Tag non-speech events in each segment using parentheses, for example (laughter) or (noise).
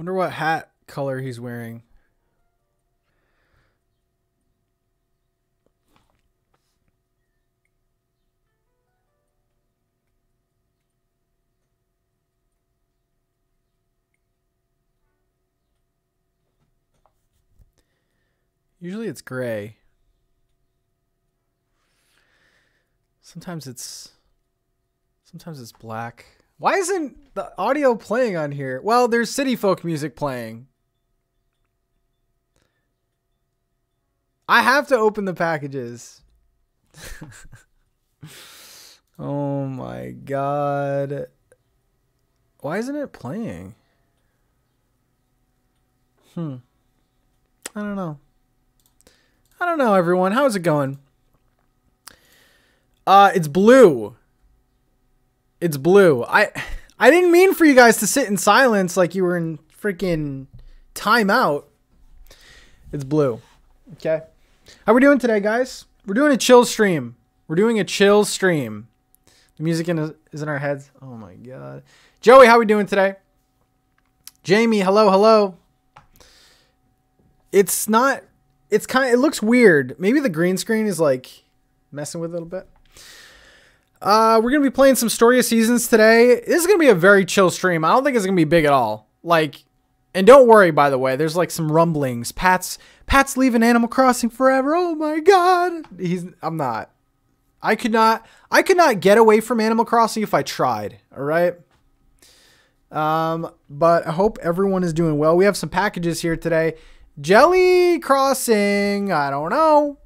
Wonder what hat color he's wearing. Usually it's gray. Sometimes it's sometimes it's black. Why isn't the audio playing on here? Well, there's city folk music playing. I have to open the packages. (laughs) oh my god. Why isn't it playing? Hmm. I don't know. I don't know, everyone. How's it going? Uh, it's blue. It's blue. I I didn't mean for you guys to sit in silence like you were in freaking timeout. It's blue. Okay. How we doing today, guys? We're doing a chill stream. We're doing a chill stream. The music in, is in our heads. Oh my god. Joey, how we doing today? Jamie, hello, hello. It's not it's kind of, it looks weird. Maybe the green screen is like messing with it a little bit. Uh, we're gonna be playing some Story of Seasons today. This is gonna be a very chill stream. I don't think it's gonna be big at all. Like, and don't worry, by the way. There's like some rumblings. Pat's Pat's leaving Animal Crossing forever. Oh my god. He's. I'm not. I could not. I could not get away from Animal Crossing if I tried. All right. Um, but I hope everyone is doing well. We have some packages here today. Jelly Crossing. I don't know.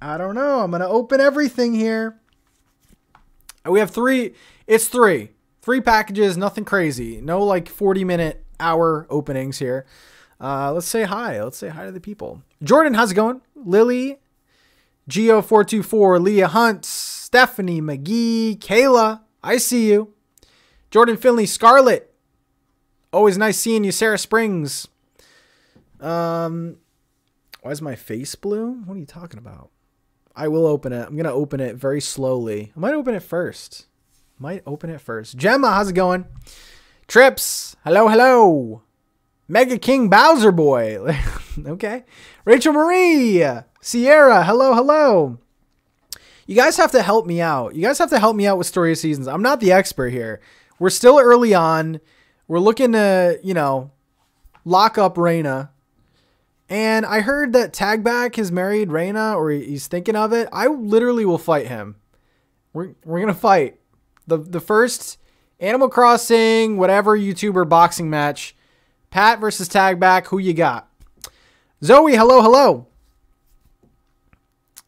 I don't know. I'm gonna open everything here. We have three. It's three. Three packages, nothing crazy. No like 40 minute hour openings here. Uh, let's say hi. Let's say hi to the people. Jordan, how's it going? Lily, Geo424, Leah Hunt, Stephanie McGee, Kayla, I see you. Jordan Finley, Scarlett. Always nice seeing you, Sarah Springs. Um, why is my face blue? What are you talking about? I will open it. I'm gonna open it very slowly. I might open it first. Might open it first. Gemma, how's it going? Trips, hello, hello. Mega King Bowser Boy. (laughs) okay. Rachel Marie, Sierra, hello, hello. You guys have to help me out. You guys have to help me out with Story of Seasons. I'm not the expert here. We're still early on. We're looking to, you know, lock up Reina. And I heard that Tagback has married Reina or he's thinking of it. I literally will fight him. We're, we're going to fight. The, the first Animal Crossing, whatever YouTuber boxing match. Pat versus Tagback. Who you got? Zoe, hello, hello.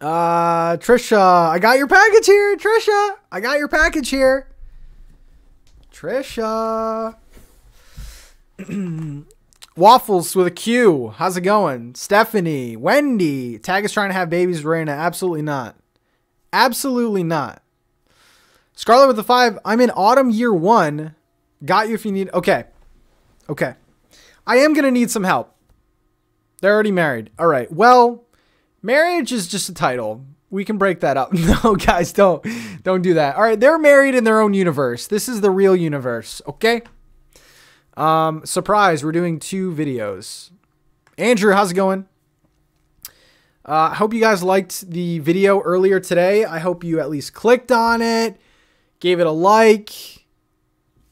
Uh, Trisha, I got your package here. Trisha, I got your package here. Trisha. (clears throat) (clears throat) Waffles with a Q. How's it going? Stephanie, Wendy. Tag is trying to have babies Reina. Absolutely not. Absolutely not. Scarlet with the five. I'm in autumn year one. Got you if you need. Okay. Okay. I am going to need some help. They're already married. All right. Well, marriage is just a title. We can break that up. (laughs) No, guys, don't. Don't do that. All right. They're married in their own universe. This is the real universe. Okay. Um, surprise, we're doing two videos. Andrew, how's it going? Uh, I hope you guys liked the video earlier today. I hope you at least clicked on it, gave it a like,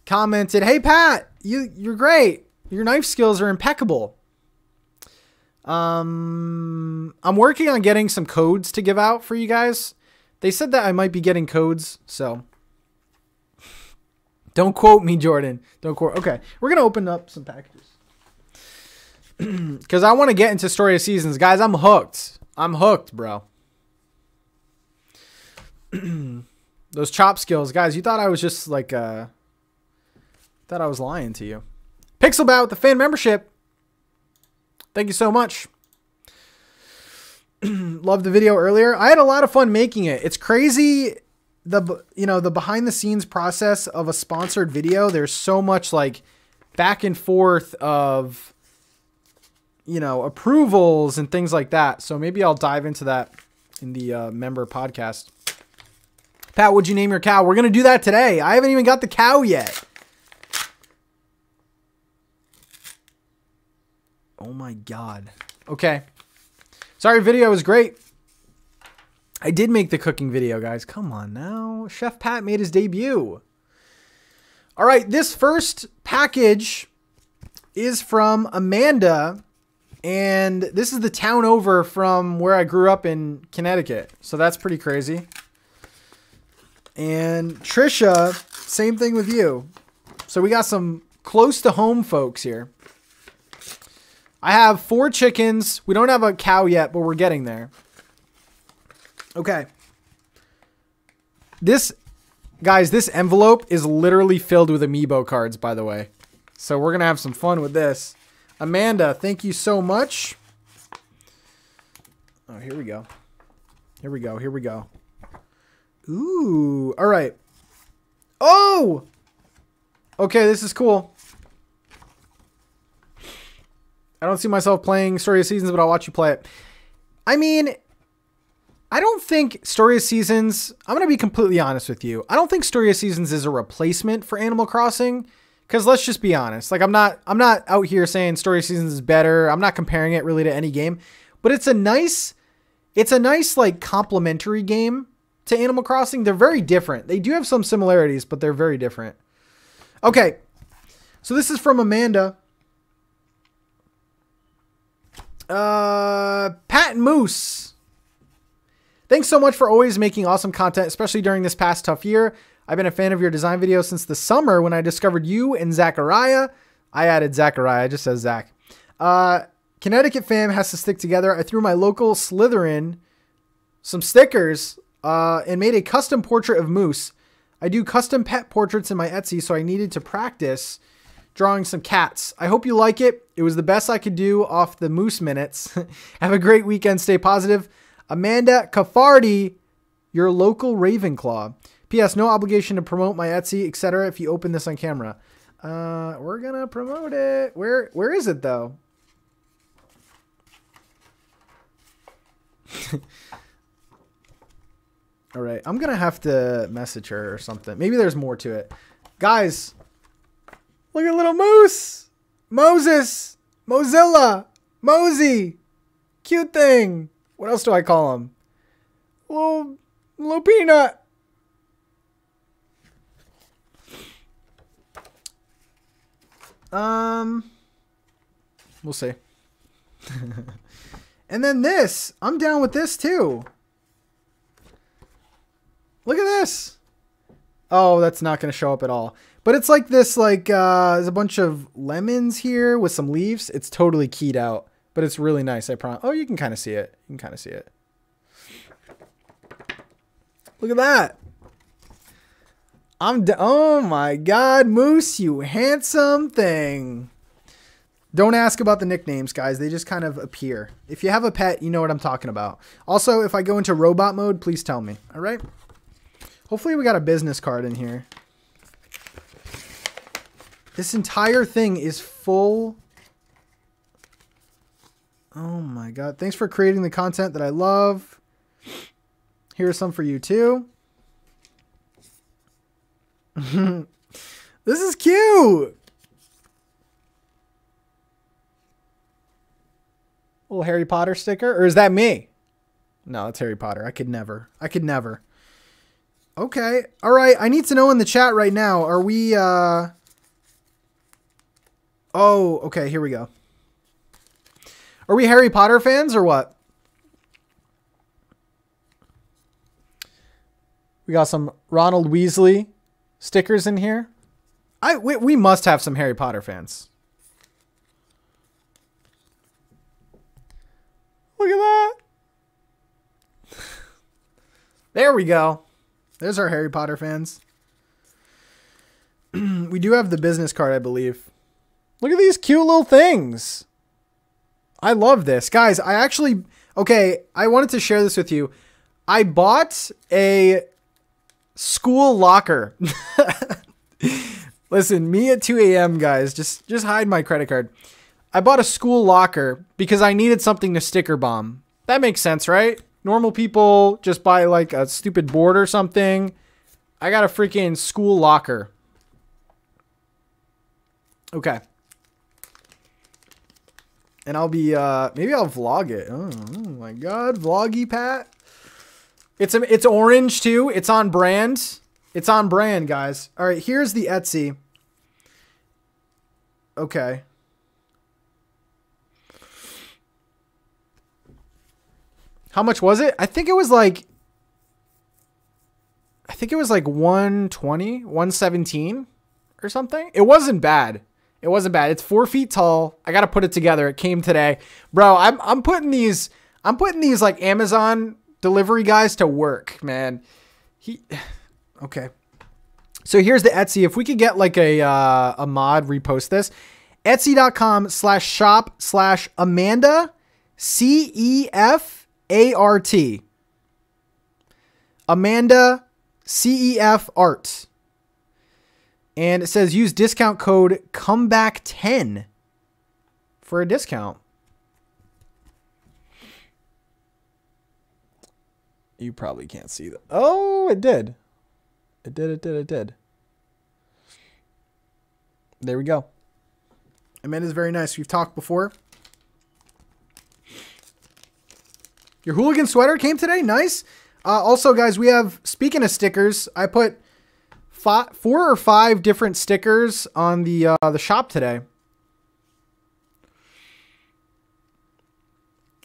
commented, "Hey Pat, you you're great. Your knife skills are impeccable." Um, I'm working on getting some codes to give out for you guys. They said that I might be getting codes, so don't quote me, Jordan. Don't quote. Okay, we're gonna open up some packages (clears throat) because I want to get into story of seasons, guys. I'm hooked. I'm hooked, bro. (clears throat) Those chop skills, guys. You thought I was just like uh, thought I was lying to you. Pixelbout with the fan membership. Thank you so much. (clears throat) Loved the video earlier. I had a lot of fun making it. It's crazy the you know the behind the scenes process of a sponsored video there's so much like back and forth of you know approvals and things like that so maybe i'll dive into that in the uh, member podcast pat would you name your cow we're gonna do that today i haven't even got the cow yet Oh my god. Okay. Sorry, video was great. I did make the cooking video, guys. Come on now. Chef Pat made his debut. All right, this first package is from Amanda, and this is the town over from where I grew up in Connecticut. So that's pretty crazy. And Trisha, same thing with you. So we got some close to home folks here. I have four chickens. We don't have a cow yet, but we're getting there. Okay. This, guys, this envelope is literally filled with amiibo cards, by the way. So we're going to have some fun with this. Amanda, thank you so much. Oh, here we go. Here we go. Here we go. Ooh. All right. Oh! Okay, this is cool. I don't see myself playing Story of Seasons, but I'll watch you play it. I mean, I don't think Story of Seasons, I'm going to be completely honest with you. I don't think Story of Seasons is a replacement for Animal Crossing cuz let's just be honest. Like I'm not I'm not out here saying Story of Seasons is better. I'm not comparing it really to any game, but it's a nice it's a nice like complementary game to Animal Crossing. They're very different. They do have some similarities, but they're very different. Okay. So this is from Amanda. Uh, Pat Moose. Thanks so much for always making awesome content, especially during this past tough year. I've been a fan of your design videos since the summer when I discovered you and Zachariah. I added Zachariah, just says Zach. Uh, Connecticut fam has to stick together. I threw my local Slytherin some stickers uh, and made a custom portrait of Moose. I do custom pet portraits in my Etsy, so I needed to practice drawing some cats. I hope you like it. It was the best I could do off the Moose minutes. (laughs) Have a great weekend. Stay positive. Amanda Cafardi, your local Ravenclaw. P.S. No obligation to promote my Etsy, etc. If you open this on camera, uh, we're gonna promote it. Where Where is it though? (laughs) All right, I'm gonna have to message her or something. Maybe there's more to it, guys. Look at little moose, Moses, Mozilla, Mosey, cute thing. What else do I call him? Well, Lupina. Um, we'll see. (laughs) and then this, I'm down with this too. Look at this. Oh, that's not going to show up at all. But it's like this, like, uh, there's a bunch of lemons here with some leaves. It's totally keyed out, but it's really nice, I promise. Oh, you can kind of see it. You can kind of see it. Look at that. I'm, oh my God, Moose, you handsome thing. Don't ask about the nicknames, guys. They just kind of appear. If you have a pet, you know what I'm talking about. Also, if I go into robot mode, please tell me. All right? Hopefully we got a business card in here. This entire thing is full. Oh my god. Thanks for creating the content that I love. Here's some for you too. (laughs) this is cute. Little Harry Potter sticker. Or is that me? No, it's Harry Potter. I could never. I could never. Okay. All right. I need to know in the chat right now. Are we, uh... Oh, okay. Here we go. Are we Harry Potter fans or what? We got some Ronald Weasley stickers in here. I we, we must have some Harry Potter fans. Look at that. (laughs) there we go. There's our Harry Potter fans. (clears throat) we do have the business card, I believe. Look at these cute little things. I love this. Guys, I actually okay, I wanted to share this with you. I bought a school locker. (laughs) Listen, me at 2 a.m., guys, just just hide my credit card. I bought a school locker because I needed something to sticker bomb. That makes sense, right? Normal people just buy like a stupid board or something. I got a freaking school locker. Okay. And I'll be uh maybe I'll vlog it. Oh, oh my god, vloggy Pat. It's a, it's orange too. It's on brand. It's on brand, guys. All right, here's the Etsy. Okay. How much was it? I think it was like I think it was like 120, 117 or something. It wasn't bad. It wasn't bad. It's four feet tall. I gotta put it together. It came today, bro. I'm I'm putting these I'm putting these like Amazon delivery guys to work, man. He (sighs) okay. So here's the Etsy. If we could get like a uh, a mod repost this, Etsy.com slash shop slash Amanda C E F A R T. Amanda C E F Art. And it says use discount code comeback10 for a discount. You probably can't see that. Oh, it did. It did, it did, it did. There we go. Amanda's very nice. We've talked before. Your hooligan sweater came today. Nice. Uh, also, guys, we have, speaking of stickers, I put five, four or five different stickers on the uh, the shop today.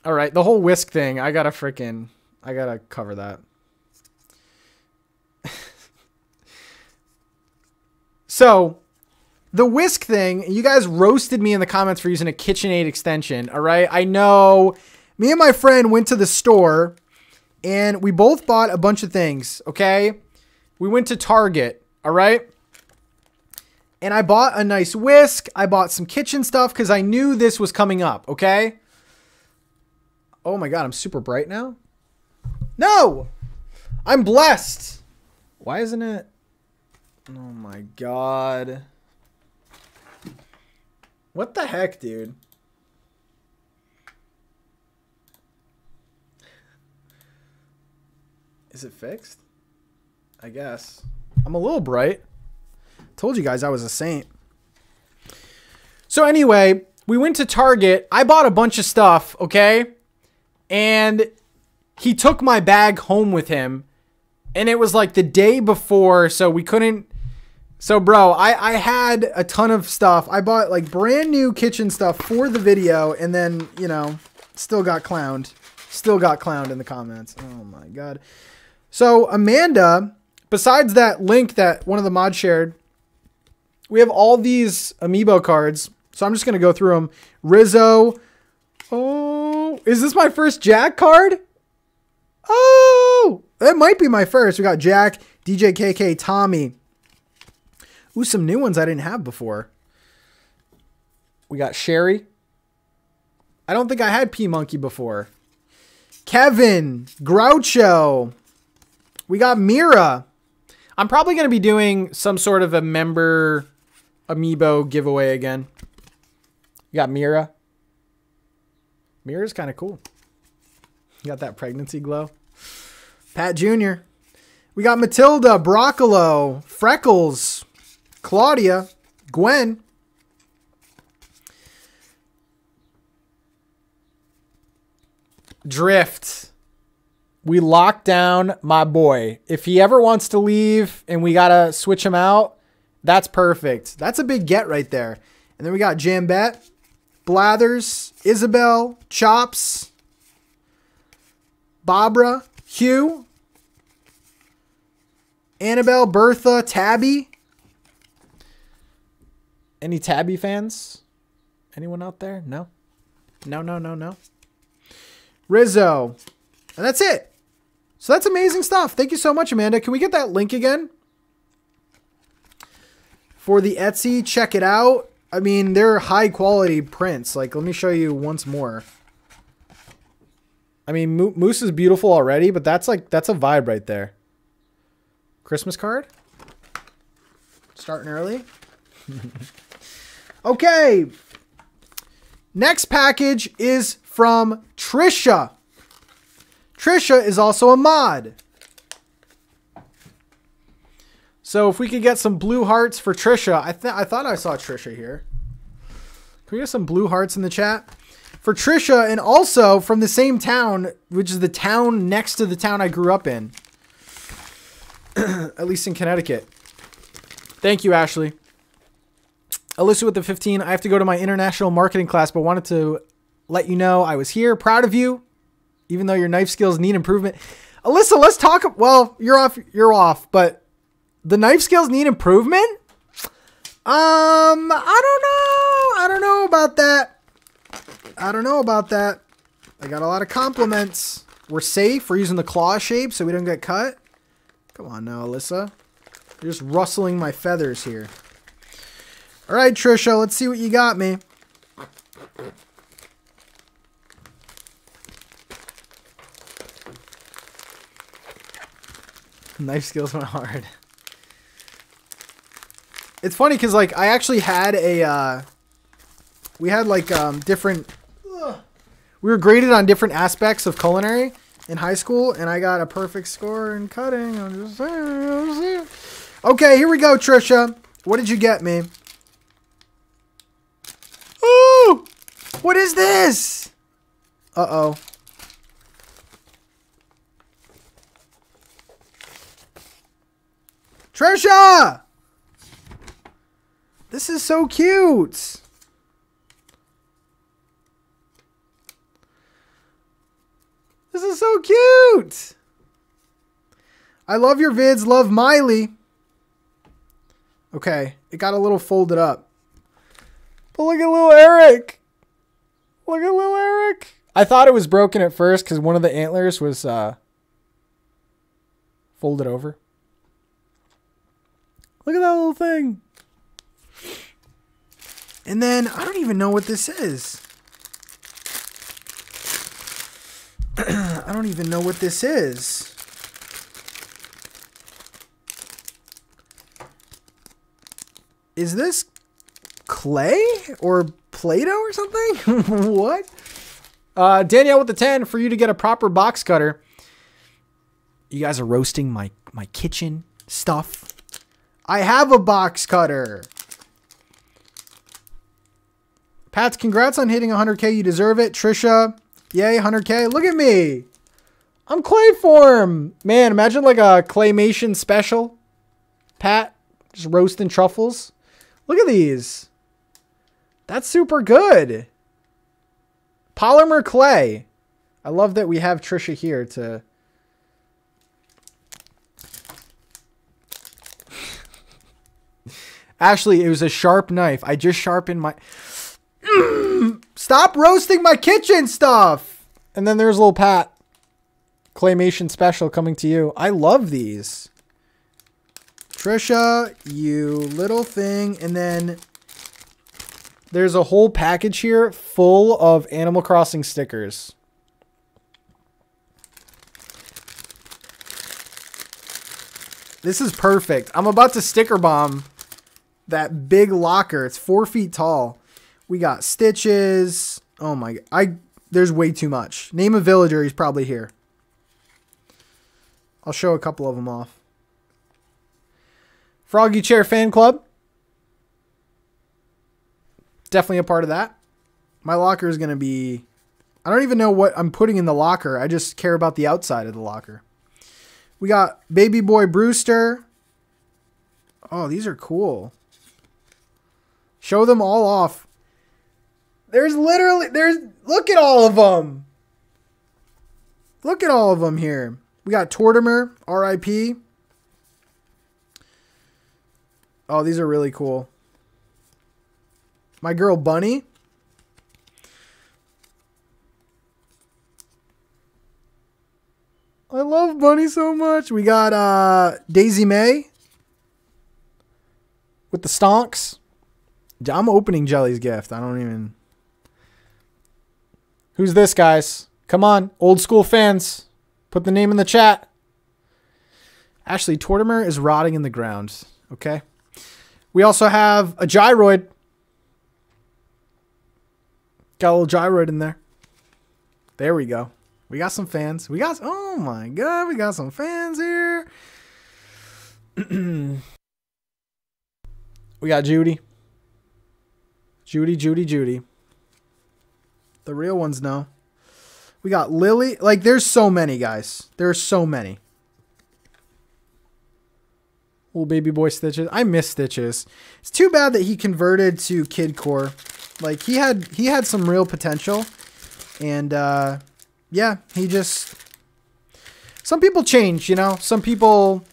All right, the whole whisk thing. I gotta freaking, I gotta cover that. (laughs) so, the whisk thing. You guys roasted me in the comments for using a KitchenAid extension. All right, I know. Me and my friend went to the store, and we both bought a bunch of things. Okay, we went to Target all right. And I bought a nice whisk. I bought some kitchen stuff because I knew this was coming up. Okay. Oh my God, I'm super bright now. No, I'm blessed. Why isn't it? Oh my God. What the heck, dude? Is it fixed? I guess. I'm a little bright. Told you guys I was a saint. So anyway, we went to Target. I bought a bunch of stuff, okay? And he took my bag home with him. And it was like the day before, so we couldn't so bro, I, I had a ton of stuff. I bought like brand new kitchen stuff for the video and then, you know, still got clowned. Still got clowned in the comments. Oh my god. So Amanda besides that link that one of the mods shared, we have all these amiibo cards. So I'm just going to go through them. Rizzo. Oh, is this my first Jack card? Oh, that might be my first. We got Jack, DJ KK, Tommy. Ooh, some new ones I didn't have before. We got Sherry. I don't think I had P Monkey before. Kevin, Groucho. We got Mira. I'm probably going to be doing some sort of a member amiibo giveaway again. You got Mira. Mira's kind of cool. You got that pregnancy glow. Pat Jr. We got Matilda, Broccolo, Freckles, Claudia, Gwen. Drift we lock down my boy. If he ever wants to leave and we got to switch him out, that's perfect. That's a big get right there. And then we got Jambette, Blathers, Isabelle, Chops, Barbara, Hugh, Annabelle, Bertha, Tabby. Any Tabby fans? Anyone out there? No? No, no, no, no. Rizzo. And that's it. So that's amazing stuff. Thank you so much, Amanda. Can we get that link again? For the Etsy, check it out. I mean, they're high quality prints. Like, let me show you once more. I mean, Moose is beautiful already, but that's like, that's a vibe right there. Christmas card. Starting early. (laughs) okay. Next package is from Trisha. Trisha is also a mod. So if we could get some blue hearts for Trisha, I, th I thought I saw Trisha here. Can we get some blue hearts in the chat? for Trisha, and also from the same town, which is the town next to the town I grew up in. (clears throat) At least in Connecticut. Thank you, Ashley. Alyssa with the 15. I have to go to my international marketing class, but wanted to let you know I was here. Proud of you, even though your knife skills need improvement. Alyssa, let's talk. Well, you're off. You're off, but the knife skills need improvement. Um, I don't know. I don't know about that. I don't know about that. I got a lot of compliments. We're safe. We're using the claw shape so we don't get cut. Come on now, Alyssa. You're just rustling my feathers here. All right, Trisha, let's see what you got me. (laughs) Knife skills went hard. It's funny because like I actually had a uh, we had like um, different ugh, we were graded on different aspects of culinary in high school and I got a perfect score in cutting. I'm just saying, I'm just saying. Okay, here we go, Trisha. What did you get me? Ooh! What is this? Uh-oh. Trisha! This is so cute. This is so cute. I love your vids. Love Miley. Okay, it got a little folded up. But look at little Eric. Look at little Eric. I thought it was broken at first because one of the antlers was uh, folded over. Look at that little thing. And then I don't even know what this is. (clears throat) I don't even know what this is. Is this clay or Play-Doh or something? (laughs) what? Uh, Danielle with the 10 for you to get a proper box cutter. You guys are roasting my, my kitchen stuff. I have a box cutter. Pats, congrats on hitting 100k. You deserve it. Trisha, yay, 100k. Look at me. I'm clay form. Man, imagine like a claymation special. Pat, just roasting truffles. Look at these. That's super good. Polymer clay. I love that we have Trisha here to... Ashley, it was a sharp knife. I just sharpened my... (clears throat) Stop roasting my kitchen stuff! And then there's little Pat. Claymation special coming to you. I love these. Trisha, you little thing. And then there's a whole package here full of Animal Crossing stickers. This is perfect. I'm about to sticker bomb that big locker. It's four feet tall. We got stitches. Oh my! I there's way too much. Name a villager. He's probably here. I'll show a couple of them off. Froggy Chair Fan Club. Definitely a part of that. My locker is going to be... I don't even know what I'm putting in the locker. I just care about the outside of the locker. We got Baby Boy Brewster. Oh, these are cool. Show them all off. There's literally... There's... Look at all of them. Look at all of them here. We got Tortimer, R.I.P. Oh, these are really cool. My girl Bunny. I love Bunny so much. We got uh, Daisy Mae with the stonks. I'm opening Jelly's gift. I don't even. Who's this, guys? Come on, old school fans. Put the name in the chat. Ashley, Tortimer is rotting in the ground. Okay. We also have a gyroid. Got a little gyroid in there. There we go. We got some fans. We got, oh my God, we got some fans here. (clears throat) we got Judy. Judy, Judy, Judy. The real ones know. We got Lily. Like, there's so many, guys. There's so many. Little baby boy Stitches. I miss Stitches. It's too bad that he converted to Kid Core. Like, he had he had some real potential. And, uh, yeah, he just... Some people change, you know? Some people,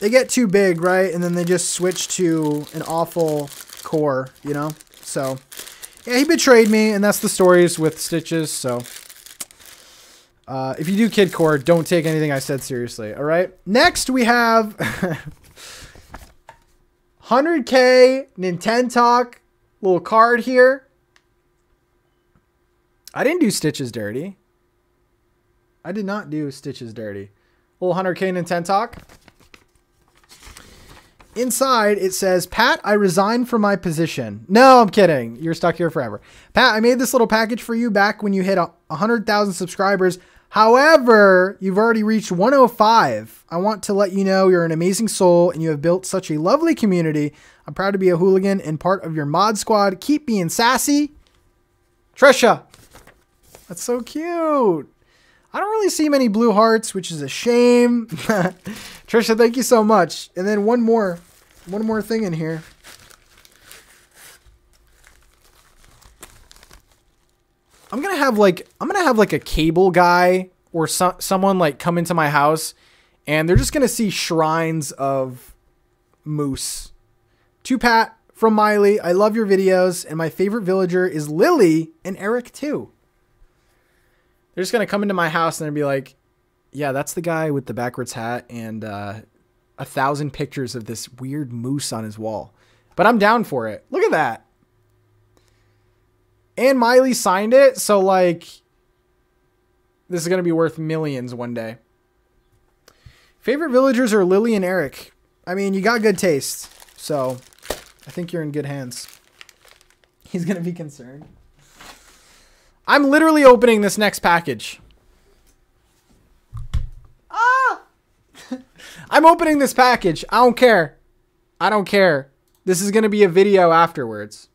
they get too big, right? And then they just switch to an awful core, you know? So, yeah, he betrayed me, and that's the stories with Stitches, so... Uh, if you do Kid Core, don't take anything I said seriously, all right? Next, we have (laughs) 100K NintenTalk little card here. I didn't do Stitches dirty. I did not do Stitches dirty. Little 100K NintenTalk. Inside, it says, Pat, I resigned from my position. No, I'm kidding. You're stuck here forever. Pat, I made this little package for you back when you hit 100,000 subscribers. However, you've already reached 105. I want to let you know you're an amazing soul and you have built such a lovely community. I'm proud to be a hooligan and part of your mod squad. Keep being sassy. Trisha. That's so cute. I don't really see many blue hearts, which is a shame. (laughs) Trisha, thank you so much. And then one more, one more thing in here. I'm gonna have like I'm gonna have like a cable guy or so, someone like come into my house, and they're just gonna see shrines of moose. To Pat from Miley, I love your videos, and my favorite villager is Lily and Eric too. They're just gonna come into my house and they'll be like, "Yeah, that's the guy with the backwards hat and uh, a thousand pictures of this weird moose on his wall." But I'm down for it. Look at that. And Miley signed it, so like this is gonna be worth millions one day. Favorite villagers are Lily and Eric. I mean, you got good taste, so I think you're in good hands. He's gonna be concerned. I'm literally opening this next package. I'm opening this package. I don't care. I don't care. This is gonna be a video afterwards.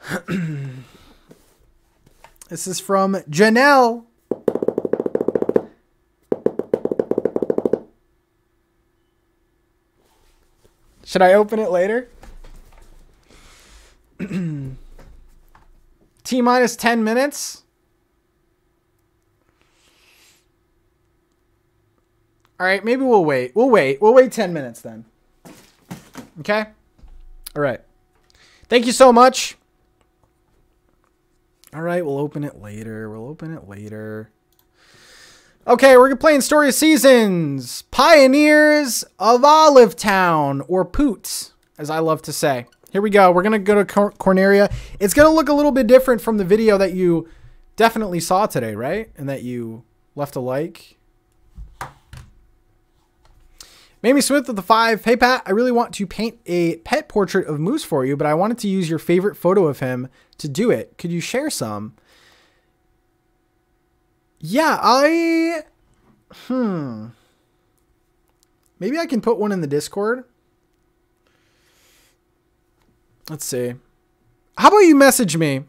(clears throat) this is from Janelle. Should I open it later? (clears throat) T minus 10 minutes. All right, maybe we'll wait. We'll wait. We'll wait 10 minutes then. Okay? All right. Thank you so much. All right, we'll open it later. We'll open it later. Okay, we're playing Story of Seasons. Pioneers of Olive Town, or Poots, as I love to say. Here we go. We're going to go to Cor Corneria. It's going to look a little bit different from the video that you definitely saw today, right? And that you left a like. Mamie Smith with the five. Hey, Pat, I really want to paint a pet portrait of Moose for you, but I wanted to use your favorite photo of him to do it. Could you share some? Yeah, I... Hmm. Maybe I can put one in the Discord. Let's see. How about you message me?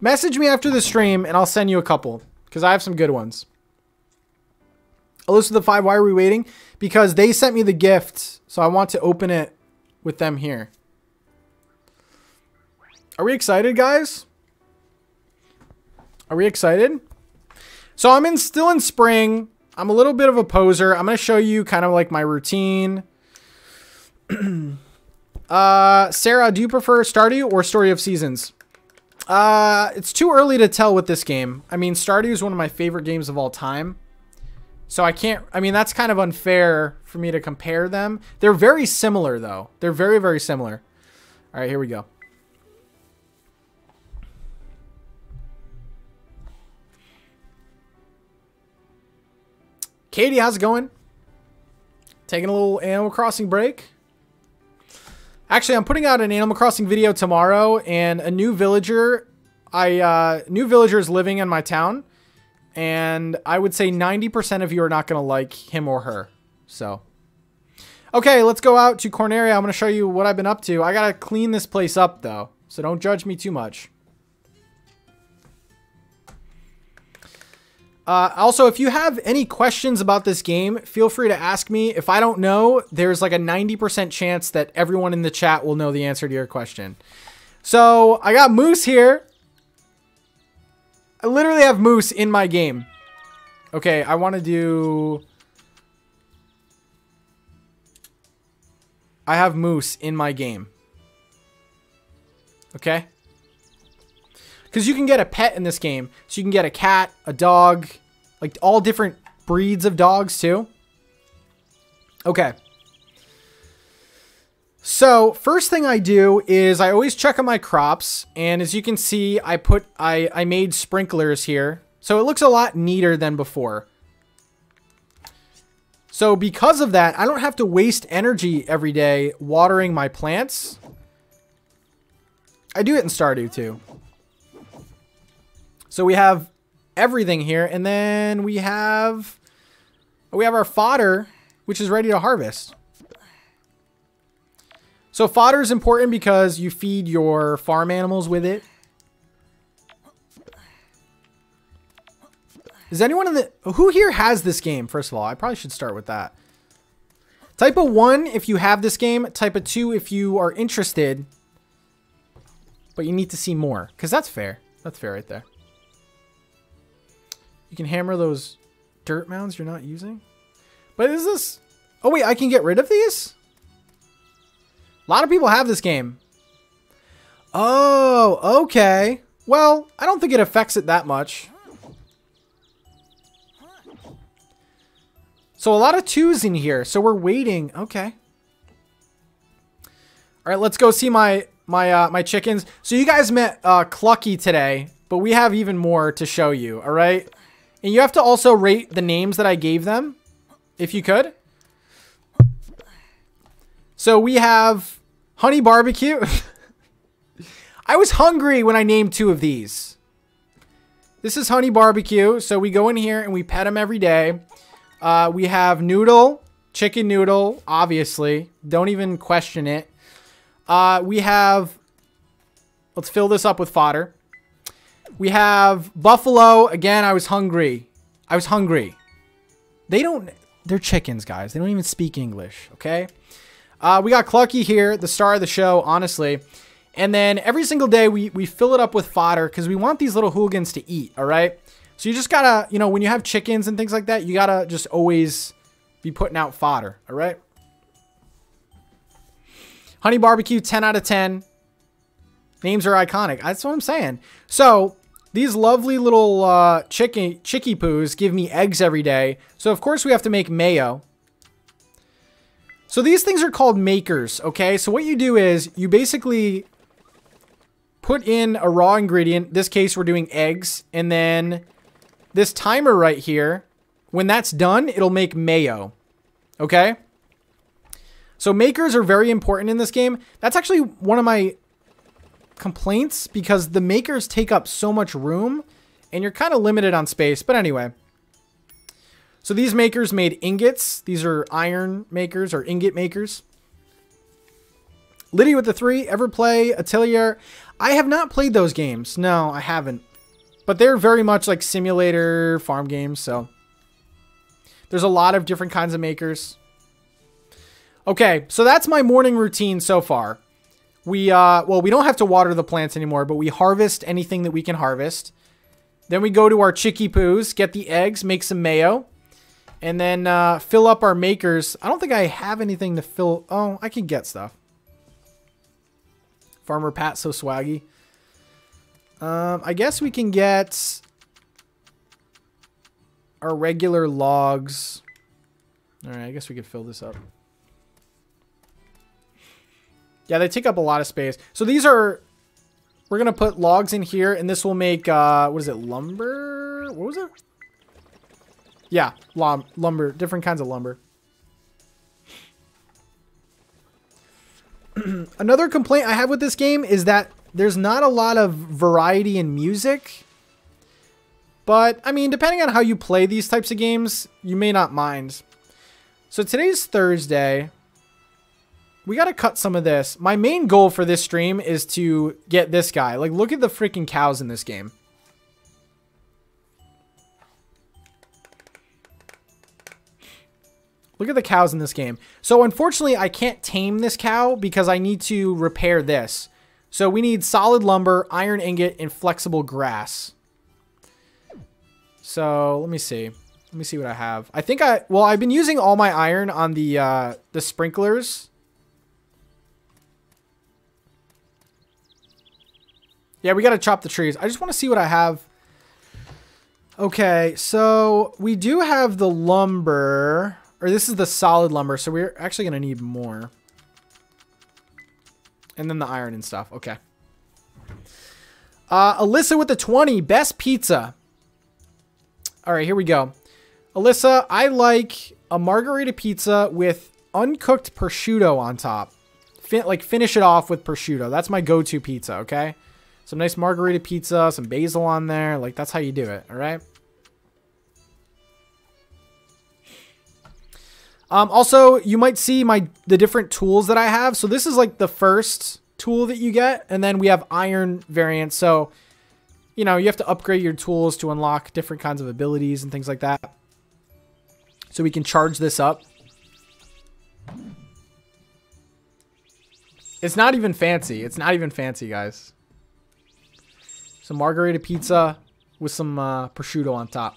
Message me after the stream and I'll send you a couple because I have some good ones. Alyssa the Five, why are we waiting? Because they sent me the gift, so I want to open it with them here. Are we excited, guys? Are we excited? So I'm in still in spring. I'm a little bit of a poser. I'm going to show you kind of like my routine. (clears throat) uh, Sarah, do you prefer Stardew or Story of Seasons? Uh, it's too early to tell with this game. I mean, Stardew is one of my favorite games of all time. So I can't, I mean, that's kind of unfair for me to compare them. They're very similar, though. They're very, very similar. All right, here we go. Katie, how's it going? Taking a little Animal Crossing break. Actually, I'm putting out an Animal Crossing video tomorrow, and a new villager, I uh, new villager is living in my town and I would say 90% of you are not going to like him or her. So, okay, let's go out to Corneria. I'm going to show you what I've been up to. I got to clean this place up, though, so don't judge me too much. Uh, also, if you have any questions about this game, feel free to ask me. If I don't know, there's like a 90% chance that everyone in the chat will know the answer to your question. So I got Moose here. I literally have Moose in my game. Okay, I want to do... I have Moose in my game. Okay? Because you can get a pet in this game. So you can get a cat, a dog, like all different breeds of dogs too. Okay. So first thing I do is I always check on my crops. And as you can see, I put, I, I made sprinklers here. So it looks a lot neater than before. So because of that, I don't have to waste energy every day watering my plants. I do it in Stardew too. So we have everything here, and then we have we have our fodder, which is ready to harvest. So fodder is important because you feed your farm animals with it. Is anyone in the... Who here has this game, first of all? I probably should start with that. Type of 1 if you have this game. Type of 2 if you are interested. But you need to see more. Because that's fair. That's fair right there. You can hammer those dirt mounds you're not using. But is this... Oh, wait. I can get rid of these? A lot of people have this game. Oh, okay. Well, I don't think it affects it that much. So a lot of twos in here. So we're waiting. Okay. All right, let's go see my my uh, my chickens. So you guys met uh, Clucky today, but we have even more to show you. All right, and you have to also rate the names that I gave them, if you could. So we have Honey Barbecue. (laughs) I was hungry when I named two of these. This is Honey Barbecue. So we go in here and we pet them every day. Uh, we have noodle, chicken noodle, obviously. Don't even question it. Uh, we have, let's fill this up with fodder. We have buffalo. Again, I was hungry. I was hungry. They don't, they're chickens, guys. They don't even speak English, okay? Uh, we got Clucky here, the star of the show, honestly. And then every single day we, we fill it up with fodder because we want these little hooligans to eat, all right? So you just gotta, you know, when you have chickens and things like that, you gotta just always be putting out fodder, all right? Honey Barbecue, 10 out of 10. Names are iconic. That's what I'm saying. So these lovely little uh, chicken chicky poos give me eggs every day. So of course we have to make mayo. So these things are called makers, okay? So what you do is you basically put in a raw ingredient. In this case, we're doing eggs. And then this timer right here, when that's done, it'll make mayo. Okay? So makers are very important in this game. That's actually one of my complaints because the makers take up so much room and you're kind of limited on space. But anyway. So these makers made ingots. These are iron makers or ingot makers. Liddy with the three. Ever play Atelier? I have not played those games. No, I haven't. But they're very much like simulator farm games, so there's a lot of different kinds of makers. Okay, so that's my morning routine so far. We, uh, well, we don't have to water the plants anymore, but we harvest anything that we can harvest. Then we go to our chicky poos, get the eggs, make some mayo, and then uh, fill up our makers. I don't think I have anything to fill. Oh, I can get stuff. Farmer Pat so swaggy. Um, I guess we can get our regular logs. All right, I guess we could fill this up. Yeah, they take up a lot of space. So these are, we're going to put logs in here, and this will make, uh, what is it, lumber? What was it? Yeah, lum lumber, different kinds of lumber. (clears throat) Another complaint I have with this game is that there's not a lot of variety in music. But, I mean, depending on how you play these types of games, you may not mind. So today's Thursday. We got to cut some of this. My main goal for this stream is to get this guy. Like, look at the freaking cows in this game. Look at the cows in this game. So unfortunately, I can't tame this cow because I need to repair this. So we need solid lumber, iron ingot, and flexible grass. So let me see. Let me see what I have. I think I, well, I've been using all my iron on the, uh, the sprinklers. Yeah, we got to chop the trees. I just want to see what I have. Okay, so we do have the lumber, or this is the solid lumber, so we're actually going to need more. And then the iron and stuff. Okay. Uh, Alyssa with the 20. Best pizza. All right, here we go. Alyssa, I like a margarita pizza with uncooked prosciutto on top. Fin like, finish it off with prosciutto. That's my go-to pizza, okay? Some nice margarita pizza, some basil on there. Like, that's how you do it, all right? Um, also, you might see my the different tools that I have. So this is like the first tool that you get, and then we have iron variants. So, you know, you have to upgrade your tools to unlock different kinds of abilities and things like that. So we can charge this up. It's not even fancy. It's not even fancy, guys. Some margarita pizza with some uh, prosciutto on top.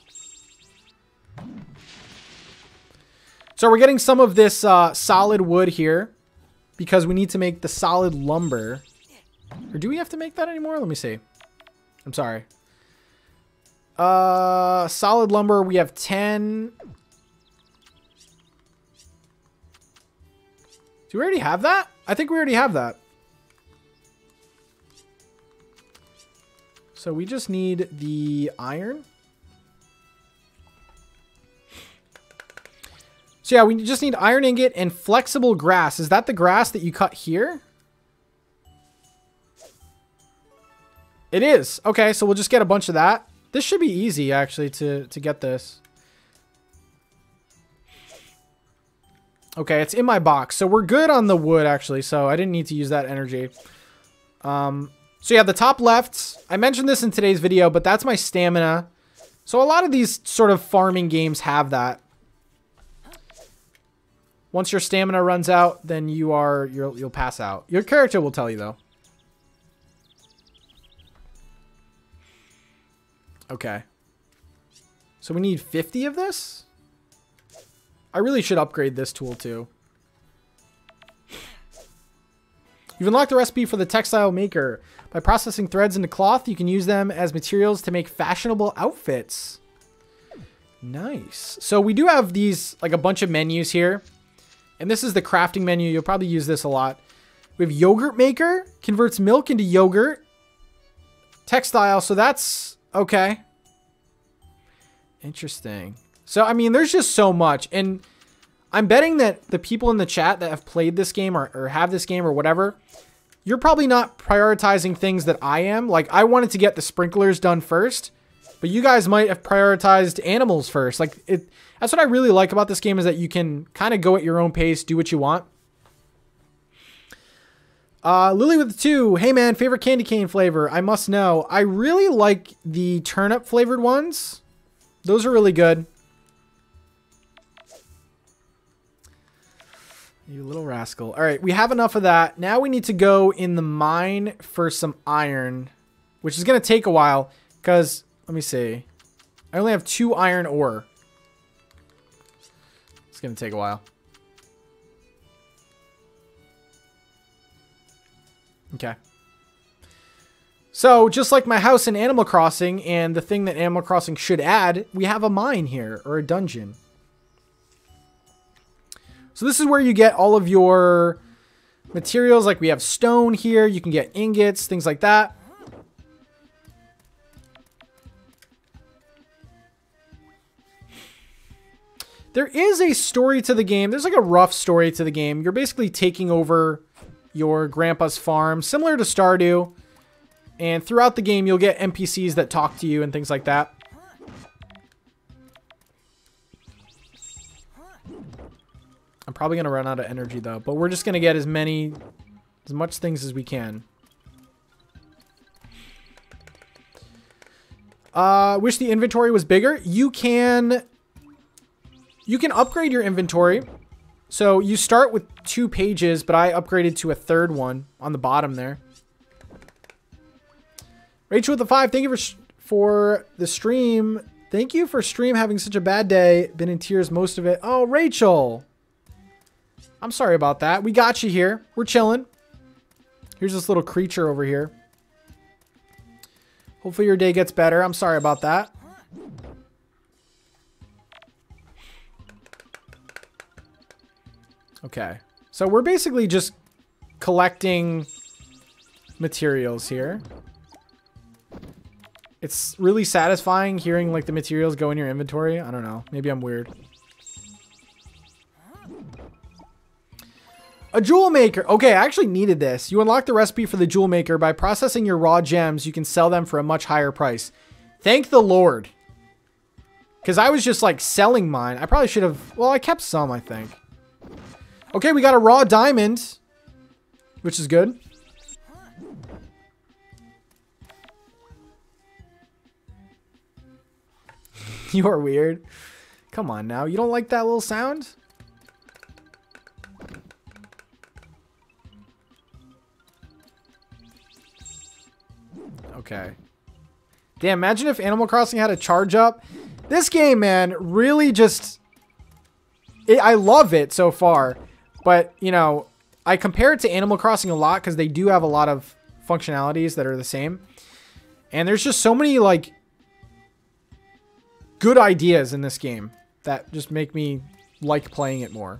So we're getting some of this uh, solid wood here because we need to make the solid lumber. Or do we have to make that anymore? Let me see. I'm sorry. Uh, solid lumber, we have 10. Do we already have that? I think we already have that. So we just need the iron. So yeah, we just need iron ingot and flexible grass. Is that the grass that you cut here? It is. Okay, so we'll just get a bunch of that. This should be easy, actually, to, to get this. Okay, it's in my box. So we're good on the wood, actually, so I didn't need to use that energy. Um, so yeah, the top left, I mentioned this in today's video, but that's my stamina. So a lot of these sort of farming games have that. Once your stamina runs out, then you are you'll you'll pass out. Your character will tell you though. Okay. So we need 50 of this? I really should upgrade this tool too. You've unlocked the recipe for the textile maker. By processing threads into cloth, you can use them as materials to make fashionable outfits. Nice. So we do have these, like a bunch of menus here. And this is the crafting menu. You'll probably use this a lot. We have yogurt maker, converts milk into yogurt. Textile, so that's okay. Interesting. So, I mean, there's just so much. And I'm betting that the people in the chat that have played this game or, or have this game or whatever, you're probably not prioritizing things that I am. Like, I wanted to get the sprinklers done first, but you guys might have prioritized animals first. Like, it that's what I really like about this game is that you can kind of go at your own pace, do what you want. Uh, Lily with two. Hey man, favorite candy cane flavor? I must know. I really like the turnip flavored ones. Those are really good. You little rascal. All right, we have enough of that. Now we need to go in the mine for some iron, which is going to take a while because, let me see. I only have two iron ore. It's going to take a while. Okay. So, just like my house in Animal Crossing, and the thing that Animal Crossing should add, we have a mine here, or a dungeon. So this is where you get all of your materials, like we have stone here, you can get ingots, things like that. There is a story to the game. There's like a rough story to the game. You're basically taking over your grandpa's farm, similar to Stardew. And throughout the game, you'll get NPCs that talk to you and things like that. I'm probably going to run out of energy though, but we're just going to get as many, as much things as we can. Uh, wish the inventory was bigger. You can you can upgrade your inventory. So you start with two pages, but I upgraded to a third one on the bottom there. Rachel with the five, thank you for for the stream. Thank you for stream having such a bad day. Been in tears most of it. Oh, Rachel. I'm sorry about that. We got you here. We're chilling. Here's this little creature over here. Hopefully your day gets better. I'm sorry about that. Okay. So we're basically just collecting materials here. It's really satisfying hearing like the materials go in your inventory. I don't know. Maybe I'm weird. A jewel maker. Okay, I actually needed this. You unlock the recipe for the jewel maker by processing your raw gems. You can sell them for a much higher price. Thank the Lord. Because I was just like selling mine. I probably should have... Well, I kept some, I think. Okay, we got a raw diamond. Which is good. (laughs) you are weird. Come on now. You don't like that little sound? Okay. Damn, imagine if Animal Crossing had a charge up. This game, man, really just... It, I love it so far. But, you know, I compare it to Animal Crossing a lot because they do have a lot of functionalities that are the same. And there's just so many, like, good ideas in this game that just make me like playing it more.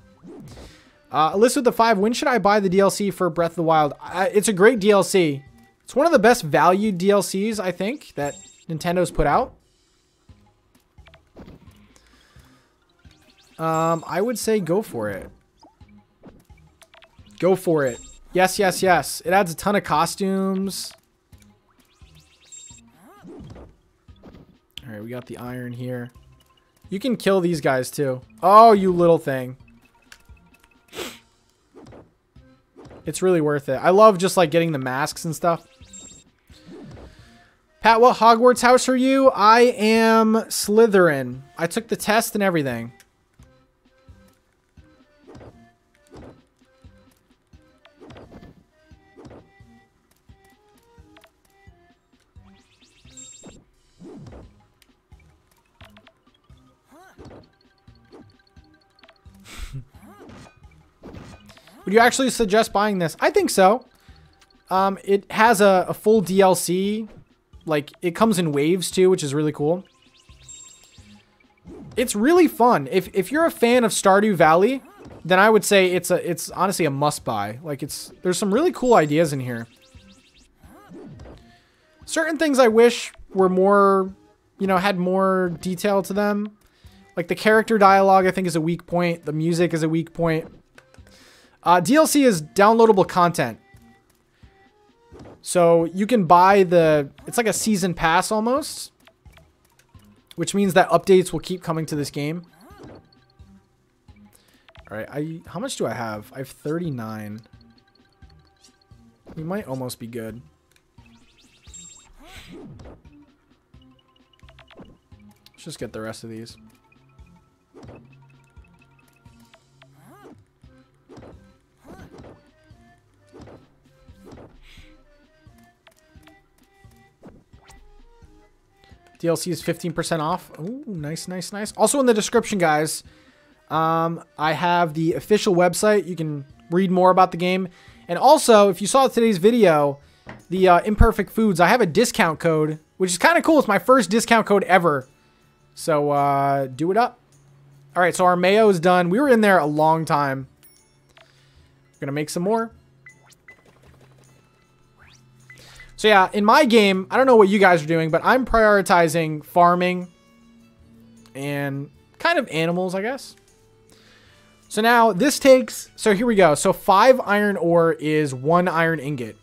Uh, Alyssa with the five, when should I buy the DLC for Breath of the Wild? Uh, it's a great DLC. It's one of the best valued DLCs, I think, that Nintendo's put out. Um, I would say go for it. Go for it. Yes, yes, yes. It adds a ton of costumes. All right, we got the iron here. You can kill these guys too. Oh, you little thing. It's really worth it. I love just like getting the masks and stuff. Pat, what Hogwarts house are you? I am Slytherin. I took the test and everything. Would you actually suggest buying this? I think so. Um, it has a, a full DLC. Like, it comes in waves too, which is really cool. It's really fun. If, if you're a fan of Stardew Valley, then I would say it's a it's honestly a must buy. Like it's there's some really cool ideas in here. Certain things I wish were more, you know, had more detail to them. Like the character dialogue I think is a weak point, the music is a weak point. Uh, DLC is downloadable content. So you can buy the, it's like a season pass almost. Which means that updates will keep coming to this game. Alright, I how much do I have? I have 39. We might almost be good. Let's just get the rest of these. DLC is 15% off. Ooh, nice, nice, nice. Also in the description, guys, um, I have the official website. You can read more about the game. And also, if you saw today's video, the uh, Imperfect Foods, I have a discount code, which is kind of cool. It's my first discount code ever. So uh, do it up. All right, so our mayo is done. We were in there a long time. To make some more. So yeah, in my game, I don't know what you guys are doing, but I'm prioritizing farming and kind of animals, I guess. So now this takes, so here we go. So five iron ore is one iron ingot.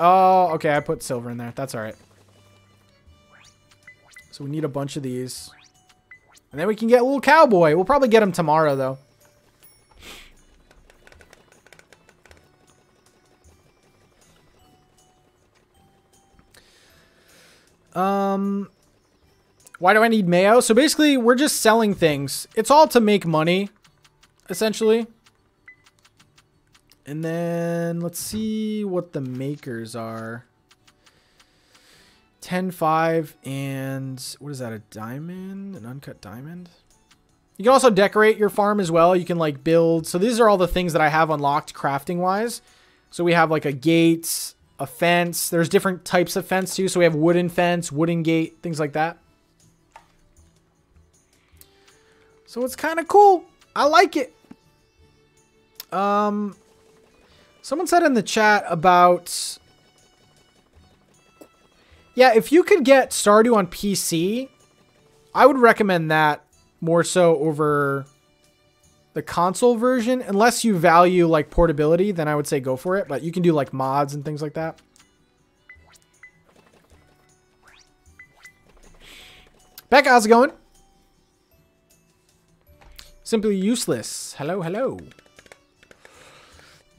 Oh, okay, I put silver in there. That's all right. So we need a bunch of these. And then we can get a little cowboy. We'll probably get him tomorrow, though. Um, Why do I need mayo? So basically, we're just selling things. It's all to make money, essentially. And then let's see what the makers are. 10, 5, and what is that? A diamond? An uncut diamond? You can also decorate your farm as well. You can like build. So these are all the things that I have unlocked crafting wise. So we have like a gate, a fence. There's different types of fence too. So we have wooden fence, wooden gate, things like that. So it's kind of cool. I like it. Um, someone said in the chat about, yeah, if you could get Stardew on PC, I would recommend that more so over the console version. Unless you value like portability, then I would say go for it. But you can do like mods and things like that. Becca, how's it going? Simply useless. Hello, hello.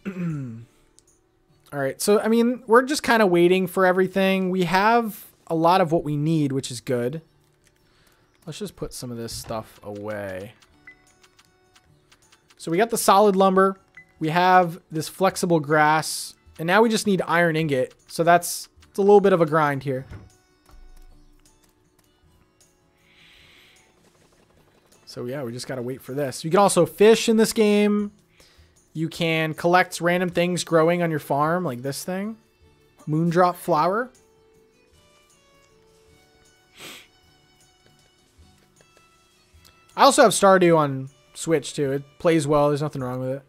(clears throat) All right, so I mean, we're just kind of waiting for everything. We have a lot of what we need, which is good. Let's just put some of this stuff away. So we got the solid lumber. We have this flexible grass. And now we just need iron ingot. So that's it's a little bit of a grind here. So yeah, we just got to wait for this. You can also fish in this game. You can collect random things growing on your farm, like this thing. Moondrop flower. I also have Stardew on Switch too. It plays well. There's nothing wrong with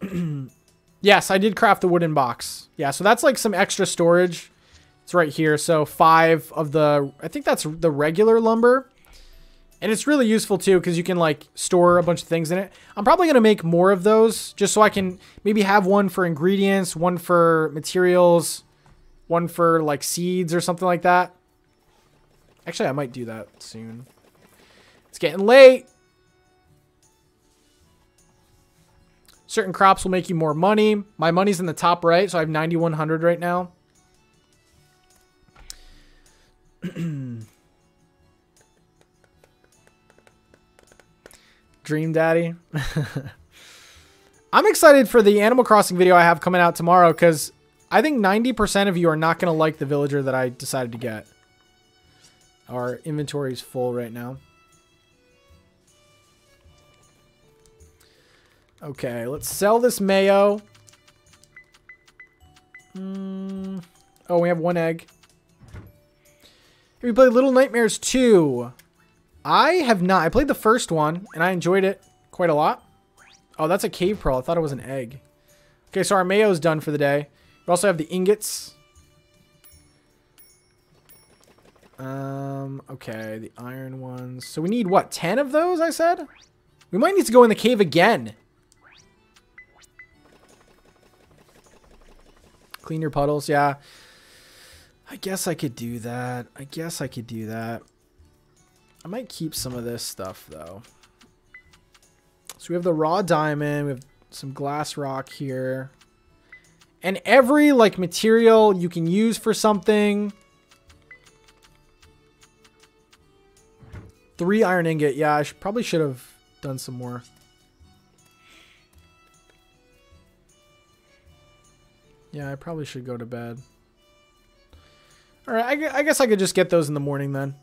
it. (clears throat) yes, I did craft the wooden box. Yeah, so that's like some extra storage. It's right here. So five of the, I think that's the regular lumber. And it's really useful too because you can like store a bunch of things in it. I'm probably going to make more of those just so I can maybe have one for ingredients, one for materials, one for like seeds or something like that. Actually, I might do that soon. It's getting late. Certain crops will make you more money. My money's in the top right, so I have 9,100 right now. (clears throat) Dream Daddy. (laughs) I'm excited for the Animal Crossing video I have coming out tomorrow because I think 90% of you are not going to like the villager that I decided to get. Our inventory is full right now. Okay, let's sell this mayo. Mm. Oh, we have one egg. We play Little Nightmares 2. I have not. I played the first one, and I enjoyed it quite a lot. Oh, that's a cave pearl. I thought it was an egg. Okay, so our mayo's done for the day. We also have the ingots. Um, okay, the iron ones. So we need, what, 10 of those, I said? We might need to go in the cave again. Clean your puddles, yeah. I guess I could do that. I guess I could do that. I might keep some of this stuff, though. So we have the raw diamond. We have some glass rock here. And every like material you can use for something. Three iron ingot. Yeah, I probably should have done some more. Yeah, I probably should go to bed. Alright, I, I guess I could just get those in the morning then.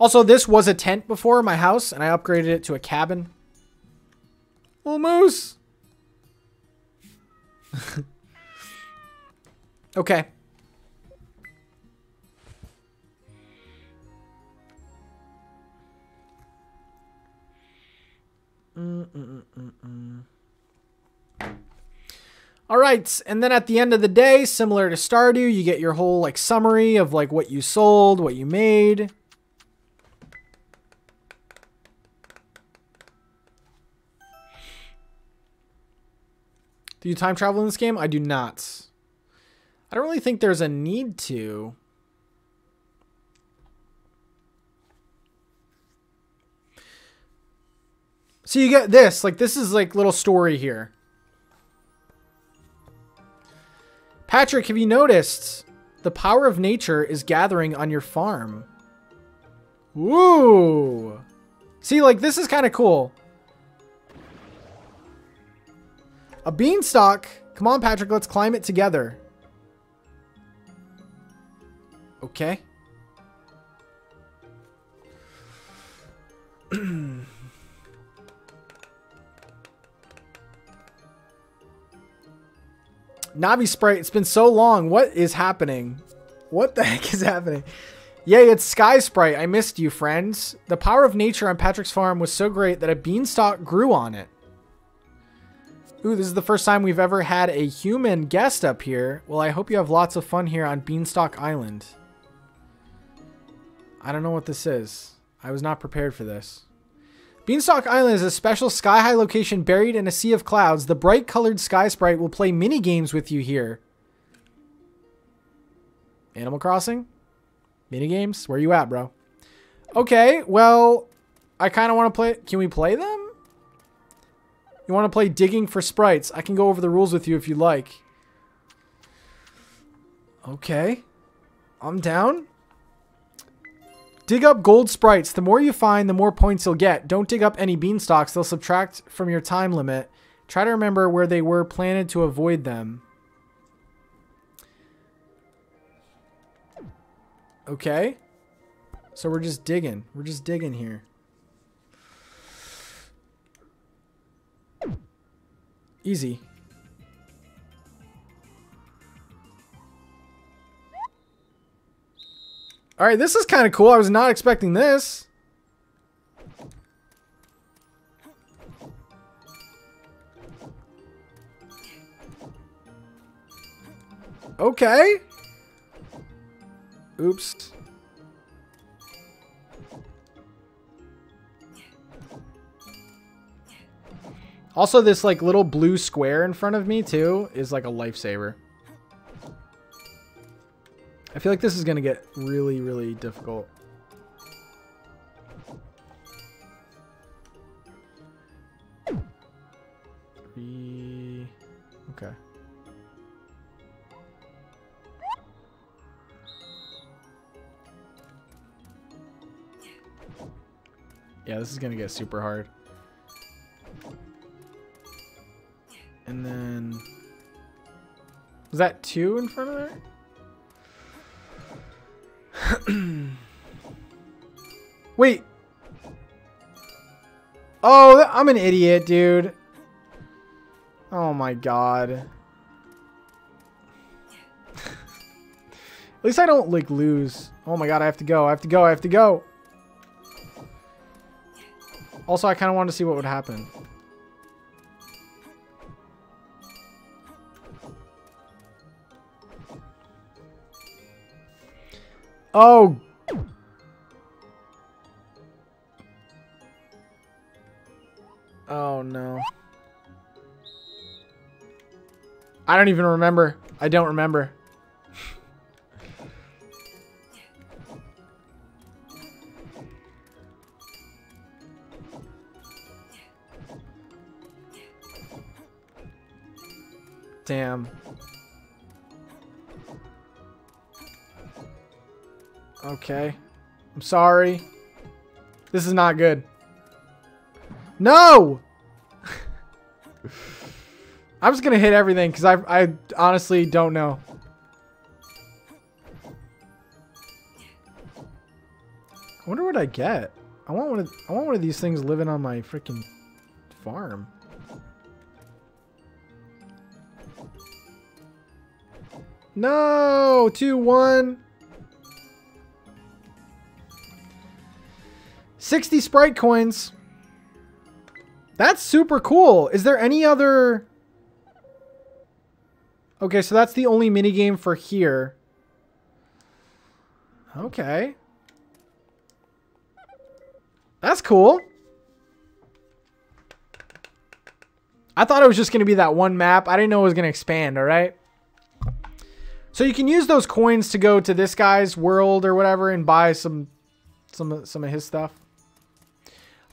Also, this was a tent before my house, and I upgraded it to a cabin. Little moose! (laughs) Okay. Mm -mm -mm All right, and then at the end of the day, similar to Stardew, you get your whole like summary of like what you sold, what you made. Do you time travel in this game? I do not. I don't really think there's a need to. So you get this, like this is like little story here. Patrick, have you noticed the power of nature is gathering on your farm? Woo! See, like, this is kind of cool. A beanstalk. Come on, Patrick, let's climb it together. Okay. (clears throat) Navi Sprite, it's been so long. What is happening? What the (laughs) heck is happening? Yay, it's Sky Sprite. I missed you, friends. The power of nature on Patrick's farm was so great that a beanstalk grew on it. Ooh, this is the first time we've ever had a human guest up here. Well, I hope you have lots of fun here on Beanstalk Island. I don't know what this is. I was not prepared for this. Beanstalk Island is a special sky-high location buried in a sea of clouds. The bright-colored Sky Sprite will play mini-games with you here. Animal Crossing? Mini-games? Where you at, bro? Okay, well, I kind of want to play... Can we play them? You want to play Digging for Sprites? I can go over the rules with you if you like. Okay. I'm down. Dig up gold sprites. The more you find, the more points you'll get. Don't dig up any beanstalks. They'll subtract from your time limit. Try to remember where they were planted to avoid them. Okay. So we're just digging. We're just digging here. Easy. All right, this is kind of cool. I was not expecting this. Okay. Oops. Also, this like little blue square in front of me too is like a lifesaver. I feel like this is going to get really, really difficult. Three. Okay. Yeah, this is going to get super hard. And then... Was that two in front of there? (clears throat) Wait. Oh, I'm an idiot, dude. Oh my god. At least I don't, like, lose. Oh my god, I have to go. I have to go. I have to go. Also, I kind of wanted to see what would happen. Oh. Oh, no. I don't even remember. I don't remember. Damn. Okay. I'm sorry. This is not good. No! (laughs) I'm just gonna hit everything because I, I honestly don't know. I wonder what I get. I want one of I want one of these things living on my freaking farm. No, two, one. 60 Sprite coins. That's super cool. Is there any other... Okay, so that's the only minigame for here. Okay. That's cool. I thought it was just going to be that one map. I didn't know it was going to expand, all right? So you can use those coins to go to this guy's world or whatever and buy some some some of his stuff.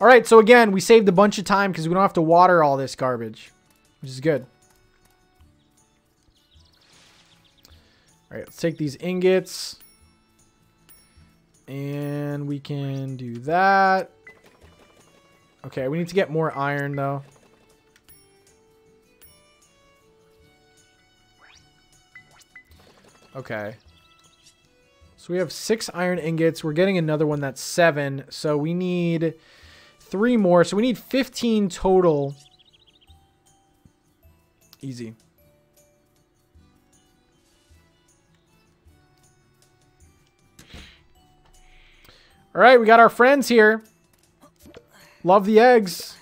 All right, so again, we saved a bunch of time because we don't have to water all this garbage, which is good. All right, let's take these ingots. And we can do that. Okay, we need to get more iron, though. Okay. So we have six iron ingots. We're getting another one that's seven. So we need three more. So we need 15 total. Easy. All right, we got our friends here. Love the eggs.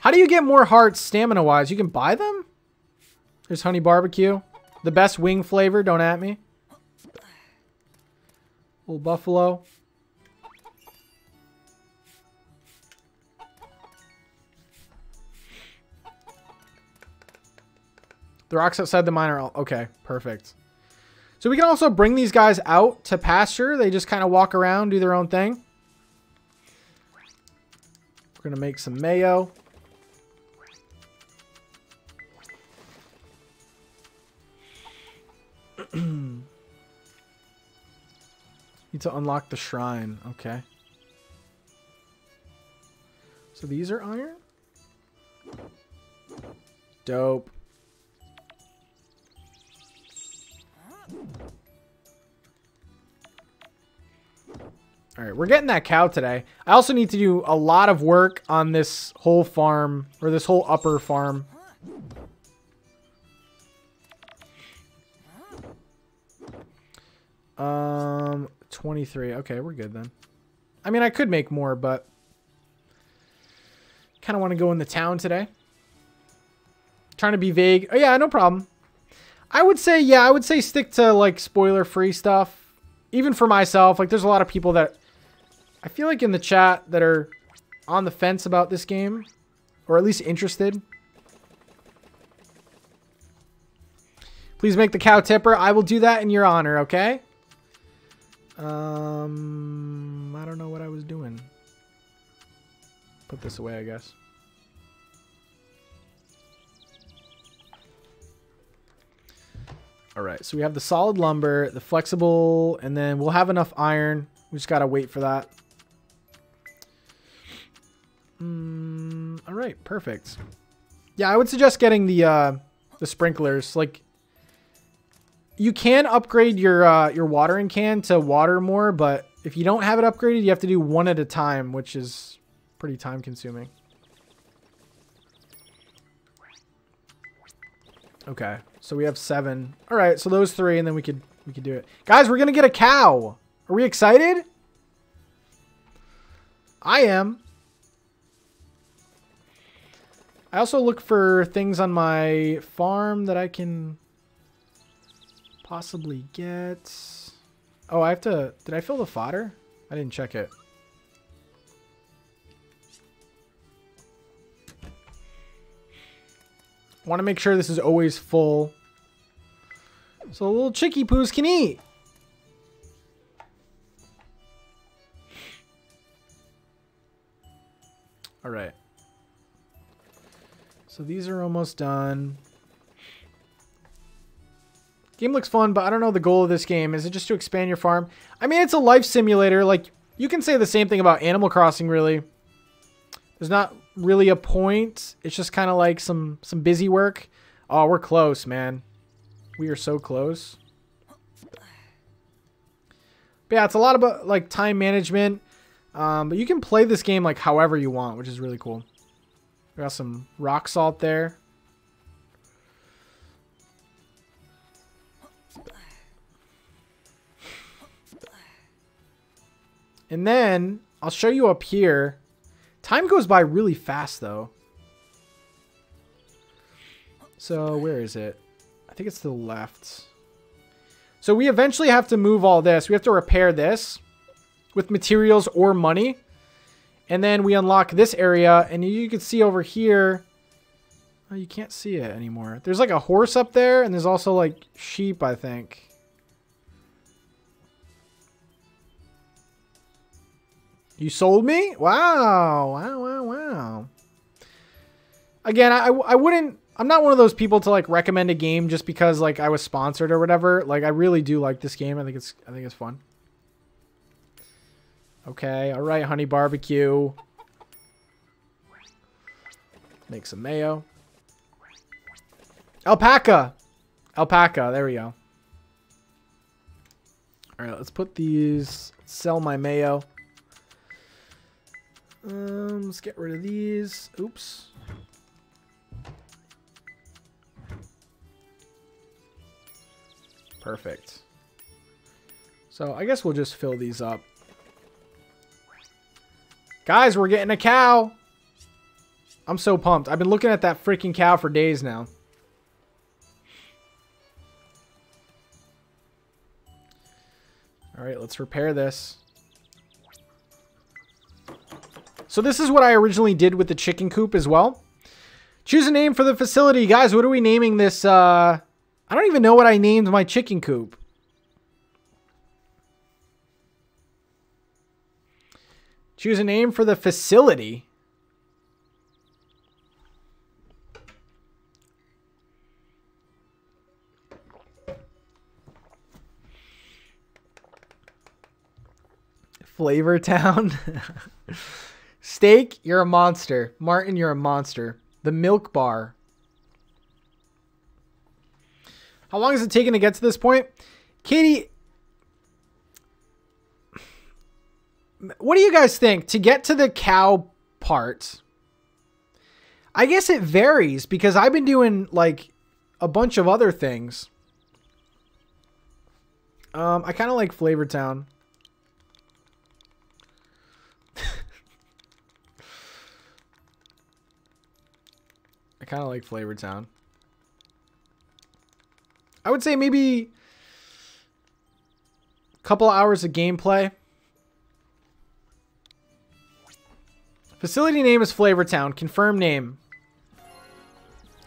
How do you get more hearts stamina-wise? You can buy them? There's honey barbecue. The best wing flavor, don't at me. Little buffalo. The rocks outside the mine are... All... Okay, perfect. So we can also bring these guys out to pasture. They just kind of walk around, do their own thing. We're going to make some mayo. (clears throat) Need to unlock the shrine. Okay. So these are iron? Dope. All right, we're getting that cow today. I also need to do a lot of work on this whole farm, or this whole upper farm. Um, 23. Okay, we're good then. I mean, I could make more, but kind of want to go in the town today. Trying to be vague. Oh, yeah, no problem. I would say, yeah, I would say stick to, like, spoiler-free stuff. Even for myself. Like, there's a lot of people that... I feel like in the chat that are on the fence about this game. Or at least interested. Please make the cow tipper. I will do that in your honor, okay? Um, I don't know what I was doing. Put this away, I guess. All right, so we have the solid lumber, the flexible, and then we'll have enough iron. We just got to wait for that. Mm, all right, perfect. Yeah, I would suggest getting the uh, the sprinklers. Like, you can upgrade your uh, your watering can to water more, but if you don't have it upgraded, you have to do one at a time, which is pretty time consuming. Okay, so we have seven. All right, so those three, and then we could we could do it. Guys, we're gonna get a cow. Are we excited? I am. I also look for things on my farm that I can possibly get. Oh, I have to. Did I fill the fodder? I didn't check it. Want to make sure this is always full. So little chicky poos can eat. All right. So these are almost done. Game looks fun, but I don't know the goal of this game. Is it just to expand your farm? I mean, it's a life simulator. Like, you can say the same thing about Animal Crossing, really. There's not really a point. It's just kind of like some some busy work. Oh, we're close, man. We are so close. But yeah, it's a lot about like time management. Um, but you can play this game like however you want, which is really cool. We got some rock salt there. And then I'll show you up here Time goes by really fast, though. So, where is it? Think it's to the left. So, we eventually have to move all this. We have to repair this with materials or money. And then we unlock this area. And you can see over here... Oh, you can't see it anymore. There's like a horse up there. And there's also like sheep, I think. You sold me? Wow. Wow, wow, wow. Again, I, I wouldn't I'm not one of those people to like recommend a game just because like I was sponsored or whatever. Like I really do like this game. I think it's I think it's fun. Okay, all right, honey barbecue. Make some mayo. Alpaca. Alpaca. There we go. All right, let's put these. Sell my mayo. Um, let's get rid of these. Oops. Perfect. So I guess we'll just fill these up. Guys, we're getting a cow. I'm so pumped. I've been looking at that freaking cow for days now. All right, let's repair this. So this is what I originally did with the chicken coop as well. Choose a name for the facility. Guys, what are we naming this? Uh, I don't even know what I named my chicken coop. Choose a name for the facility. Flavor Town. (laughs) Steak, you're a monster. Martin, you're a monster. The Milk Bar. How long has it taken to get to this point? Katie, what do you guys think? To get to the cow part, I guess it varies because I've been doing like a bunch of other things. Um, I kind of like Flavor Town. (laughs) I kind of like Flavor Town. I would say maybe a couple hours of gameplay. Facility name is Flavor Town. Confirm name.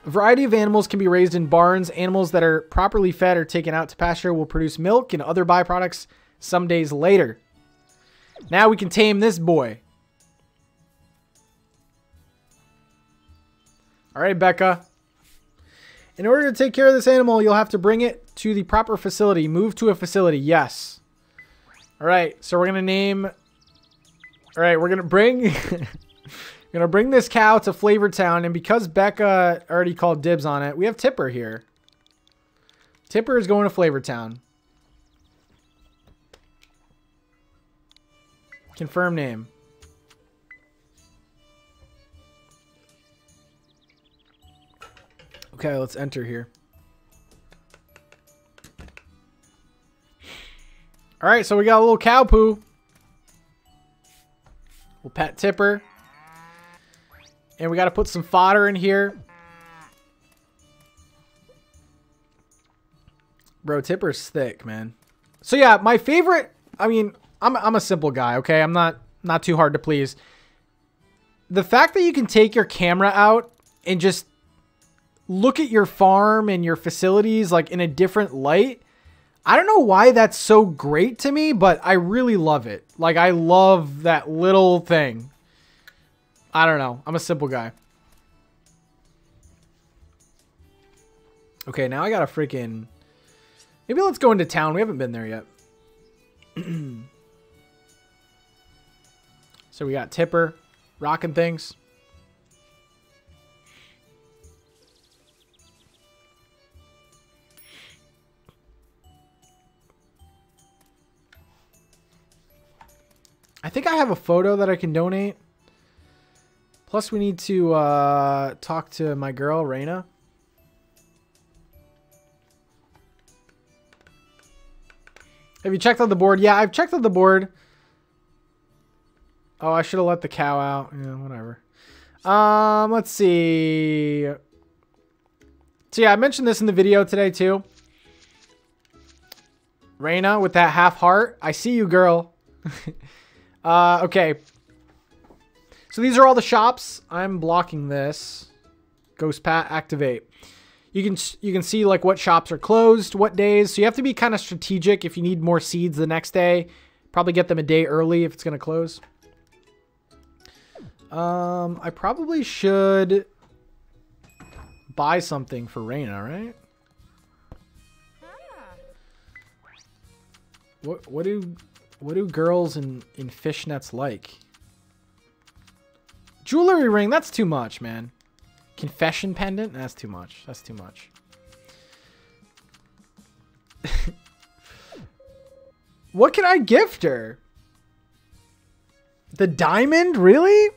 A variety of animals can be raised in barns. Animals that are properly fed or taken out to pasture will produce milk and other byproducts some days later. Now we can tame this boy. All right, Becca. In order to take care of this animal, you'll have to bring it to the proper facility. Move to a facility. Yes. All right. So we're going to name... All right. We're going to bring... (laughs) We're to bring this cow to Flavor Town. And because Becca already called dibs on it, we have Tipper here. Tipper is going to Flavor Town. Confirm name. Okay, let's enter here. All right, so we got a little cow poo. We'll pet Tipper. And we got to put some fodder in here. Bro, Tipper's thick, man. So yeah, my favorite, I mean, I'm, I'm a simple guy, okay? I'm not, not too hard to please. The fact that you can take your camera out and just look at your farm and your facilities like in a different light. I don't know why that's so great to me, but I really love it. Like I love that little thing. I don't know. I'm a simple guy. Okay, now I got a freaking Maybe let's go into town. We haven't been there yet. (clears throat) so we got Tipper rocking things. I think I have a photo that I can donate. Plus, we need to uh, talk to my girl, Reina. Have you checked on the board? Yeah, I've checked on the board. Oh, I should have let the cow out. Yeah, whatever. Um, let's see. So yeah, I mentioned this in the video today too. Reina with that half heart. I see you, girl. (laughs) Uh, okay. So these are all the shops. I'm blocking this. Ghost Pat activate. You can you can see like what shops are closed, what days. So you have to be kind of strategic if you need more seeds the next day. Probably get them a day early if it's going to close. Um, I probably should buy something for Reina, right? What what do what do girls in in fishnets like? Jewelry ring, that's too much, man. Confession pendant, that's too much. That's too much. (laughs) what can I gift her? The diamond, really?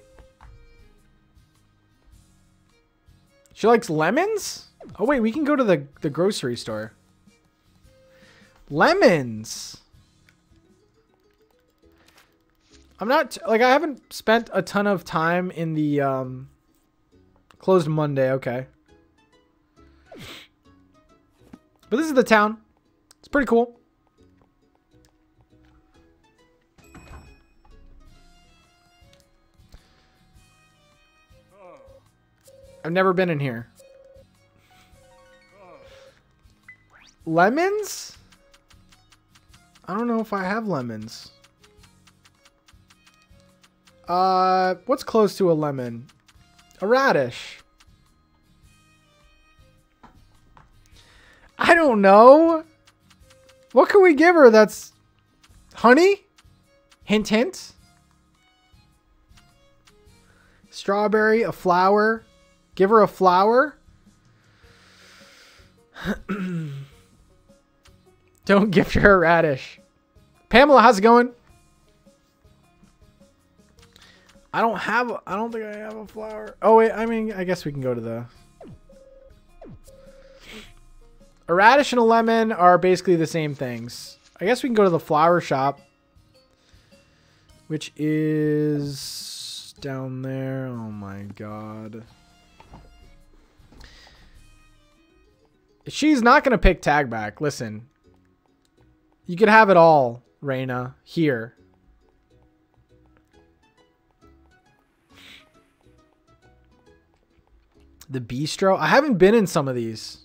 She likes lemons? Oh wait, we can go to the the grocery store. Lemons. I'm not like I haven't spent a ton of time in the um closed Monday, okay. But this is the town. It's pretty cool. I've never been in here. Lemons? I don't know if I have lemons. Uh, what's close to a lemon? A radish. I don't know. What can we give her that's honey? Hint, hint. Strawberry, a flower. Give her a flower. (clears throat) Don't gift her a radish. Pamela, how's it going? I don't have, I don't think I have a flower. Oh wait, I mean, I guess we can go to the... A radish and a lemon are basically the same things. I guess we can go to the flower shop. Which is down there. Oh my god. She's not going to pick tag back. Listen. You could have it all, Reina, here. The bistro? I haven't been in some of these.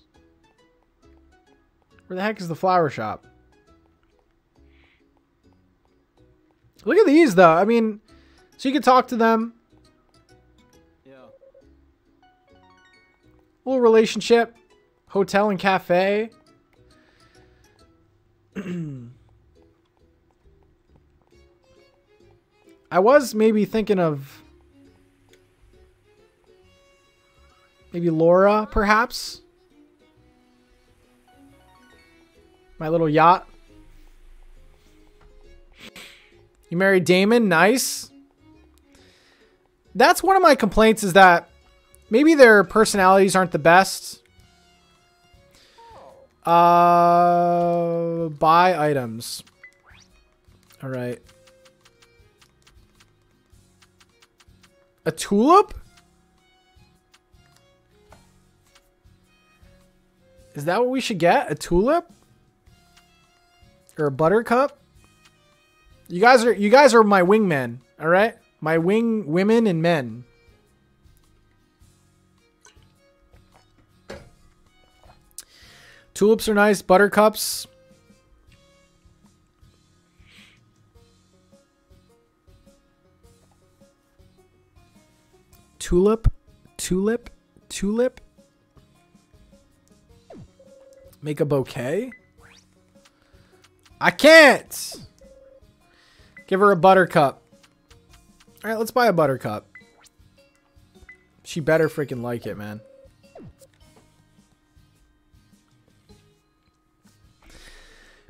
Where the heck is the flower shop? Look at these, though. I mean, so you can talk to them. Yeah. Little relationship. Hotel and cafe. (clears throat) I was maybe thinking of Maybe Laura, perhaps? My little yacht. You married Damon? Nice. That's one of my complaints is that maybe their personalities aren't the best. Uh, buy items. All right. A tulip? Is that what we should get? A tulip? Or a buttercup? You guys are you guys are my wingmen, all right? My wing women and men. Tulips are nice, buttercups. Tulip, tulip, tulip. Make a bouquet? I can't! Give her a buttercup. Alright, let's buy a buttercup. She better freaking like it, man.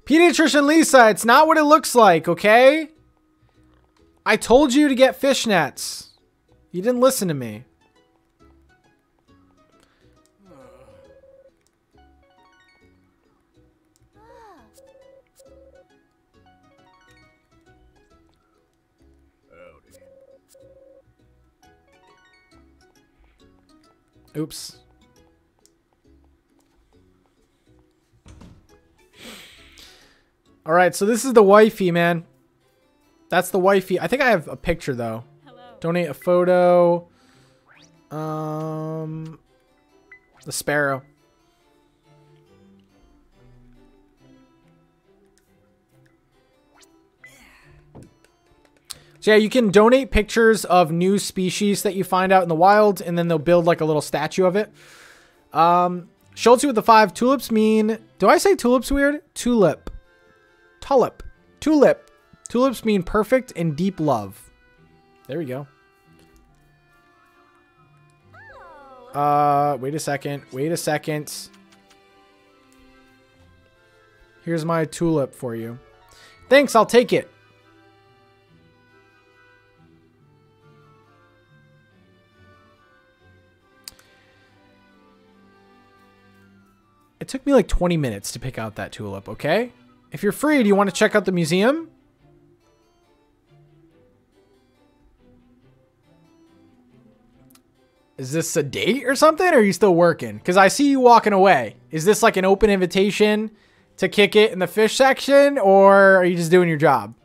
Pediatrician Lisa, it's not what it looks like, okay? I told you to get fishnets. You didn't listen to me. Oops. All right, so this is the wifey, man. That's the wifey. I think I have a picture though. Hello. Donate a photo. Um, the sparrow. So yeah, you can donate pictures of new species that you find out in the wild, and then they'll build like a little statue of it. Um, Schulte with the five. Tulips mean. Do I say tulips weird? Tulip. Tulip. Tulip. Tulips mean perfect and deep love. There we go. Uh, wait a second. Wait a second. Here's my tulip for you. Thanks, I'll take it. It took me like 20 minutes to pick out that tulip, okay? If you're free, do you want to check out the museum? Is this a date or something? Or are you still working? Because I see you walking away. Is this like an open invitation to kick it in the fish section? Or are you just doing your job?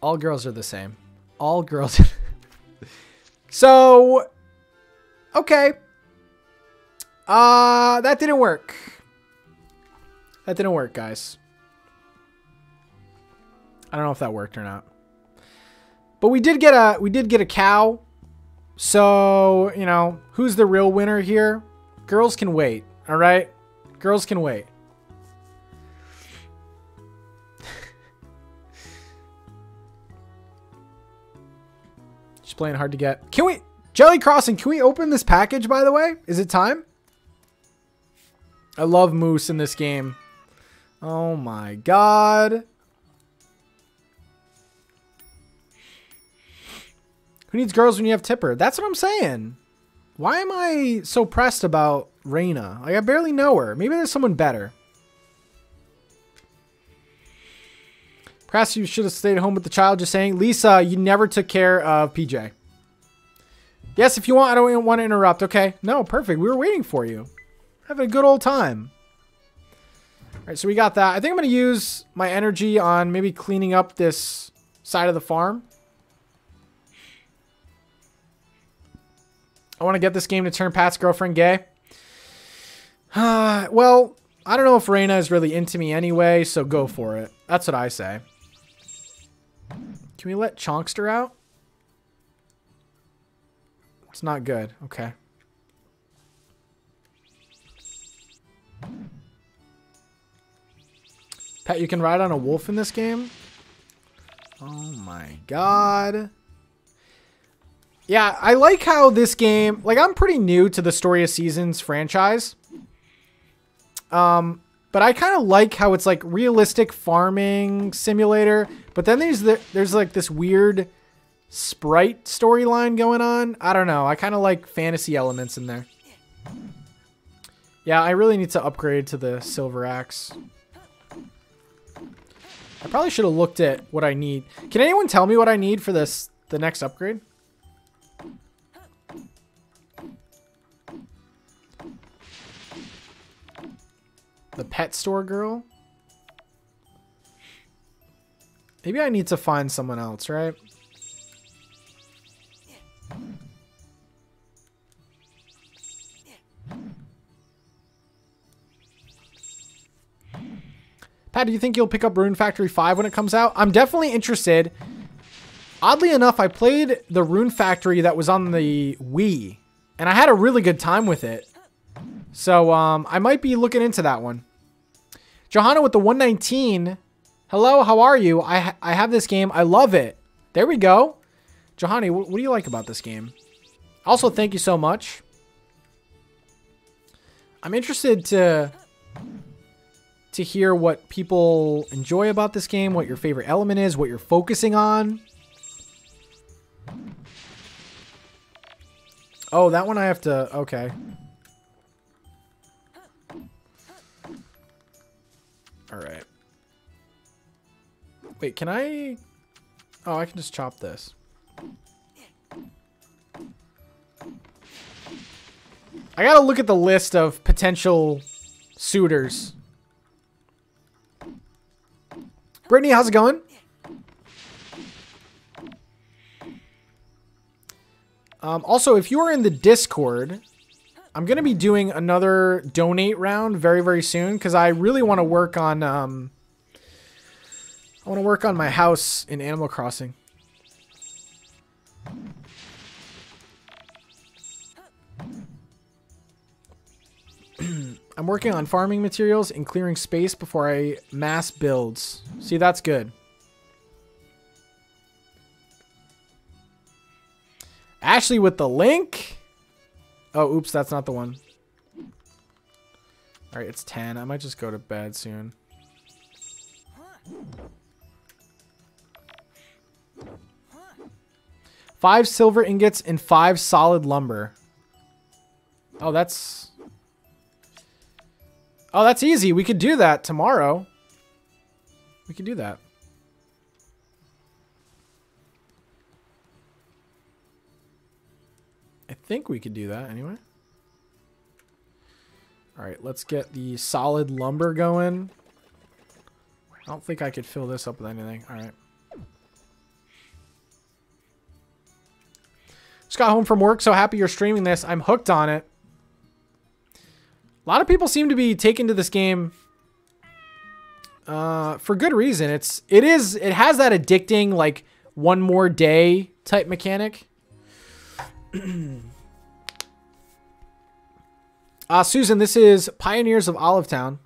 All girls are the same. All girls. (laughs) so, okay. Uh, that didn't work. That didn't work, guys. I don't know if that worked or not. But we did get a we did get a cow. So, you know, who's the real winner here? Girls can wait, all right? Girls can wait. Playing hard to get. Can we Jelly Crossing, can we open this package by the way? Is it time? I love moose in this game. Oh my god. Who needs girls when you have Tipper? That's what I'm saying. Why am I so pressed about Reina? Like, I barely know her. Maybe there's someone better. Perhaps you should have stayed home with the child, just saying. Lisa, you never took care of PJ. Yes, if you want, I don't want to interrupt. Okay. No, perfect. We were waiting for you. Having a good old time. All right, so we got that. I think I'm going to use my energy on maybe cleaning up this side of the farm. I want to get this game to turn Pat's girlfriend gay. Uh, (sighs) well, I don't know if Reina is really into me anyway, so go for it. That's what I say. Can we let Chonkster out? It's not good. Okay. Pat, you can ride on a wolf in this game? Oh my god. Yeah, I like how this game, like I'm pretty new to the Story of Seasons franchise. Um, but I kind of like how it's like realistic farming simulator, but then there's the, there's like this weird sprite storyline going on. I don't know. I kind of like fantasy elements in there. Yeah, I really need to upgrade to the silver axe. I probably should have looked at what I need. Can anyone tell me what I need for this the next upgrade? The pet store girl? Maybe I need to find someone else, right? Pat, do you think you'll pick up Rune Factory 5 when it comes out? I'm definitely interested. Oddly enough, I played the Rune Factory that was on the Wii, and I had a really good time with it. So um, I might be looking into that one. Johanna with the 119. Hello, how are you? I, ha I have this game. I love it. There we go. Johanny, what, what do you like about this game? Also, thank you so much. I'm interested to to hear what people enjoy about this game, what your favorite element is, what you're focusing on. Oh, that one I have to... Okay. Alright. Wait, can I... Oh, I can just chop this. I gotta look at the list of potential suitors. Brittany, how's it going? Um, also, if you are in the Discord, I'm going to be doing another donate round very, very soon because I really want to work on, um, I want to work on my house in Animal Crossing. (clears throat) I'm working on farming materials and clearing space before I mass builds. See, that's good. Ashley with the link. Oh, oops, that's not the one. All right, it's 10. I might just go to bed soon. Five silver ingots and five solid lumber. Oh, that's... Oh, that's easy. We could do that tomorrow. We could do that. Think we could do that anyway. All right, let's get the solid lumber going. I don't think I could fill this up with anything. All right. Just got home from work. So happy you're streaming this. I'm hooked on it. A lot of people seem to be taken to this game uh, for good reason. It's it is it has that addicting like one more day type mechanic. (clears throat) uh, Susan, this is Pioneers of Olive Town.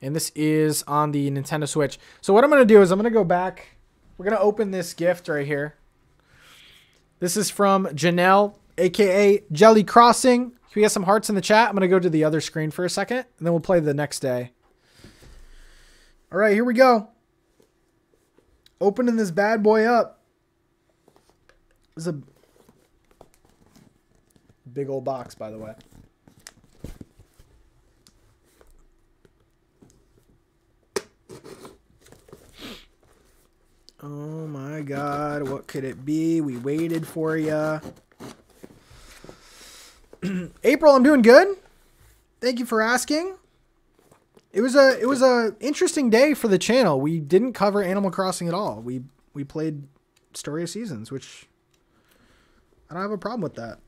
And this is on the Nintendo Switch. So what I'm going to do is I'm going to go back. We're going to open this gift right here. This is from Janelle, aka Jelly Crossing. We get some hearts in the chat. I'm going to go to the other screen for a second, and then we'll play the next day. All right, here we go. Opening this bad boy up. Is a big old box, by the way. Oh my god, what could it be? We waited for you. (clears throat) April, I'm doing good. Thank you for asking. It was a it was a interesting day for the channel. We didn't cover Animal Crossing at all. We we played Story of Seasons, which I don't have a problem with that.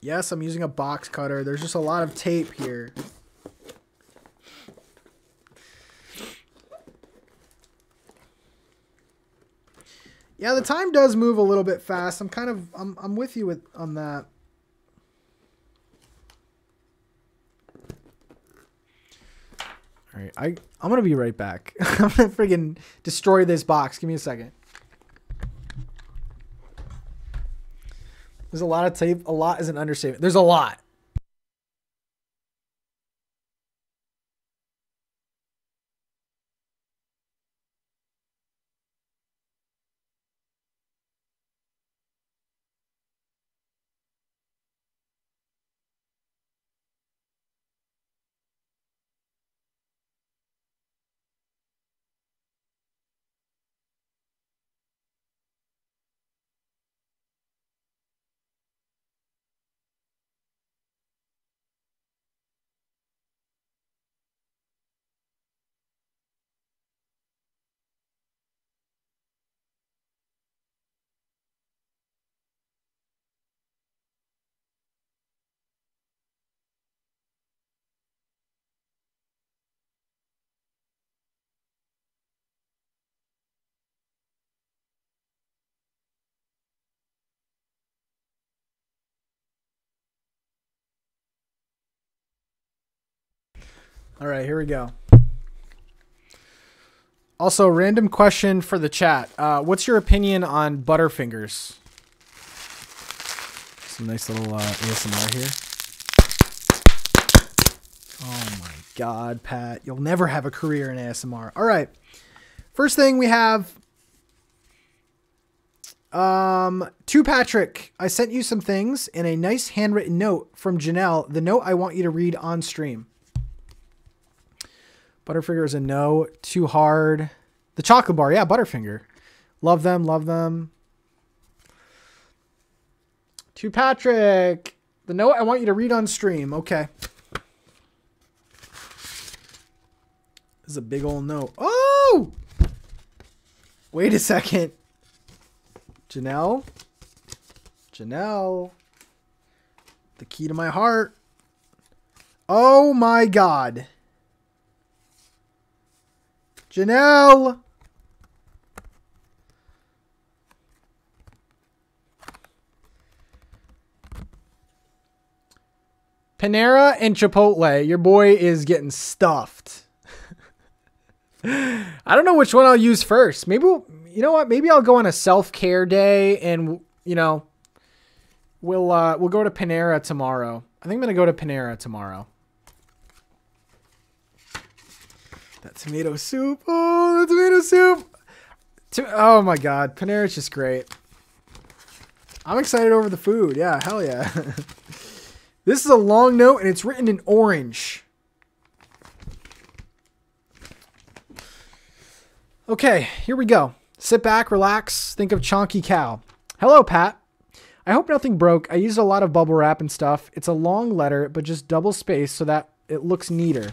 Yes, I'm using a box cutter. There's just a lot of tape here. Yeah, the time does move a little bit fast. I'm kind of I'm I'm with you with on that. All right, I I'm gonna be right back. (laughs) I'm gonna friggin' destroy this box. Give me a second. There's a lot of tape. A lot is an understatement. There's a lot. All right, here we go. Also, random question for the chat. Uh, what's your opinion on Butterfingers? Some nice little uh, ASMR here. Oh my god, Pat. You'll never have a career in ASMR. All right. First thing we have um, to Patrick, I sent you some things in a nice handwritten note from Janelle. The note I want you to read on stream. Butterfinger is a no. Too hard. The chocolate bar. Yeah, Butterfinger. Love them. Love them. To Patrick. The note I want you to read on stream. Okay. This is a big old note. Oh! Wait a second. Janelle? Janelle? The key to my heart. Oh my god. Janelle. Panera and Chipotle. Your boy is getting stuffed. (laughs) I don't know which one I'll use first. Maybe we'll, you know what? Maybe I'll go on a self care day, and you know, we'll uh, we'll go to Panera tomorrow. I think I'm gonna go to Panera tomorrow. That tomato soup. Oh, the tomato soup. To- oh my god, Panera is just great. I'm excited over the food. Yeah, hell yeah. (laughs) this is a long note and it's written in orange. Okay, here we go. Sit back, relax, think of Chonky Cow. Hello, Pat. I hope nothing broke. I used a lot of bubble wrap and stuff. It's a long letter, but just double space so that it looks neater.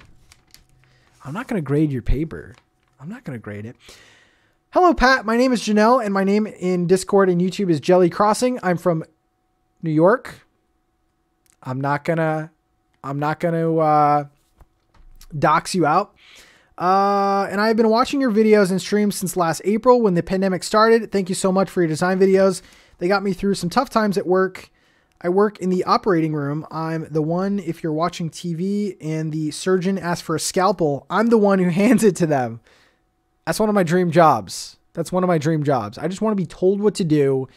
I'm not going to grade your paper. I'm not going to grade it. Hello, Pat. My name is Janelle, and my name in Discord and YouTube is Jelly Crossing. I'm from New York. I'm not gonna. I'm not gonna uh, dox you out. Uh, and I've been watching your videos and streams since last April when the pandemic started. Thank you so much for your design videos. They got me through some tough times at work. I work in the operating room. I'm the one, if you're watching TV and the surgeon asks for a scalpel, I'm the one who (laughs) hands it to them. That's one of my dream jobs. That's one of my dream jobs. I just want to be told what to do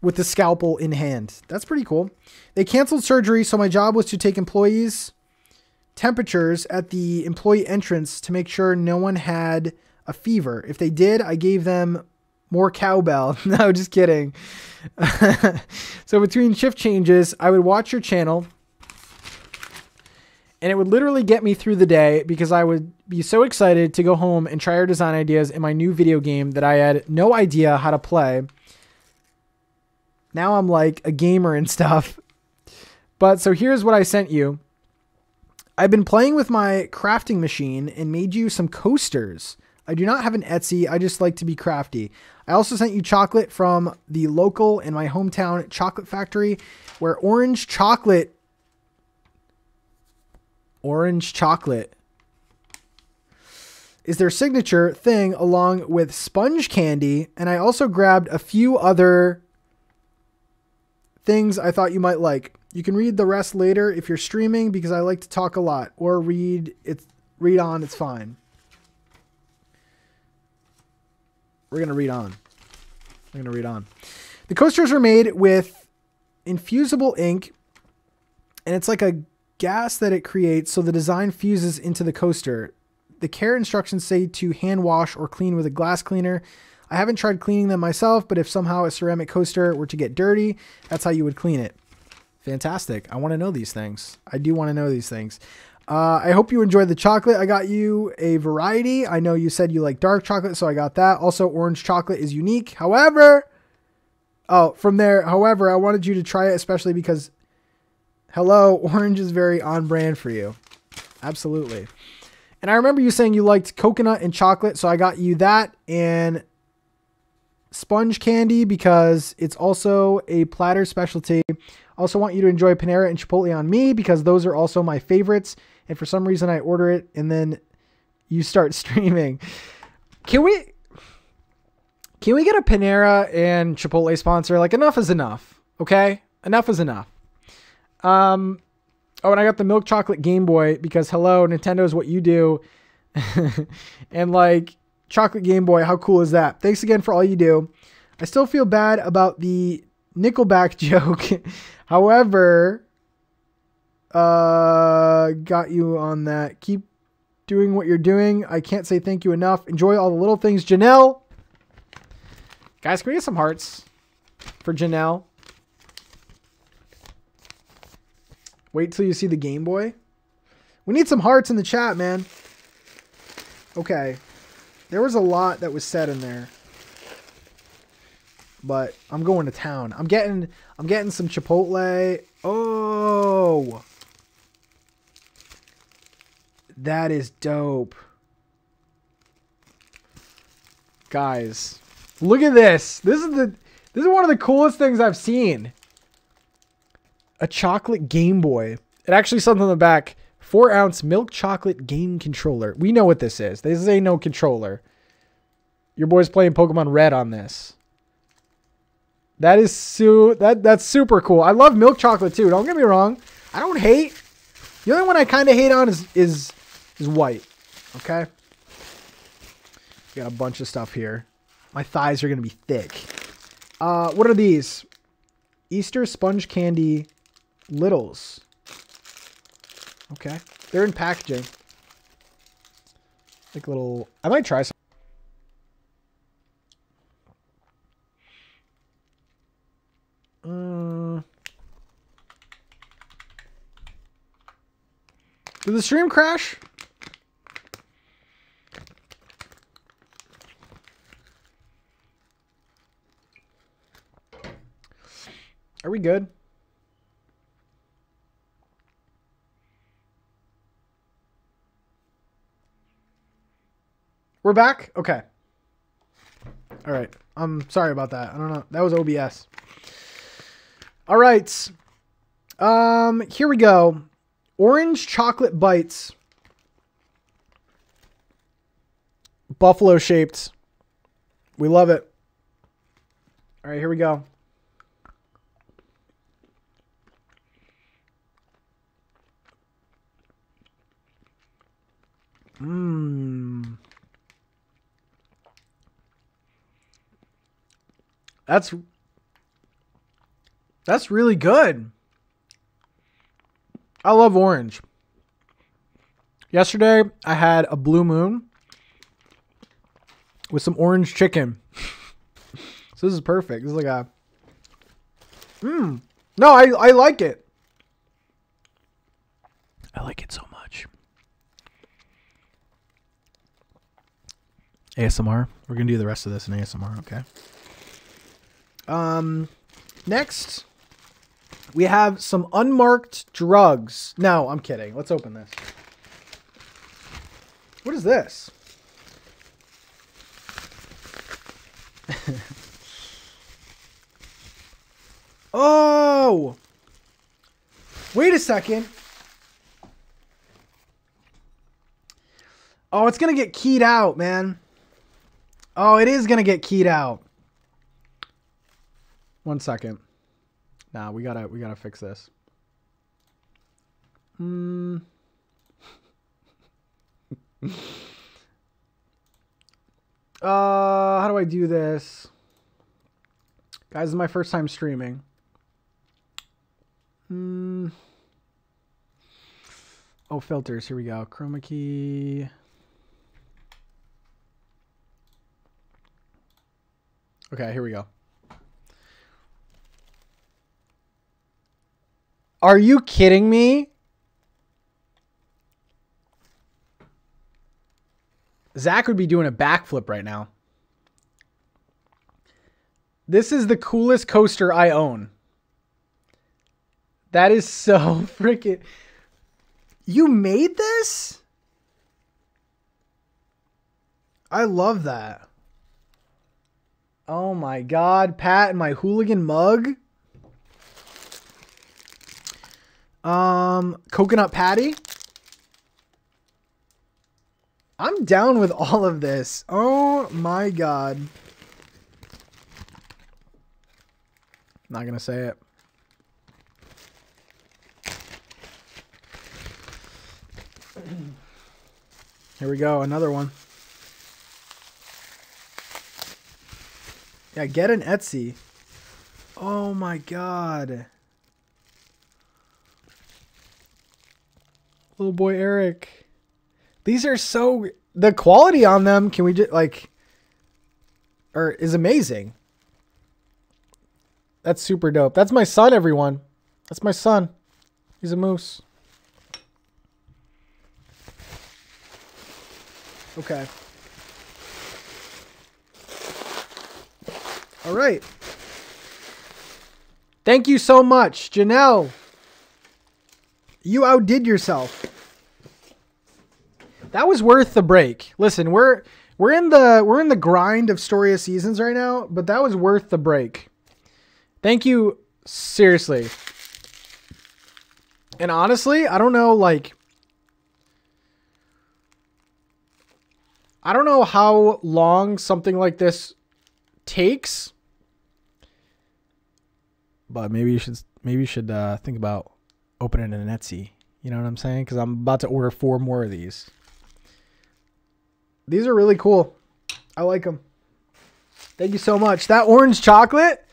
with the scalpel in hand. That's pretty cool. They canceled surgery, so my job was to take employees' temperatures at the employee entrance to make sure no one had a fever. If they did, I gave them more cowbell. (laughs) no, just kidding. (laughs) so between shift changes, I would watch your channel and it would literally get me through the day because I would be so excited to go home and try our design ideas in my new video game that I had no idea how to play. Now I'm like a gamer and (laughs) stuff. But so here's what I sent you. I've been playing with my crafting machine and made you some coasters. I do not have an Etsy. I just like to be crafty. I also sent you chocolate from the local in my hometown chocolate factory where orange chocolate orange chocolate is their signature thing along with sponge candy and I also grabbed a few other things I thought you might like. You can read the rest later if you're streaming because I like to talk a lot or read it read on it's fine. We're going to read on. We're going to read on. The coasters are made with infusible ink, and it's like a gas that it creates, so the design fuses into the coaster. The care instructions say to hand wash or clean with a glass cleaner. I haven't tried cleaning them myself, but if somehow a ceramic coaster were to get dirty, that's how you would clean it. Fantastic. I want to know these things. I do want to know these things. Uh, I hope you enjoyed the chocolate. I got you a variety. I know you said you like dark chocolate, so I got that. Also, orange chocolate is unique. However, oh, from there, however, I wanted you to try it, especially because, hello, (laughs) orange is very on brand for you. Absolutely. And I remember you saying you liked coconut and chocolate, so I got you that and sponge candy because it's also a platter specialty. Also want you to enjoy Panera and Chipotle on me because those are also my favorites and for some reason I order it and then you start (laughs) streaming. Can we can we get a Panera and Chipotle sponsor? Like enough is enough. Okay? Enough is enough. Um oh and I got the milk chocolate Game Boy because hello, Nintendo is what you do. (laughs) and like chocolate Game Boy, how cool is that? Thanks again for all you do. I still feel bad about the Nickelback (laughs) joke. However, uh, got you on that. Keep doing what you're doing. I can't say thank you enough. Enjoy all the little things. Janelle. Guys, can we get some hearts for Janelle? Wait till you see the Game Boy. We need some hearts in the chat, man. Okay. There was a lot that was said in there. But I'm going to town. I'm getting I'm getting some Chipotle. Oh. That is dope. Guys, look at this. This is the this is one of the coolest things I've seen. A chocolate Game Boy. It actually says on the back Four ounce milk chocolate game controller. We know what this is. This ain't no controller. Your boy's playing Pokemon Red on this. That is so that that's super cool. I love milk chocolate too. Don't get me wrong. I don't hate. The only one I kind of hate on is is is white. Okay. Got a bunch of stuff here. My thighs are gonna be thick. Uh, what are these? Easter sponge candy littles. Okay, they're in packaging. Like little. I might try some. Uh, did the stream crash? Are we good? We're back? Okay. All right. I'm sorry about that. I don't know. That was OBS. All right. Um, here we go. Orange chocolate bites. Buffalo shaped. We love it. All right, here we go. Mmm. That's that's really good. I love orange. Yesterday I had a blue moon with some orange chicken. (laughs) so this is perfect. This is like a Mmm. No, I I like it. I like it so much. ASMR. We're gonna do the rest of this in ASMR, okay? Um, next, we have some unmarked drugs. No, I'm kidding. Let's open this. What is this? (laughs) oh! Wait a second. Oh, it's going to get keyed out, man. Oh, it is going to get keyed out. One second. Nah, we gotta we gotta fix this. Hmm. (laughs) uh, how do I do this? Guys, this is my first time streaming. Hmm. Oh, filters. Here we go. Chroma key. Okay, here we go. Are you kidding me? Zach would be doing a backflip right now. This is the coolest coaster I own. That is so (laughs) freaking. You made this? I love that. Oh my god, Pat and my hooligan mug. Um, coconut patty. I'm down with all of this. Oh my god. Not gonna say it. Here we go, another one. Yeah, get an Etsy. Oh my god. Little boy Eric. These are so the quality on them, can we just like or is amazing. That's super dope. That's my son, everyone. That's my son. He's a moose. Okay. All right. Thank you so much, Janelle. You outdid yourself. That was worth the break. Listen, we're we're in the we're in the grind of story of seasons right now, but that was worth the break. Thank you seriously. And honestly, I don't know like I don't know how long something like this takes but maybe you should maybe you should uh, think about opening an Etsy. You know what I'm saying? Because I'm about to order four more of these. These are really cool. I like them. Thank you so much. That orange chocolate,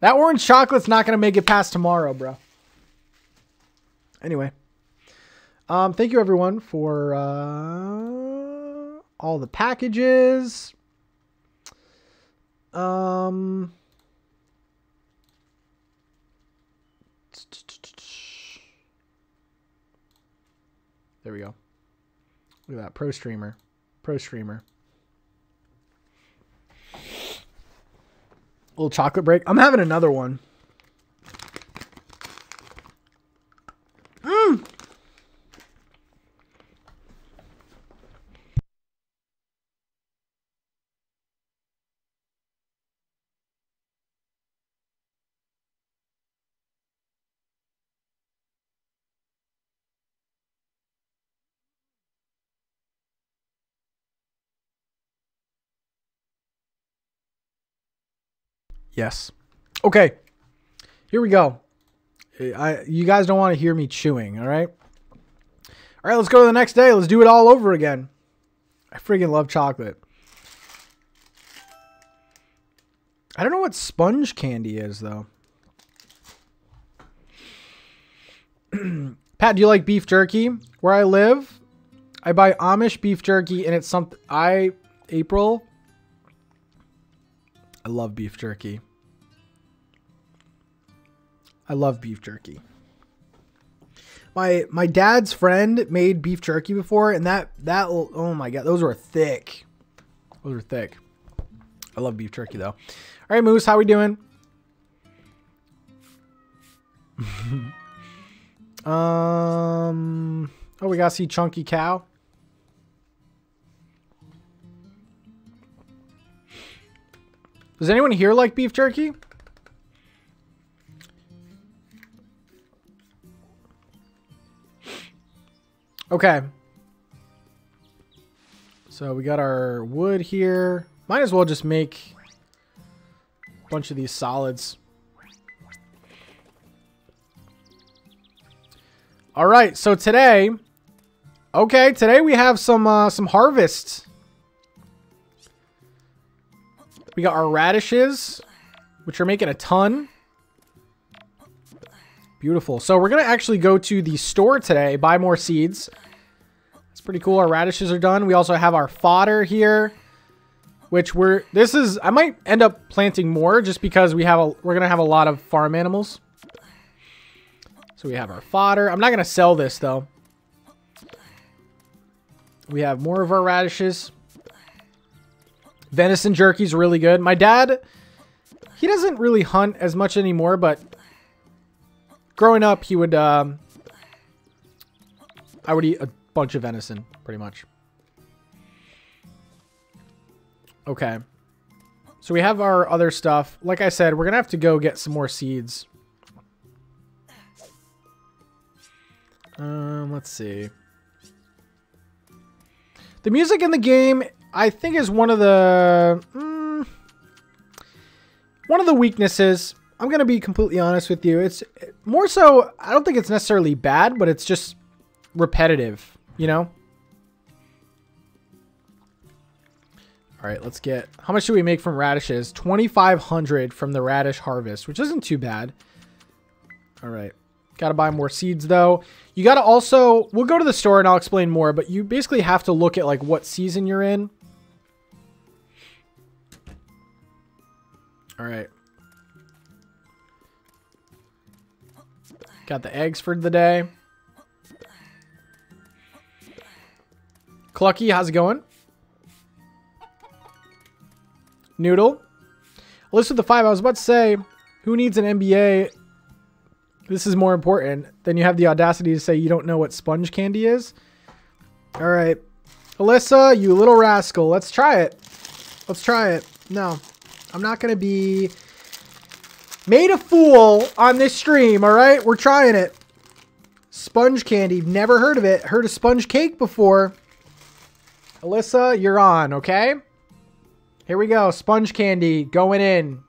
that orange chocolate's not gonna make it past tomorrow, bro. Anyway, um, thank you everyone for uh, all the packages. Um. There we go. Look at that pro streamer, pro streamer. little chocolate break. I'm having another one. Mmm. Yes. Okay. Here we go. I you guys don't want to hear me chewing, all right? All right, let's go to the next day. Let's do it all over again. I freaking love chocolate. I don't know what sponge candy is though. (clears throat) Pat, do you like beef jerky? Where I live, I buy Amish beef jerky and it's something I April I love beef jerky. I love beef jerky. My my dad's friend made beef jerky before, and that that oh my god, those were thick. Those were thick. I love beef jerky though. All right, Moose, how we doing? (laughs) um. Oh, we gotta see Chunky Cow. Does anyone here like beef jerky? Okay. So we got our wood here. Might as well just make a bunch of these solids. All right, so today, okay, today we have some uh, some harvests. We got our radishes, which are making a ton. Beautiful. So we're going to actually go to the store today, buy more seeds. It's pretty cool. Our radishes are done. We also have our fodder here, which we're, this is, I might end up planting more just because we have a, we're going to have a lot of farm animals. So we have our fodder. I'm not going to sell this though. We have more of our radishes. Venison jerky is really good. My dad, he doesn't really hunt as much anymore, but growing up, he would, um, I would eat a bunch of venison, pretty much. Okay. So we have our other stuff. Like I said, we're going to have to go get some more seeds. Um, let's see. The music in the game, I think, is one of the... Mm, one of the weaknesses. I'm going to be completely honest with you. It's more so, I don't think it's necessarily bad, but it's just repetitive, you know? All right, let's get, how much do we make from radishes? 2,500 from the radish harvest, which isn't too bad. All right. Got to buy more seeds though. You got to also, we'll go to the store and I'll explain more, but you basically have to look at like what season you're in. All right. Got the eggs for the day. Clucky, how's it going? Noodle. List with the five. I was about to say, who needs an MBA? This is more important than you have the audacity to say you don't know what sponge candy is. All right. Alyssa, you little rascal. Let's try it. Let's try it. No, I'm not going to be Made a fool on this stream, all right? We're trying it. Sponge candy. Never heard of it. Heard of sponge cake before. Alyssa, you're on, okay? Here we go. Sponge candy going in.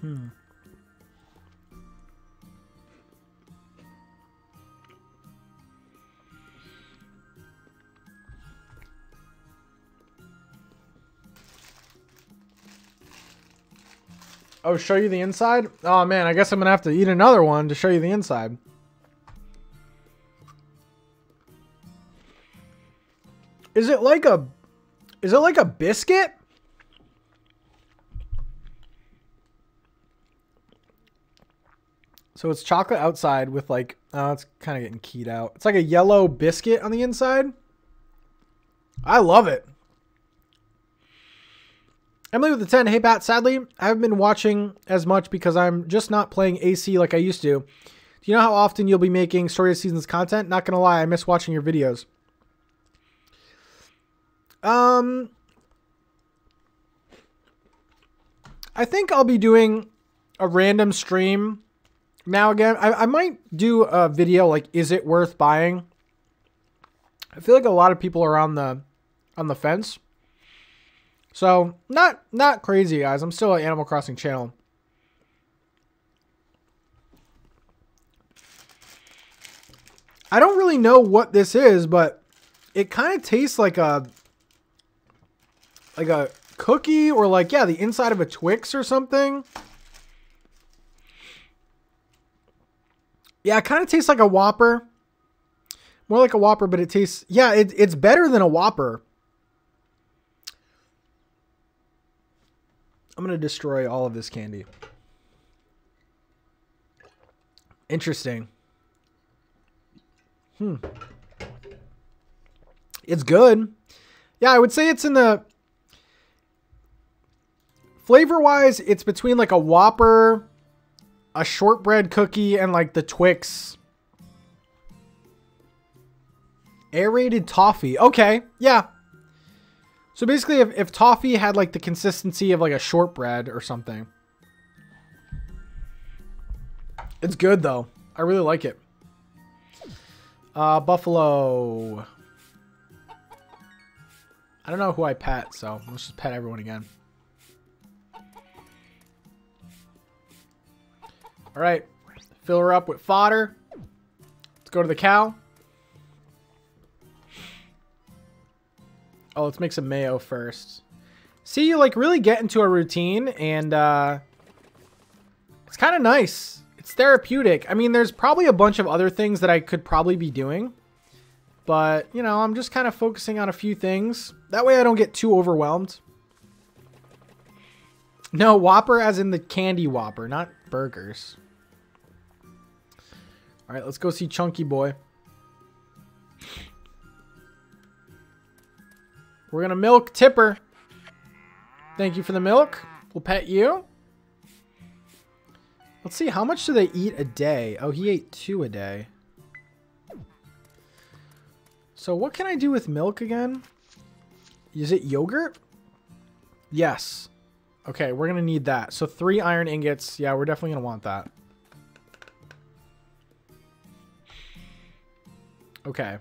Hmm. Oh, show you the inside? Oh man, I guess I'm gonna have to eat another one to show you the inside. Is it like a is it like a biscuit? So it's chocolate outside with like oh it's kind of getting keyed out. It's like a yellow biscuit on the inside. I love it. Emily with the 10. Hey, Pat. Sadly, I haven't been watching as much because I'm just not playing AC like I used to. Do you know how often you'll be making Story of Seasons content? Not going to lie, I miss watching your videos. Um, I think I'll be doing a random stream now again. I, I might do a video like, is it worth buying? I feel like a lot of people are on the on the fence. So not not crazy, guys. I'm still an Animal Crossing channel. I don't really know what this is, but it kind of tastes like a like a cookie or like yeah, the inside of a Twix or something. Yeah, it kind of tastes like a Whopper. More like a Whopper, but it tastes yeah, it, it's better than a Whopper. I'm going to destroy all of this candy. Interesting. Hmm. It's good. Yeah, I would say it's in the flavor wise, it's between like a Whopper, a shortbread cookie, and like the Twix. Aerated toffee. Okay. Yeah. So basically, if, if toffee had like the consistency of like a shortbread or something. It's good though. I really like it. Uh, Buffalo. I don't know who I pet, so let's just pet everyone again. All right, fill her up with fodder. Let's go to the cow. Oh, let's make some mayo first. See, you like really get into a routine and uh, it's kind of nice. It's therapeutic. I mean, there's probably a bunch of other things that I could probably be doing. But, you know, I'm just kind of focusing on a few things. That way I don't get too overwhelmed. No, Whopper as in the candy Whopper, not burgers. All right, let's go see Chunky Boy. We're going to milk Tipper. Thank you for the milk. We'll pet you. Let's see, how much do they eat a day? Oh, he ate two a day. So what can I do with milk again? Is it yogurt? Yes. Okay, we're going to need that. So three iron ingots. Yeah, we're definitely going to want that. Okay.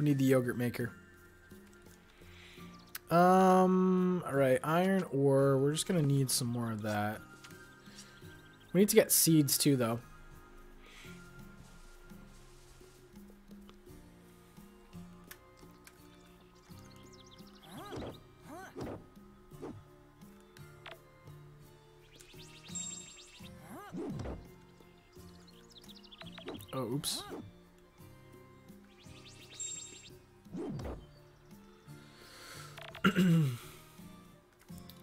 We need the yogurt maker. Um, all right, iron ore. We're just going to need some more of that. We need to get seeds too, though. Oh, oops. (clears throat) we'll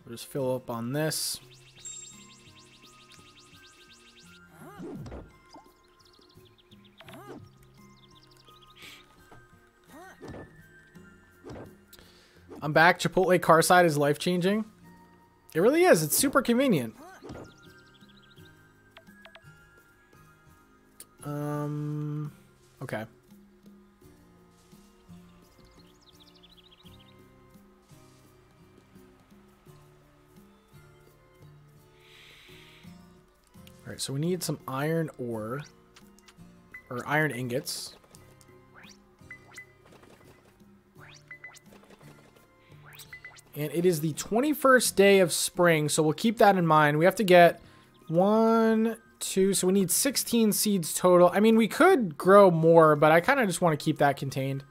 just fill up on this. I'm back. Chipotle car side is life changing. It really is. It's super convenient. Um, okay. Right, so we need some iron ore. Or iron ingots. And it is the 21st day of spring, so we'll keep that in mind. We have to get one, two, so we need 16 seeds total. I mean, we could grow more, but I kind of just want to keep that contained.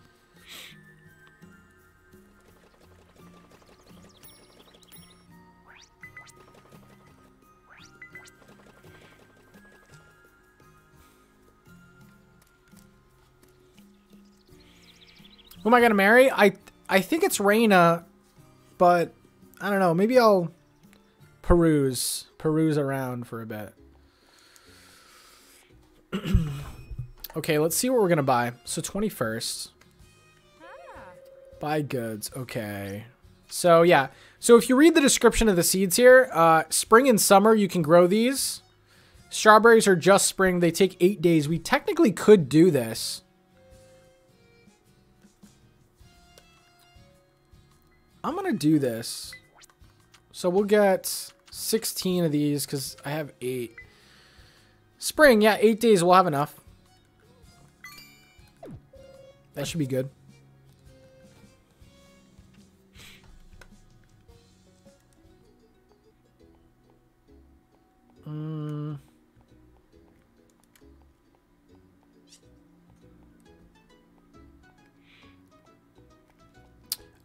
Who am I gonna marry? I I think it's Reina, but I don't know. Maybe I'll peruse peruse around for a bit. (clears throat) okay, let's see what we're gonna buy. So twenty first. Buy goods. Okay. So yeah. So if you read the description of the seeds here, uh, spring and summer you can grow these. Strawberries are just spring. They take eight days. We technically could do this. I'm going to do this. So we'll get 16 of these because I have eight. Spring, yeah, eight days. We'll have enough. That should be good. Mm.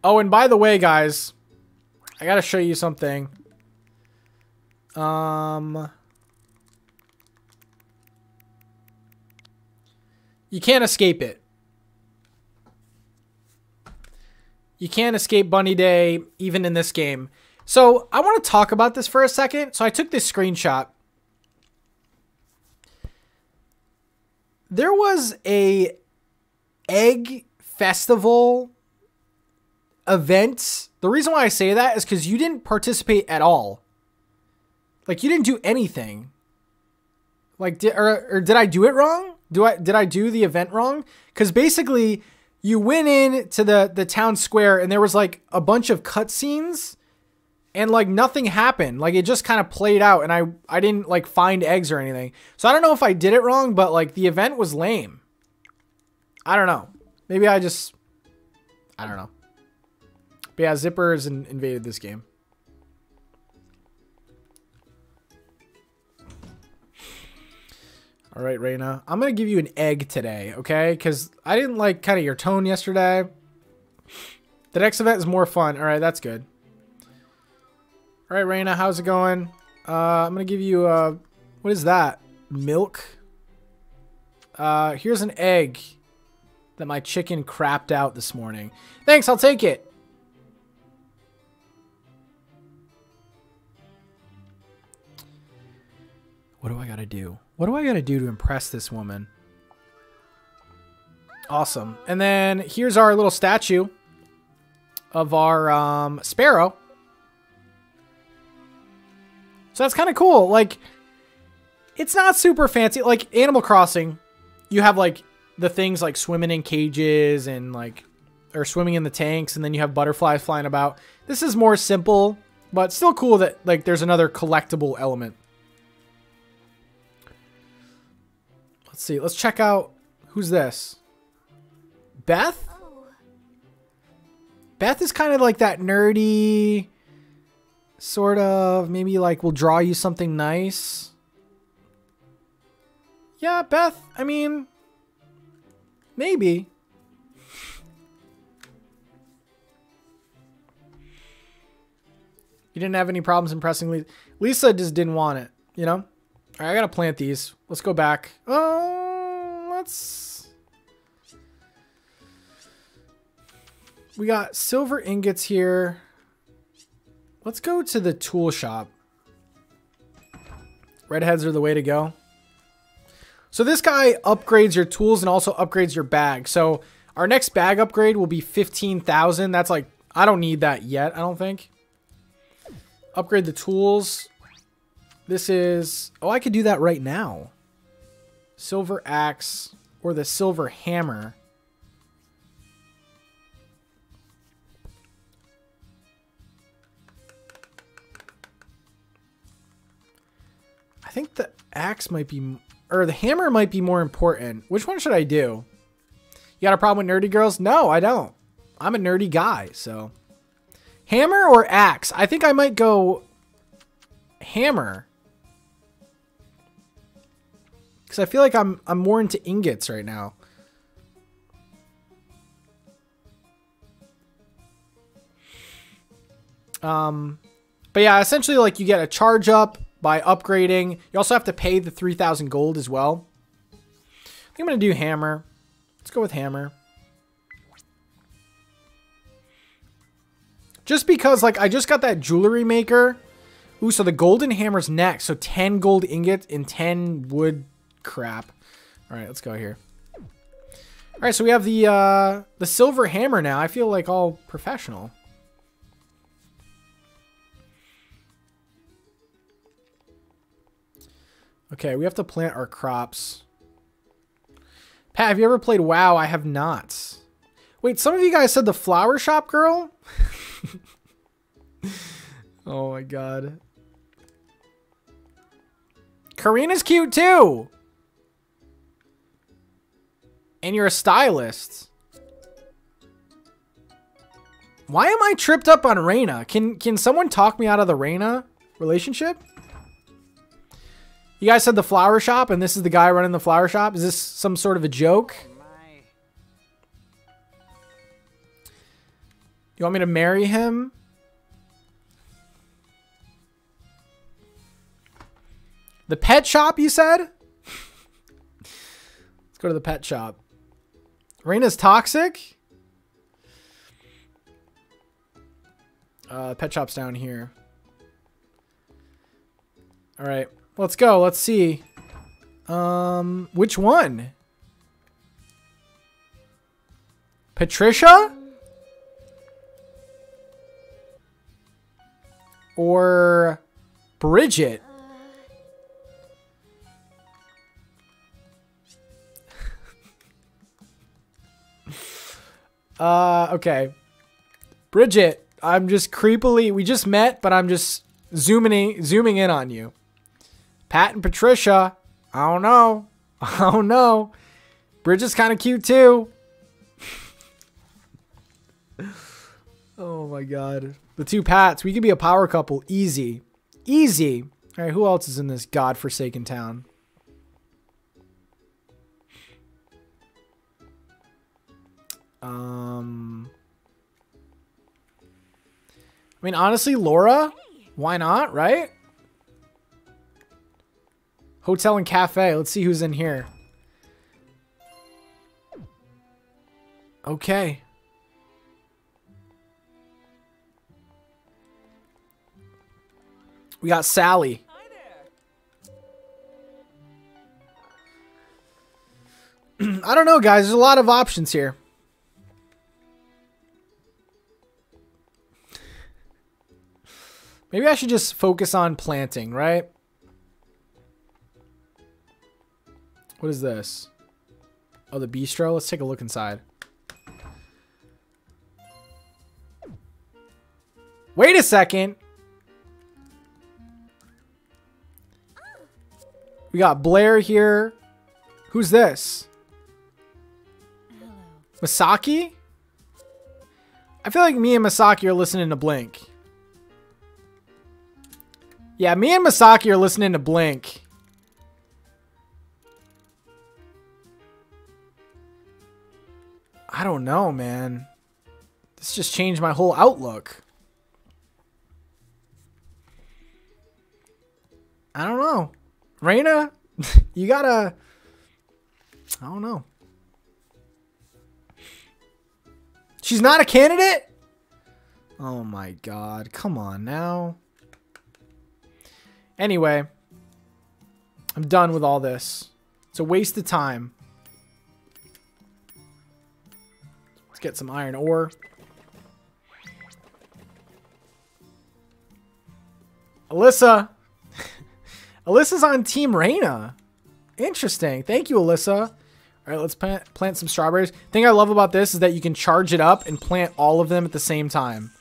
Oh, and by the way, guys, I gotta show you something. Um, you can't escape it. You can't escape Bunny Day even in this game. So I want to talk about this for a second. So I took this screenshot. There was a egg festival event. The reason why I say that is because you didn't participate at all. Like you didn't do anything. Like did or, or did I do it wrong? Do I did I do the event wrong? Because basically you went in to the the town square and there was like a bunch of cutscenes and like nothing happened. Like it just kind of played out and I I didn't like find eggs or anything. So I don't know if I did it wrong, but like the event was lame. I don't know. Maybe I just I don't know. But yeah, Zippers in, invaded this game. All right, Reina. I'm going to give you an egg today, okay? Because I didn't like kind of your tone yesterday. The next event is more fun. All right, that's good. All right, Reina, how's it going? Uh, I'm going to give you, uh, what is that? Milk? Uh, here's an egg that my chicken crapped out this morning. Thanks, I'll take it. What do I gotta do? What do I gotta do to impress this woman? Awesome. And then here's our little statue of our um, sparrow. So that's kind of cool. Like, it's not super fancy. Like Animal Crossing, you have like the things like swimming in cages and like, or swimming in the tanks, and then you have butterflies flying about. This is more simple, but still cool that like there's another collectible element. Let's see. Let's check out who's this. Beth? Oh. Beth is kind of like that nerdy sort of maybe like will draw you something nice. Yeah, Beth, I mean maybe. You didn't have any problems impressing Lisa. Lisa just didn't want it, you know? All right, I gotta plant these. Let's go back. Oh, let's. We got silver ingots here. Let's go to the tool shop. Redheads are the way to go. So this guy upgrades your tools and also upgrades your bag. So our next bag upgrade will be 15,000. That's like, I don't need that yet, I don't think. Upgrade the tools. This is... Oh, I could do that right now. Silver axe or the silver hammer. I think the axe might be, or the hammer might be more important. Which one should I do? You got a problem with nerdy girls? No, I don't. I'm a nerdy guy, so. Hammer or axe? I think I might go hammer. Because I feel like I'm I'm more into ingots right now. Um, but yeah, essentially, like you get a charge up by upgrading. You also have to pay the 3,000 gold as well. I think I'm going to do hammer. Let's go with hammer. Just because, like, I just got that jewelry maker. Ooh, so the golden hammer's next. So 10 gold ingots and 10 wood crap. All right, let's go here. All right, so we have the uh, the silver hammer now. I feel like all professional. Okay, we have to plant our crops. Pat, have you ever played WoW? I have not. Wait, some of you guys said the flower shop girl? (laughs) oh my god. Karina's cute too! And you're a stylist. Why am I tripped up on Reina? Can can someone talk me out of the Reina relationship? You guys said the flower shop, and this is the guy running the flower shop. Is this some sort of a joke? You want me to marry him? The pet shop, you said? (laughs) Let's go to the pet shop. Reina's toxic? Uh, pet shop's down here. All right. Let's go. Let's see. Um, which one? Patricia? Or Bridget? Uh, okay. Bridget, I'm just creepily, we just met, but I'm just zooming in, zooming in on you. Pat and Patricia. I don't know. (laughs) I don't know. Bridget's kind of cute too. (laughs) oh my god. The two Pats. We could be a power couple. Easy. Easy. All right, who else is in this godforsaken town? Um... I mean, honestly, Laura? Why not, right? Hotel and cafe. Let's see who's in here. Okay. We got Sally. (clears throat) I don't know, guys. There's a lot of options here. Maybe I should just focus on planting, right? What is this? Oh, the bistro? Let's take a look inside. Wait a second. We got Blair here. Who's this? Masaki? I feel like me and Masaki are listening to Blink. Yeah, me and Masaki are listening to Blink. I don't know, man. This just changed my whole outlook. I don't know. Reina, (laughs) you gotta... I don't know. She's not a candidate? Oh my god. Come on now. Anyway. I'm done with all this. It's a waste of time. Let's get some iron ore. Alyssa. (laughs) Alyssa's on Team Reina. Interesting. Thank you, Alyssa. All right, let's plant, plant some strawberries. thing I love about this is that you can charge it up and plant all of them at the same time.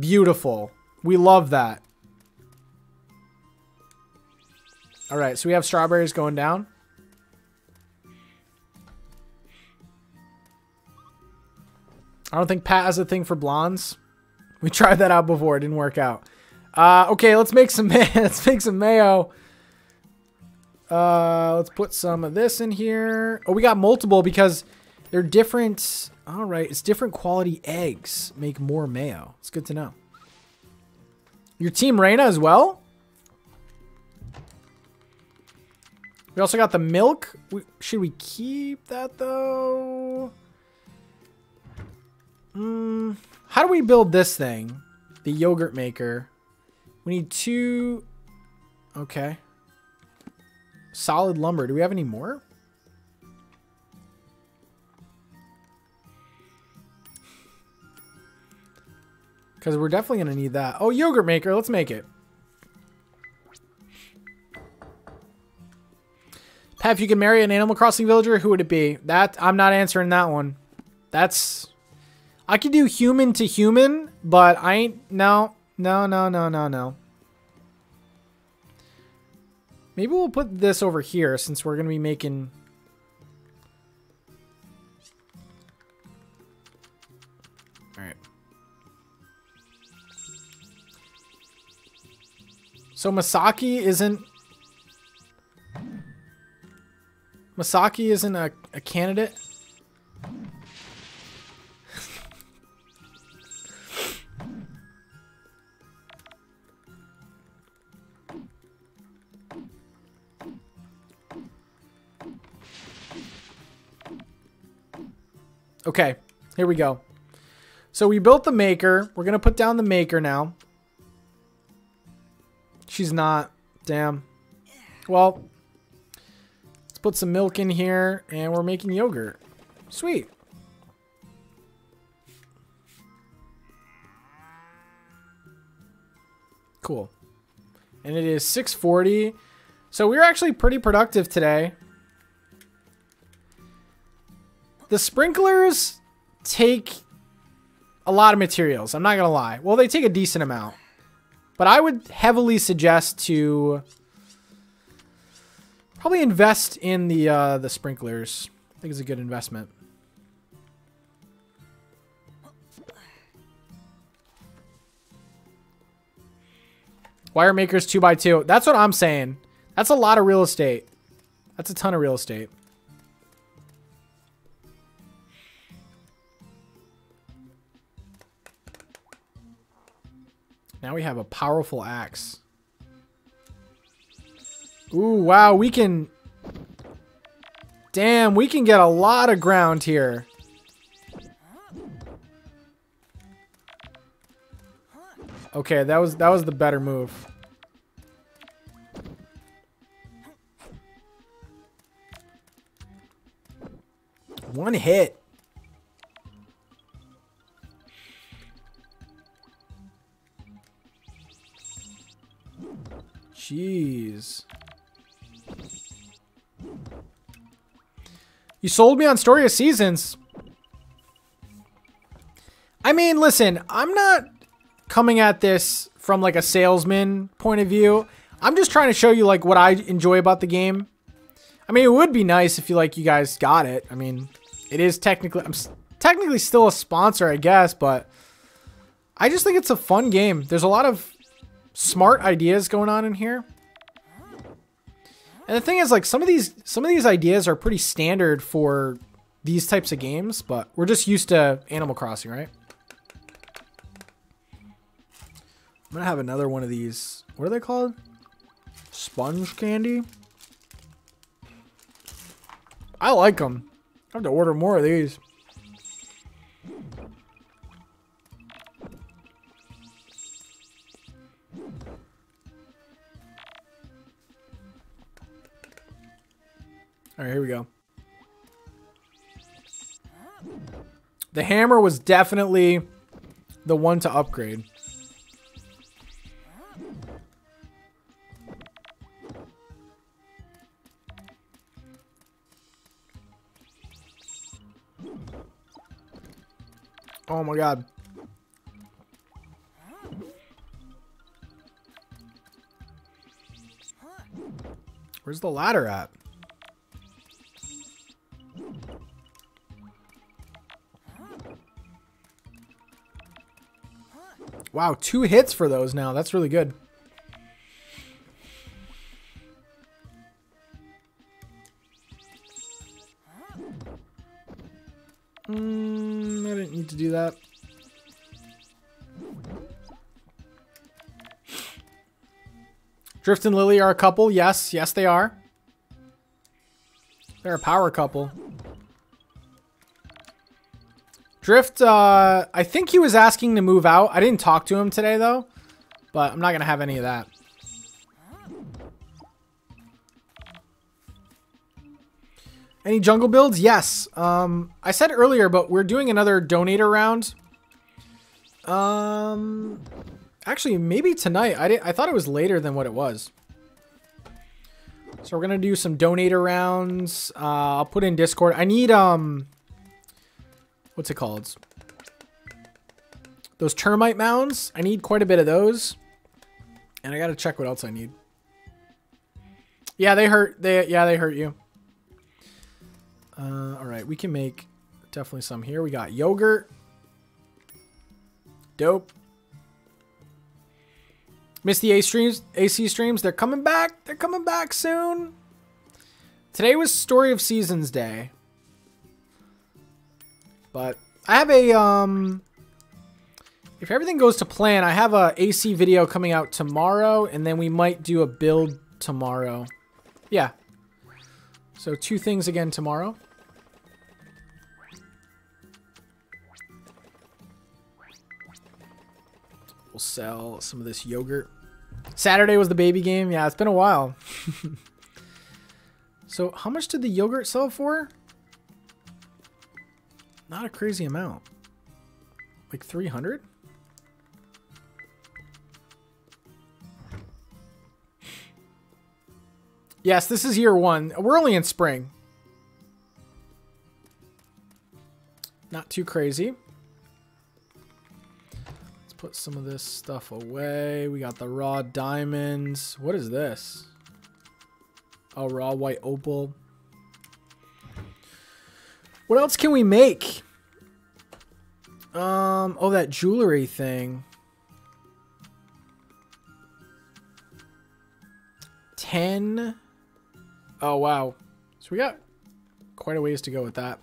Beautiful. We love that. All right, so we have strawberries going down. I don't think Pat has a thing for blondes. We (laughs) tried that out before; it didn't work out. Uh, okay, let's make some (laughs) let's make some mayo. Uh, let's put some of this in here. Oh, we got multiple because they're different. All right, it's different quality eggs make more mayo. It's good to know. Your team Reina as well? We also got the milk. We, should we keep that though? Mm, how do we build this thing? The yogurt maker. We need two. Okay. Solid lumber. Do we have any more? Because we're definitely going to need that. Oh, yogurt maker. Let's make it. Pat, if you could marry an Animal Crossing villager, who would it be? That I'm not answering that one. That's I could do human to human, but I ain't no, no, no, no, no, no. Maybe we'll put this over here since we're gonna be making. So Masaki isn't Masaki isn't a, a candidate? Okay, here we go. So we built the maker. We're going to put down the maker now. She's not. Damn. Well, put some milk in here and we're making yogurt. Sweet. Cool. And it is 640. So we are actually pretty productive today. The sprinklers take a lot of materials. I'm not going to lie. Well, they take a decent amount. But I would heavily suggest to probably invest in the uh, the sprinklers. I think it's a good investment. Wire makers 2x2. That's what I'm saying. That's a lot of real estate. That's a ton of real estate. Now we have a powerful axe. Ooh, wow, we can... Damn, we can get a lot of ground here. Okay, that was that was the better move. One hit. Jeez. You sold me on Story of Seasons. I mean, listen, I'm not coming at this from like a salesman point of view. I'm just trying to show you like what I enjoy about the game. I mean, it would be nice if you like you guys got it. I mean, it is technically I'm technically still a sponsor, I guess, but I just think it's a fun game. There's a lot of smart ideas going on in here. And the thing is, like, some of these some of these ideas are pretty standard for these types of games, but we're just used to Animal Crossing, right? I'm gonna have another one of these. What are they called? Sponge candy? I like them. I have to order more of these. All right, here we go. The hammer was definitely the one to upgrade. Oh my god. Where's the ladder at? Wow, two hits for those now. That's really good. Mm, I didn't need to do that. Drift and Lily are a couple. Yes, yes, they are. They're a power couple. Drift, uh, I think he was asking to move out. I didn't talk to him today, though. But I'm not going to have any of that. Any jungle builds? Yes. Um, I said earlier, but we're doing another donator round. Um, actually, maybe tonight. I, I thought it was later than what it was. So we're going to do some donator rounds. Uh, I'll put in Discord. I need, um, what's it called? Those termite mounds. I need quite a bit of those. And I got to check what else I need. Yeah, they hurt. They Yeah, they hurt you. Uh, all right, we can make definitely some here. We got yogurt. Dope. Miss the A streams, AC streams. They're coming back. They're coming back soon. Today was Story of Seasons Day. But I have a um if everything goes to plan, I have a AC video coming out tomorrow and then we might do a build tomorrow. Yeah. So two things again tomorrow. We'll sell some of this yogurt. Saturday was the baby game. Yeah, it's been a while. (laughs) so how much did the yogurt sell for? Not a crazy amount. Like 300? Yes, this is year one. We're only in spring. Not too crazy Let's put some of this stuff away. We got the raw diamonds. What is this? Oh, raw white opal. What else can we make? Um, oh, that jewelry thing. 10. Oh, wow. So we got quite a ways to go with that.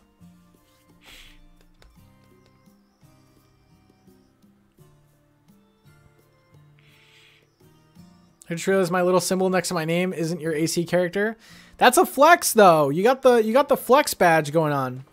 I just realized my little symbol next to my name isn't your AC character. That's a flex though. You got the you got the flex badge going on.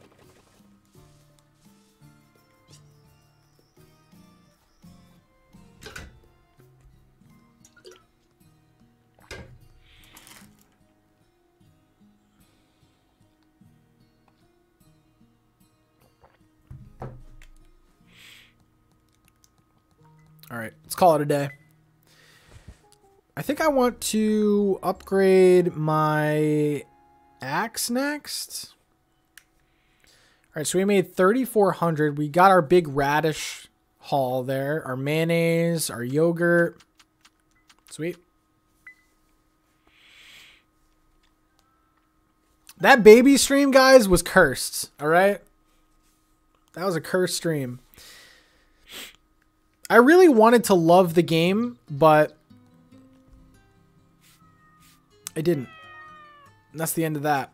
All right, let's call it a day. I think I want to upgrade my axe next. All right, so we made 3,400. We got our big radish haul there. Our mayonnaise, our yogurt. Sweet. That baby stream, guys, was cursed. All right? That was a cursed stream. I really wanted to love the game, but I didn't. And that's the end of that.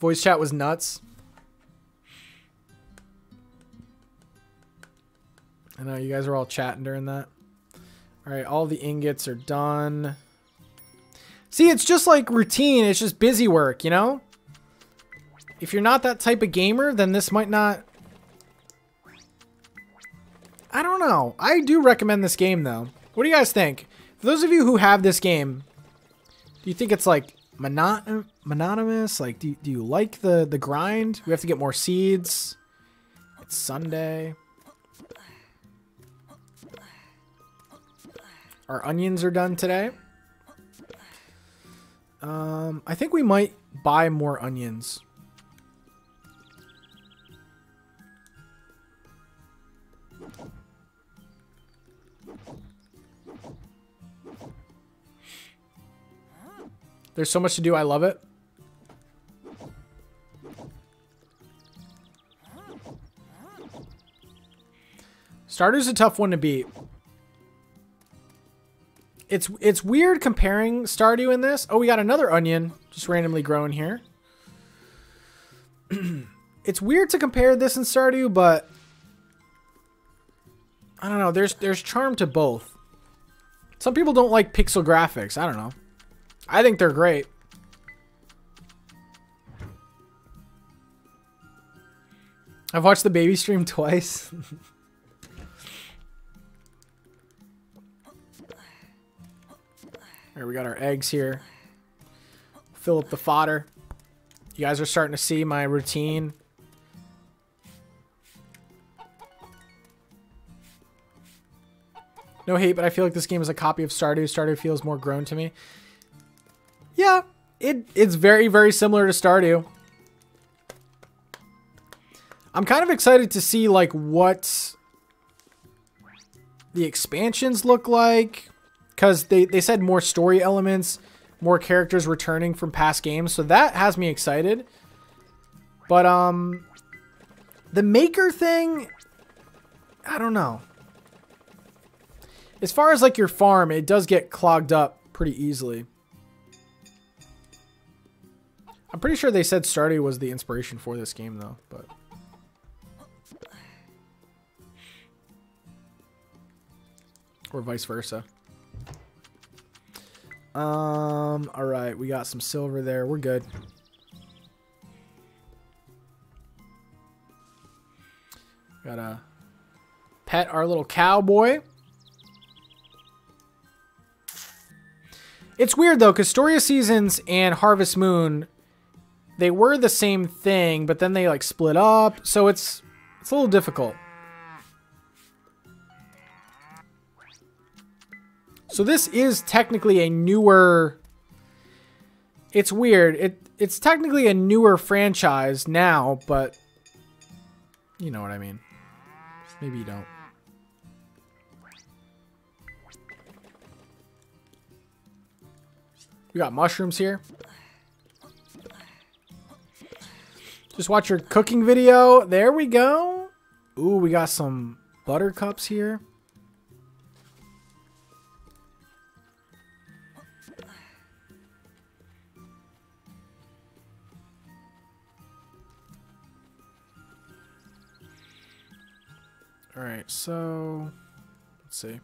Voice chat was nuts. I know you guys are all chatting during that. All right, all the ingots are done. See, it's just like routine. It's just busy work, you know? If you're not that type of gamer, then this might not I don't know. I do recommend this game, though. What do you guys think? For those of you who have this game, do you think it's like monot monotonous? Like, do, do you like the, the grind? We have to get more seeds. It's Sunday. Our onions are done today. Um, I think we might buy more onions. There's so much to do. I love it. Stardew's a tough one to beat. It's it's weird comparing Stardew in this. Oh, we got another onion just randomly growing here. (clears throat) it's weird to compare this and Stardew, but I don't know. There's there's charm to both. Some people don't like pixel graphics. I don't know. I think they're great. I've watched the baby stream (laughs) twice. Here we got our eggs here. Fill up the fodder. You guys are starting to see my routine. No hate, but I feel like this game is a copy of Stardew. Stardew feels more grown to me. Yeah, it it's very, very similar to Stardew. I'm kind of excited to see like what the expansions look like because they, they said more story elements, more characters returning from past games. So that has me excited. But um the maker thing I don't know. As far as like your farm, it does get clogged up pretty easily. I'm pretty sure they said Stardew was the inspiration for this game though, but or vice versa. Um, all right, we got some silver there. We're good. Gotta pet our little cowboy. It's weird though, because Story of Seasons and Harvest Moon, they were the same thing, but then they like split up, so it's it's a little difficult. So this is technically a newer. It's weird. It it's technically a newer franchise now, but you know what I mean. Maybe you don't. We got mushrooms here. Just watch your cooking video. There we go. Ooh, we got some buttercups here. Alright, so... Let's see.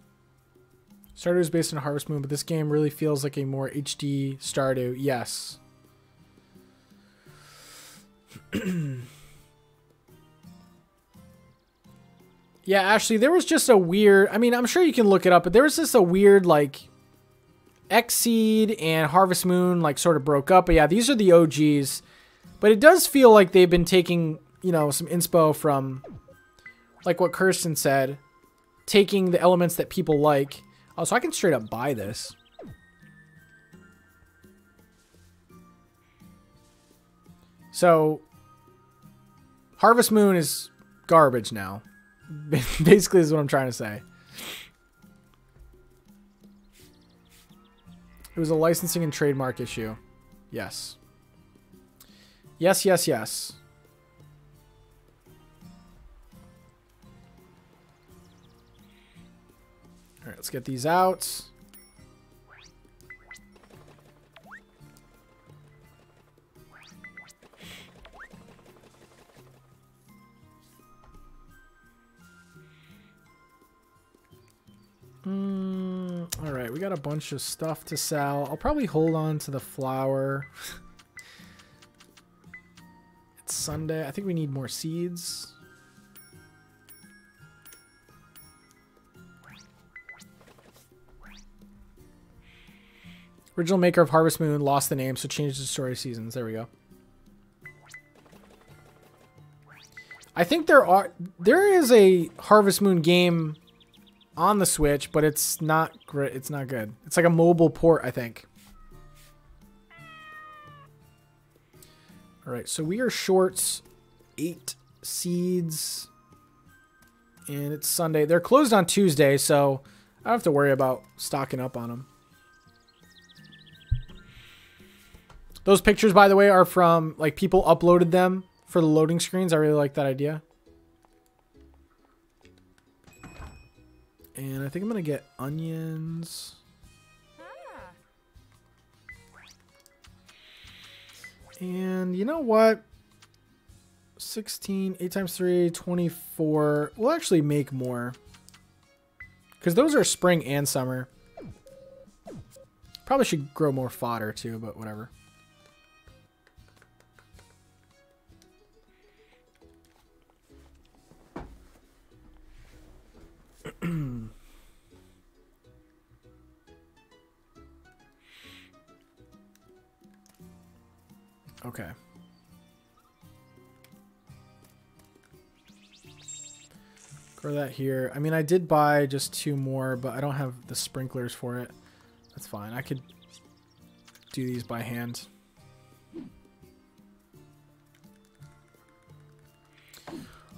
Stardew is based on Harvest Moon, but this game really feels like a more HD Stardew. Yes. (clears throat) yeah, Ashley, there was just a weird... I mean, I'm sure you can look it up, but there was just a weird, like... Xseed and Harvest Moon, like, sort of broke up. But yeah, these are the OGs. But it does feel like they've been taking, you know, some inspo from, like what Kirsten said, taking the elements that people like Oh, so I can straight up buy this. So, Harvest Moon is garbage now. (laughs) Basically is what I'm trying to say. It was a licensing and trademark issue. Yes. Yes, yes, yes. All right, let's get these out. Mm, all right, we got a bunch of stuff to sell. I'll probably hold on to the flour. it's Sunday. I think we need more seeds. Original maker of Harvest Moon lost the name, so changed the story seasons. There we go. I think there are there is a Harvest Moon game on the Switch, but it's not great. It's not good. It's like a mobile port, I think. All right, so we are shorts eight seeds, and it's Sunday. They're closed on Tuesday, so I don't have to worry about stocking up on them. Those pictures, by the way, are from like people uploaded them for the loading screens. I really like that idea. I think I'm gonna get onions. And you know what? 16, 8 times 3, 24. We'll actually make more. Because those are spring and summer. Probably should grow more fodder too, but whatever. Okay. Grow that here. I mean, I did buy just two more, but I don't have the sprinklers for it. That's fine. I could do these by hand.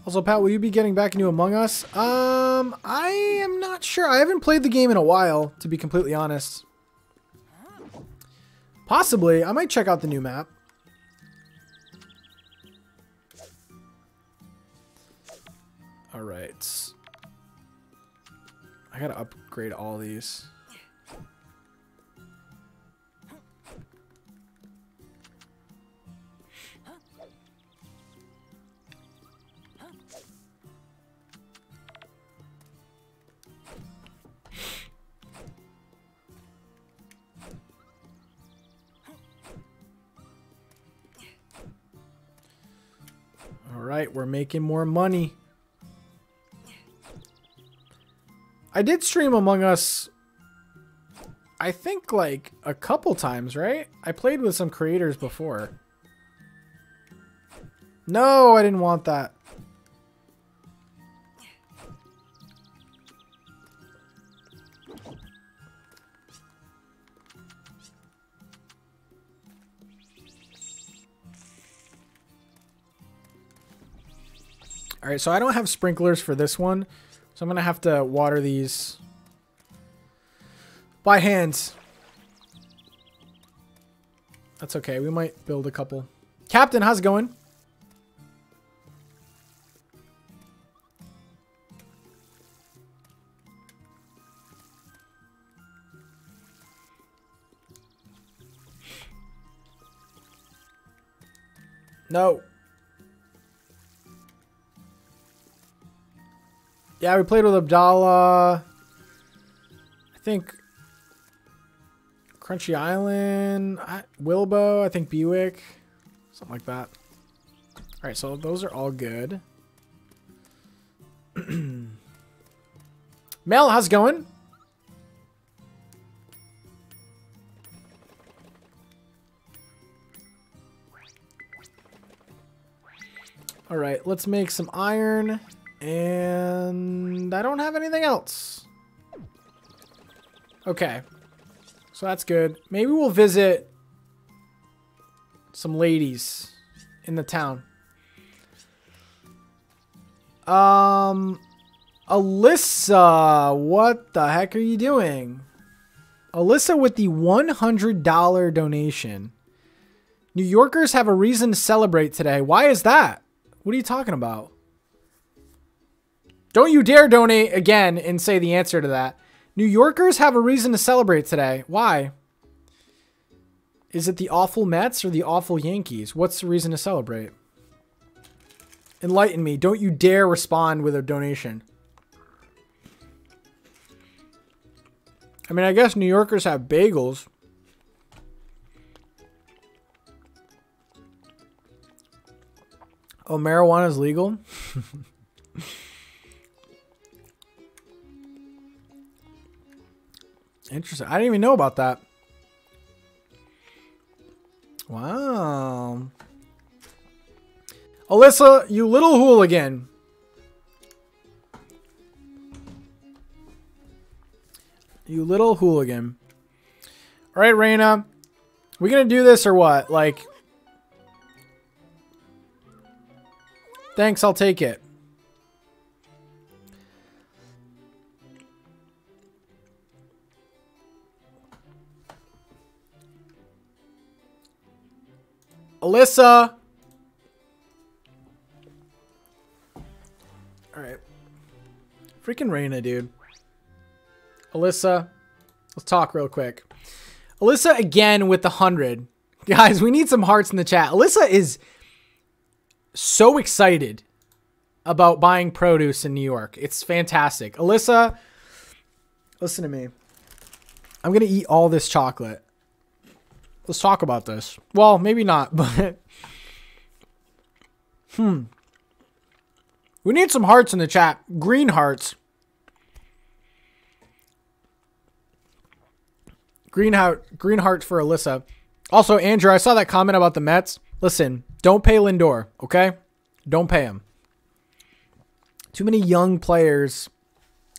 Also, Pat, will you be getting back into Among Us? Um, I am not sure. I haven't played the game in a while, to be completely honest. Possibly. I might check out the new map. Right. I gotta upgrade all these. All right, we're making more money. I did stream Among Us, I think like a couple times, right? I played with some creators before. No, I didn't want that. All right, so I don't have sprinklers for this one. So I'm going to have to water these by hand. That's okay. We might build a couple. Captain, how's it going? No. Yeah, we played with Abdallah. I think Crunchy Island, Wilbo, I think Bewick, something like that. All right, so those are all good. (clears throat) Mel, how's it going? All right, let's make some iron. And I don't have anything else. Okay. So that's good. Maybe we'll visit some ladies in the town. Um, Alyssa, what the heck are you doing? Alyssa with the $100 donation. New Yorkers have a reason to celebrate today. Why is that? What are you talking about? Don't you dare donate again and say the answer to that. New Yorkers have a reason to celebrate today. Why? Is it the awful Mets or the awful Yankees? What's the reason to celebrate? Enlighten me. Don't you dare respond with a donation. I mean, I guess New Yorkers have bagels. Oh, marijuana is legal? (laughs) Interesting. I didn't even know about that. Wow. Alyssa, you little hooligan. You little hooligan. All right, Reina. We gonna do this or what? Like, thanks, I'll take it. Alyssa. All right. Freaking Reina, dude. Alyssa, let's talk real quick. Alyssa again with the 100. (laughs) Guys, we need some hearts in the chat. Alyssa is so excited about buying produce in New York. It's fantastic. Alyssa, listen to me. I'm going to eat all this chocolate. Let's talk about this. Well, maybe not, (laughs) but. Hmm. We need some hearts in the chat. Green hearts. Green heart, green heart for Alyssa. Also, Andrew, I saw that comment about the Mets. Listen, don't pay Lindor, okay? Don't pay him. Too many young players.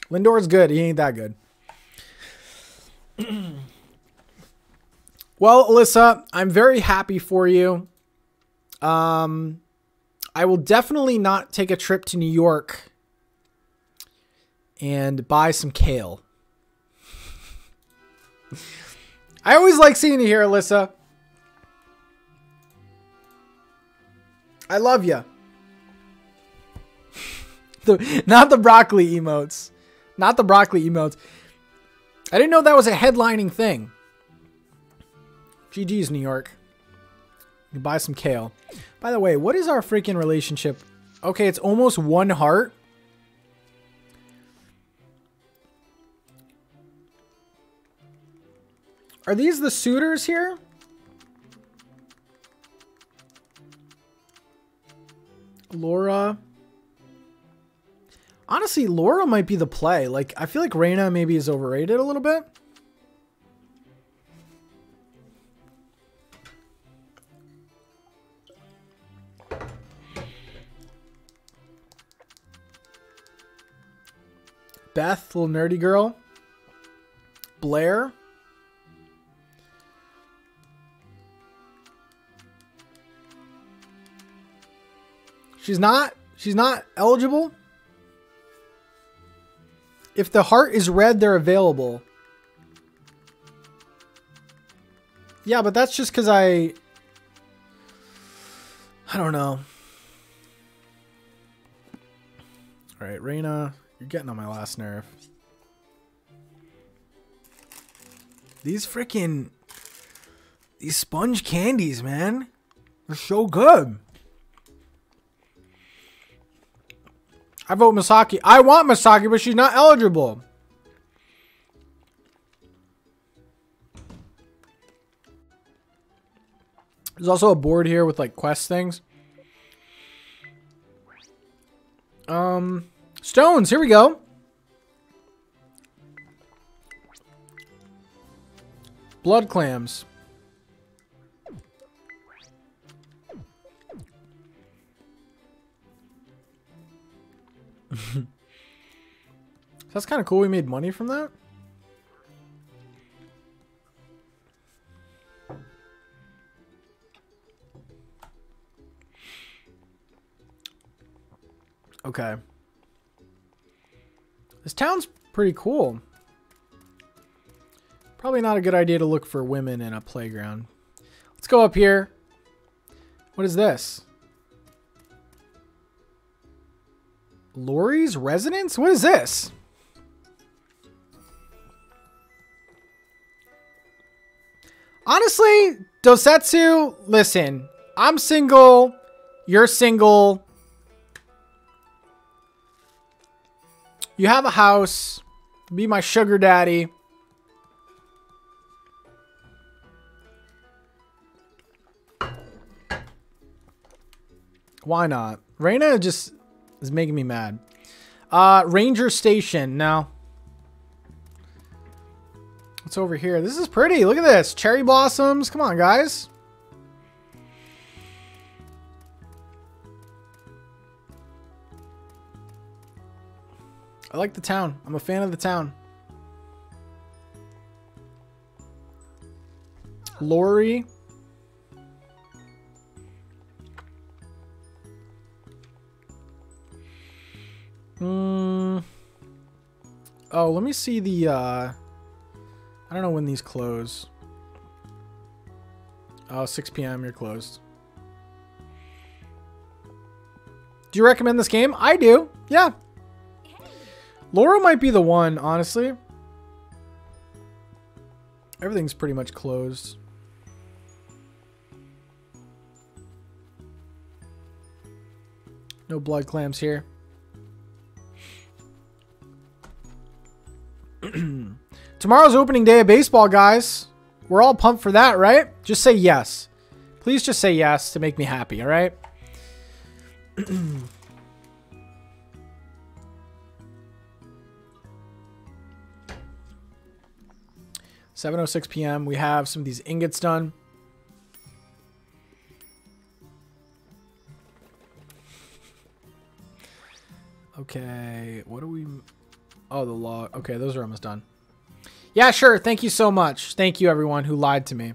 Lindor's good. He ain't that good. (clears throat) well, Alyssa, I'm very happy for you. Um, I will definitely not take a trip to New York and buy some kale. I always like seeing you here, Alyssa. I love you. (laughs) the not the broccoli emotes. Not the broccoli emotes. I didn't know that was a headlining thing. GG's New York. You buy some kale. By the way, what is our freaking relationship? Okay, it's almost one heart. Are these the suitors here? Laura. Honestly, Laura might be the play. Like, I feel like Reina maybe is overrated a little bit. Beth, little nerdy girl. Blair. She's not she's not eligible. If the heart is red, they're available. Yeah, but that's just because I... I don't know. Alright, Reina, you're getting on my last nerve. These freaking... These sponge candies, man. They're so good. I vote Misaki. I want Misaki, but she's not eligible. There's also a board here with like quest things. Um, stones. Here we go. Blood clams. (laughs) That's kind of cool. We made money from that. Okay. This town's pretty cool. Probably not a good idea to look for women in a playground. Let's go up here. What is this? Lori's residence? What is this? Honestly, Dosetsu, listen, I'm single, you're single. You have a house, be my sugar daddy. Why not? Reina just is making me mad. Uh, Ranger Station. Now, what's over here? This is pretty. Look at this. Cherry blossoms. Come on, guys. I like the town. I'm a fan of the town. Lori. Hmm. Oh, let me see the, uh, I don't know when these close. Oh, 6 p.m. You're closed. Do you recommend this game? I do. Yeah, Laura might be the one, honestly. Everything's pretty much closed. No blood clams here. (clears throat) Tomorrow's opening day of baseball, guys. We're all pumped for that, right? Just say yes. Please just say yes to make me happy, all right? (clears throat) 7.06 p.m. We have some of these ingots done. Okay, what do we... Oh, the log. Okay, those are almost done. Yeah, sure. Thank you so much. Thank you, everyone who lied to me.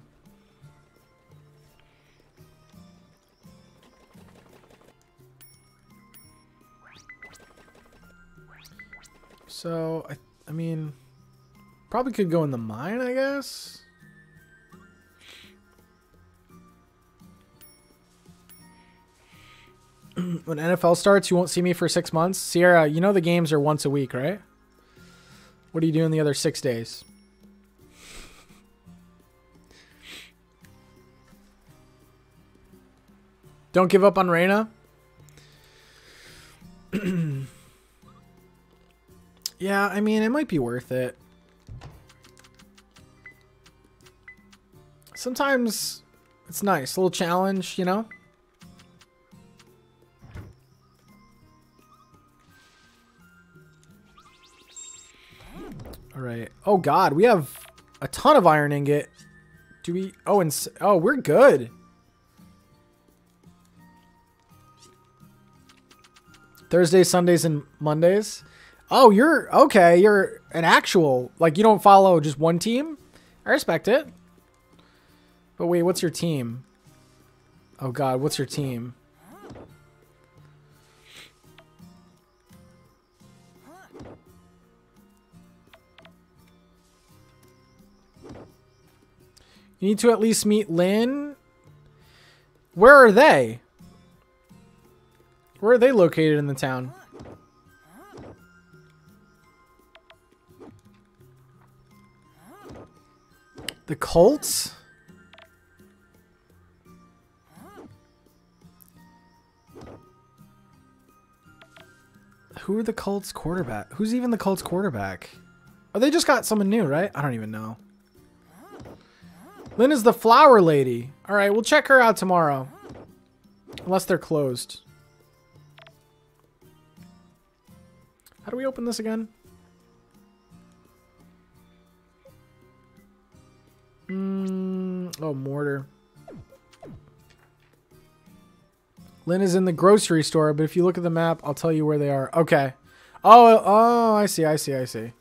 So, I, I mean... Probably could go in the mine, I guess. (clears throat) when NFL starts, you won't see me for six months. Sierra, you know the games are once a week, right? What are you doing the other six days? Don't give up on Reina. (clears throat) yeah, I mean, it might be worth it. Sometimes it's nice. A little challenge, you know? All right. Oh God, we have a ton of iron ingot. Do we? Oh, and oh, we're good. Thursdays, Sundays, and Mondays. Oh, you're okay. You're an actual like you don't follow just one team. I respect it. But wait, what's your team? Oh god, what's your team? You need to at least meet Lynn. Where are they? Where are they located in the town? The Colts? Who are the Colts quarterback? Who's even the Colts quarterback? Oh, they just got someone new, right? I don't even know. Lynn is the flower lady. All right, we'll check her out tomorrow. Unless they're closed. How do we open this again? Mm, oh, mortar. Lynn is in the grocery store, but if you look at the map, I'll tell you where they are. Okay. Oh, oh, I see, I see, I see.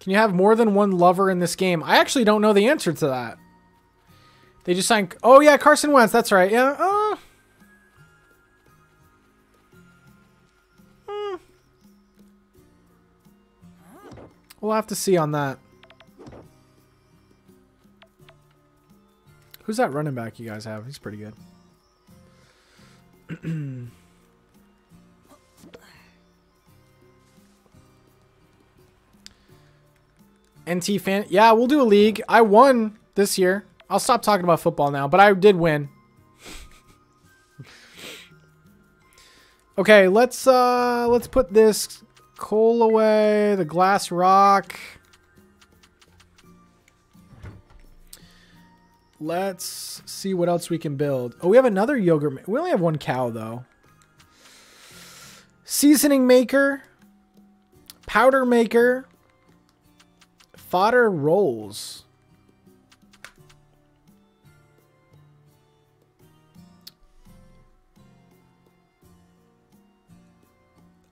Can you have more than one lover in this game? I actually don't know the answer to that. They just signed... Oh, yeah, Carson Wentz. That's right. Yeah. Uh, hmm. We'll have to see on that. Who's that running back you guys have? He's pretty good. (clears throat) NT fan. Yeah, we'll do a league. I won this year. I'll stop talking about football now, but I did win. okay, let's uh let's put this coal away, the glass rock. Let's see what else we can build. Oh, we have another yogurt. We only have one cow, though. Seasoning maker. Powder maker. Fodder rolls.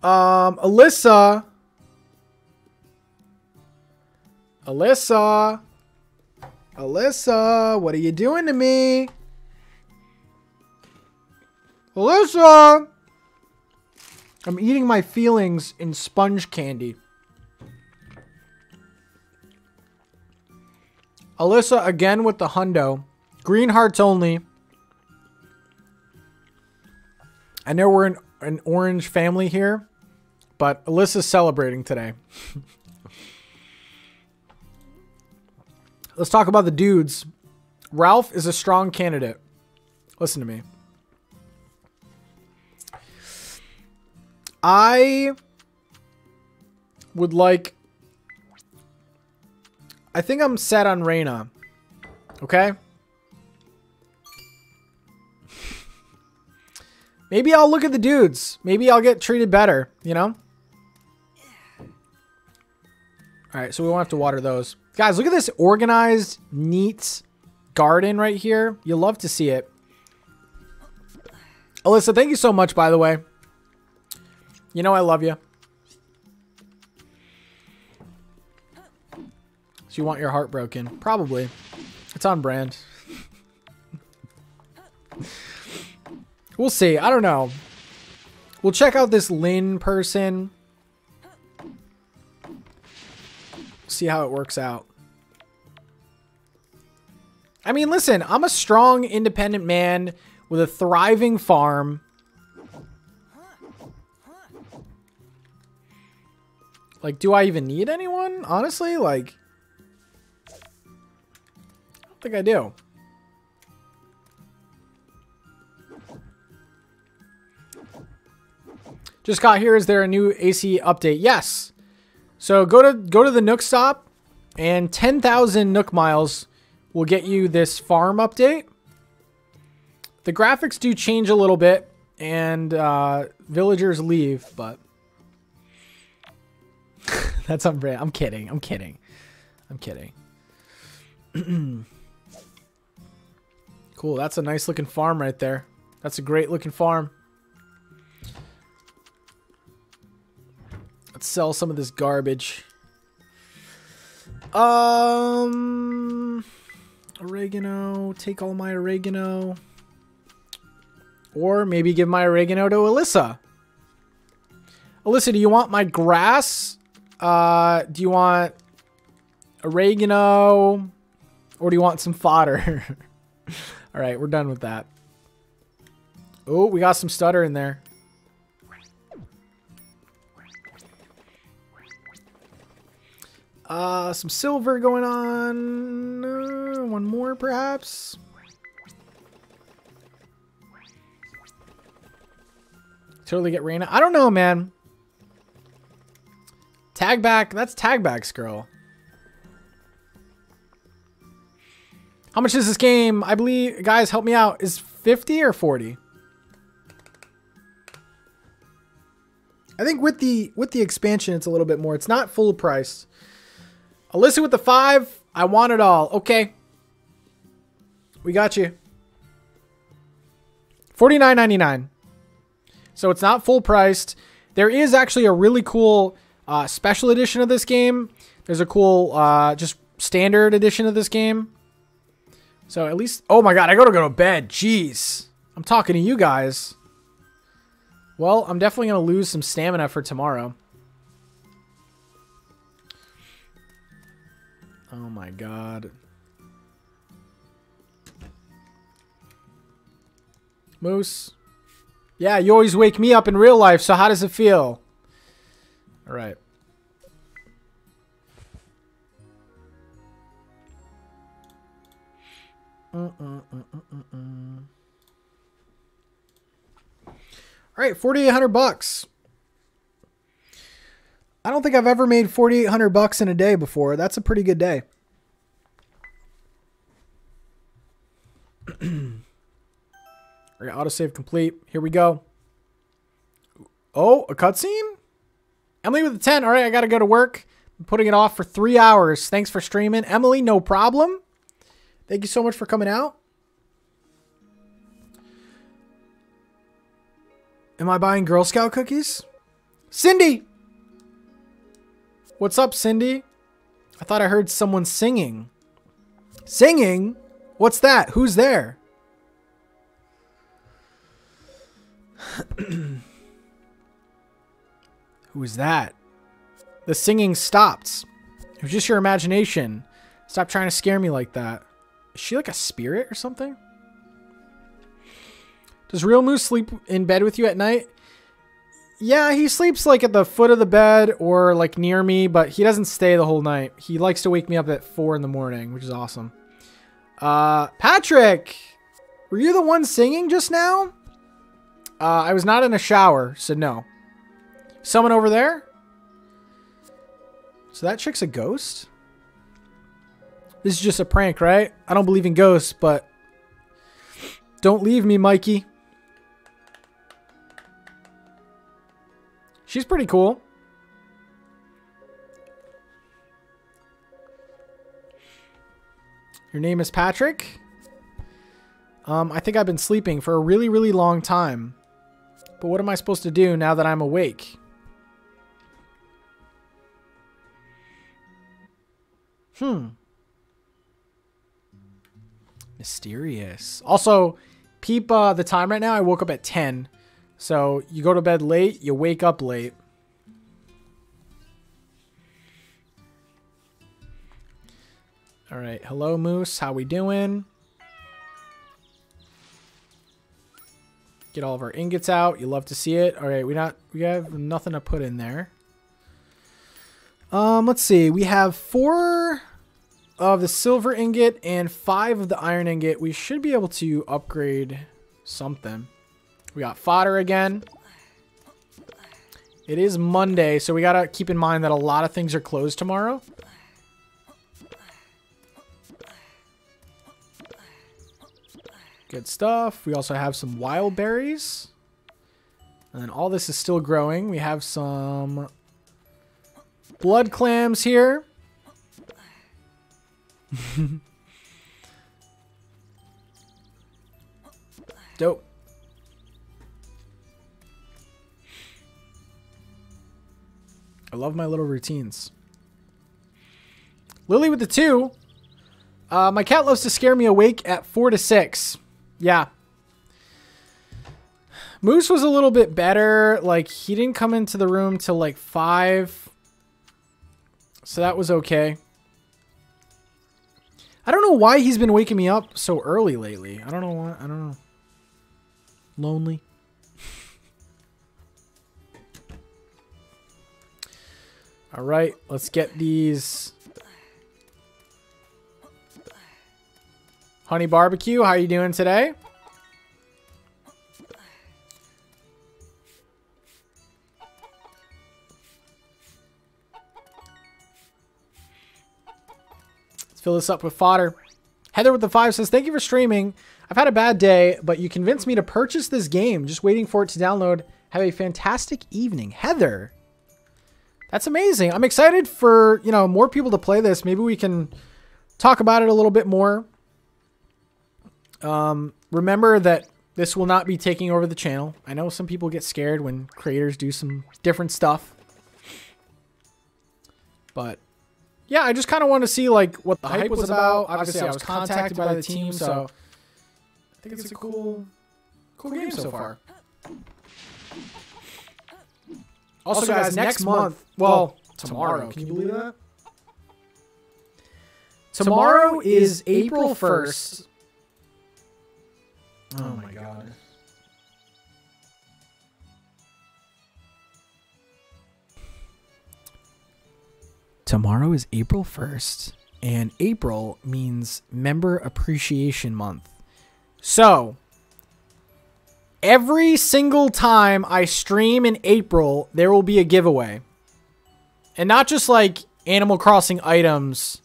Um, Alyssa. Alyssa. Alyssa, what are you doing to me? Alyssa! I'm eating my feelings in sponge candy. Alyssa again with the hundo. Green hearts only. I know we're an, an orange family here, but Alyssa's celebrating today. (laughs) Let's talk about the dudes. Ralph is a strong candidate. Listen to me. I would like. I think I'm set on Reina. Okay? Maybe I'll look at the dudes. Maybe I'll get treated better, you know? Alright, so we won't have to water those. Guys, look at this organized, neat garden right here. You'll love to see it. Alyssa, thank you so much, by the way. You know I love you. So you want your heart broken? Probably. It's on brand. we'll see. I don't know. We'll check out this Lynn person. See how it works out. I mean, listen, I'm a strong, independent man with a thriving farm. Like, do I even need anyone? Honestly, like, I don't think I do. Just got here. Is there a new AC update? Yes. So go to go to the Nook stop, and 10,000 Nook miles will get you this farm update. The graphics do change a little bit, and uh, villagers leave, but (laughs) that's on brand. I'm kidding. I'm kidding. I'm kidding. (clears throat) cool. That's a nice looking farm right there. That's a great looking farm. Let's sell some of this garbage. Um, oregano. Take all my oregano. Or maybe give my oregano to Alyssa. Alyssa, do you want my grass? Uh, do you want oregano? Or do you want some fodder? (laughs) All right, we're done with that. Oh, we got some stutter in there. Uh, some silver going on. Uh, one more, perhaps. Totally get Reina. I don't know, man. Tag back. That's tag back, girl. How much is this game? I believe, guys, help me out. Is 50 or 40? I think with the with the expansion, it's a little bit more. It's not full price. Alyssa with the five. I want it all. Okay. We got you. Forty nine ninety nine. So it's not full priced. There is actually a really cool uh, special edition of this game. There's a cool uh, just standard edition of this game. So at least, oh my god, I gotta go to bed. Jeez, I'm talking to you guys. Well, I'm definitely gonna lose some stamina for tomorrow. Oh my god. Moose. Yeah, you always wake me up in real life, so how does it feel? Alright. Mm -mm -mm Alright, 4800 bucks. I don't think I've ever made 4800 bucks in a day before. That's a pretty good day. (clears throat) Alright, autosave complete. Here we go. Oh, a cutscene? Emily with the 10. All right, I got to go to work. I'm putting it off for three hours. Thanks for streaming. Emily, no problem. Thank you so much for coming out. Am I buying Girl Scout cookies? Cindy! What's up, Cindy? I thought I heard someone singing. Singing? What's that? Who's there? (clears throat) Who is that? The singing stopped. It was just your imagination. Stop trying to scare me like that. Is she like a spirit or something? Does Real Moose sleep in bed with you at night? Yeah, he sleeps like at the foot of the bed or like near me, but he doesn't stay the whole night. He likes to wake me up at four in the morning, which is awesome. Uh, Patrick, were you the one singing just now? Uh, I was not in a shower, so no. Someone over there? So that chick's a ghost? This is just a prank, right? I don't believe in ghosts, but don't leave me, Mikey. She's pretty cool. Your name is Patrick? Um, I think I've been sleeping for a really, really long time. But what am I supposed to do now that I'm awake? Hmm. Mysterious. Also, peep uh, the time right now. I woke up at 10. So you go to bed late, you wake up late. All right. Hello, Moose. How we doing? Get all of our ingots out. You love to see it. All right. We not we have nothing to put in there. Um, let's see. We have four of the silver ingot and five of the iron ingot. We should be able to upgrade something. We got fodder again. It is Monday, so we got to keep in mind that a lot of things are closed tomorrow. Good stuff. We also have some wild berries. And all this is still growing. We have some blood clams here. (laughs) Dope. I love my little routines. Lily with the two. Uh, my cat loves to scare me awake at four to six. Yeah. Moose was a little bit better. Like, he didn't come into the room till like five. So that was okay. I don't know why he's been waking me up so early lately. I don't know why. I don't know. Lonely. All right, let's get these. Honey Barbecue, how are you doing today? Let's fill this up with fodder. Heather with the five says, thank you for streaming. I've had a bad day, but you convinced me to purchase this game. Just waiting for it to download. Have a fantastic evening. Heather, that's amazing. I'm excited for, you know, more people to play this. Maybe we can talk about it a little bit more. Um, remember that this will not be taking over the channel. I know some people get scared when creators do some different stuff. But yeah, I just kind of want to see like what the, hype, was about. Obviously, I was contacted by the team, so I think it's a cool, cool game so far. Also, also guys, next month, well, tomorrow, can you believe that? Tomorrow is April 1st. Oh my god. Tomorrow is April 1st, and April means Member Appreciation Month. So, Every single time I stream in April, there will be a giveaway. And not just like Animal Crossing items.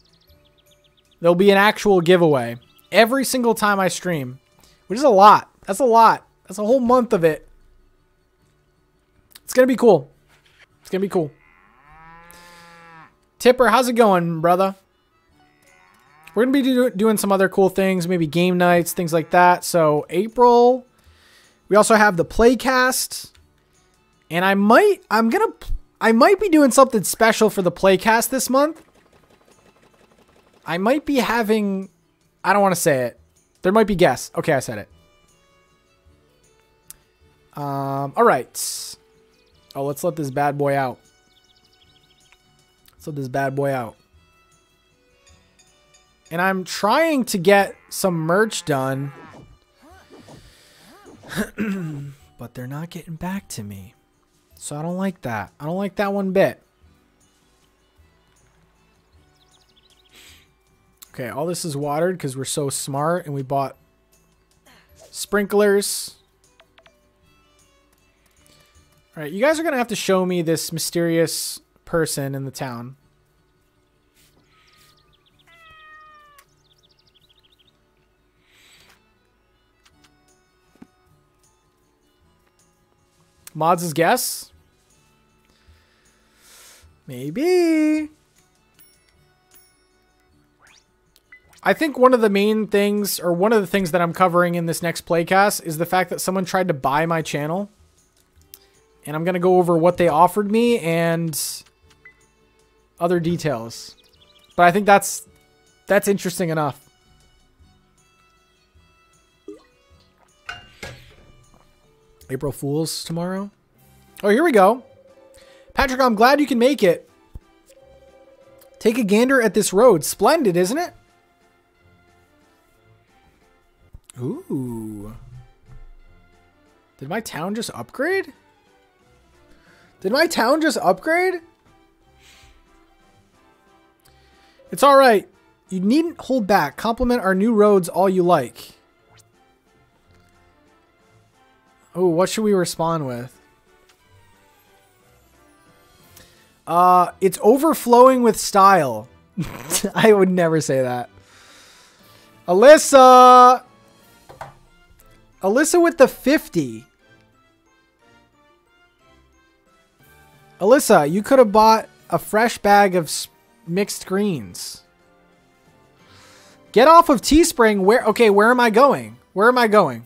There'll be an actual giveaway. Every single time I stream. Which is a lot. That's a lot. That's a whole month of it. It's going to be cool. It's going to be cool. Tipper, how's it going, brother? We're going to be do doing some other cool things. Maybe game nights, things like that. So April we also have the playcast. And I might, I'm to, I might be doing something special for the playcast this month. I might be having, I don't want to say it. There might be guests. Okay, I said it. Um, all right. Oh, let's let this bad boy out. Let's let this bad boy out. And I'm trying to get some merch done. (clears throat) but they're not getting back to me. So I don't like that. I don't like that one bit. Okay, all this is watered because we're so smart and we bought sprinklers. All right, you guys are going to have to show me this mysterious person in the town. Mods' guess? Maybe. I think one of the main things, or one of the things that I'm covering in this next playcast is the fact that someone tried to buy my channel. And I'm going to go over what they offered me and other details. But I think that's that's interesting enough. April Fools tomorrow. Oh, here we go. Patrick, I'm glad you can make it. Take a gander at this road. Splendid, isn't it? Ooh. Did my town just upgrade? Did my town just upgrade? It's alright. You needn't hold back. Compliment our new roads all you like. Oh, what should we respond with? Uh, it's overflowing with style. (laughs) I would never say that. Alyssa! Alyssa with the 50. Alyssa, you could have bought a fresh bag of mixed greens. Get off of Teespring. Where? Okay, where am I going? Where am I going?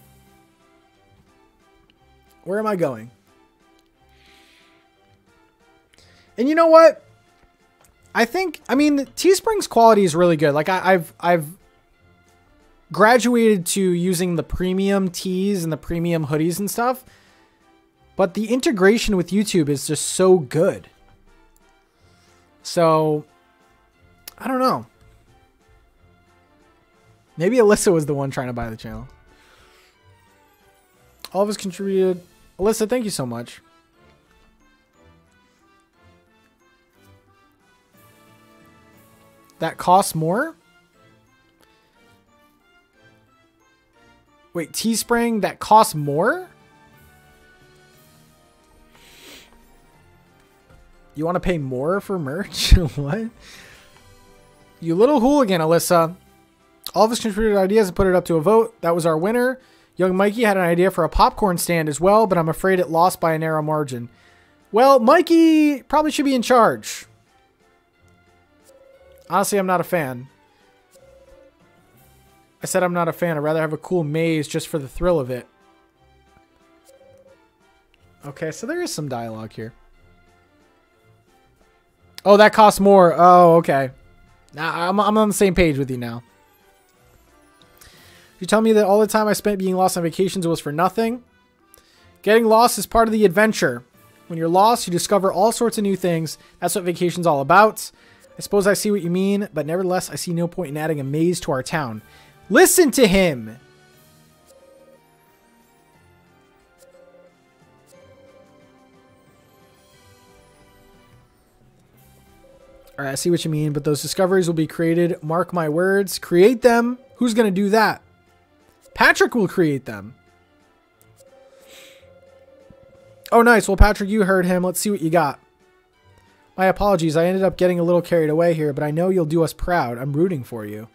Where am I going? And you know what? I think I mean Teespring's quality is really good. Like I, have I've graduated to using the premium tees and the premium hoodies and stuff. But the integration with YouTube is just so good. So I don't know. Maybe Alyssa was the one trying to buy the channel. All of us contributed Alyssa, thank you so much. That costs more? Wait, Teespring that costs more? You want to pay more for merch? (laughs) what? You little hooligan, Alyssa. All of us contributed ideas and put it up to a vote. That was our winner. Young Mikey had an idea for a popcorn stand as well, but I'm afraid it lost by a narrow margin. Well, Mikey probably should be in charge. Honestly, I'm not a fan. I said I'm not a fan. I'd rather have a cool maze just for the thrill of it. Okay, so there is some dialogue here. Oh, that costs more. Oh, okay. Now I'm, I'm on the same page with you now. You tell me that all the time I spent being lost on vacations was for nothing? Getting lost is part of the adventure. When you're lost, you discover all sorts of new things. That's what vacation's all about. I suppose I see what you mean, but nevertheless, I see no point in adding a maze to our town. Listen to him! Alright, I see what you mean, but those discoveries will be created. Mark my words. Create them. Who's going to do that? Patrick will create them. Oh, nice. Well, Patrick, you heard him. Let's see what you got. My apologies. I ended up getting a little carried away here, but I know you'll do us proud. I'm rooting for you.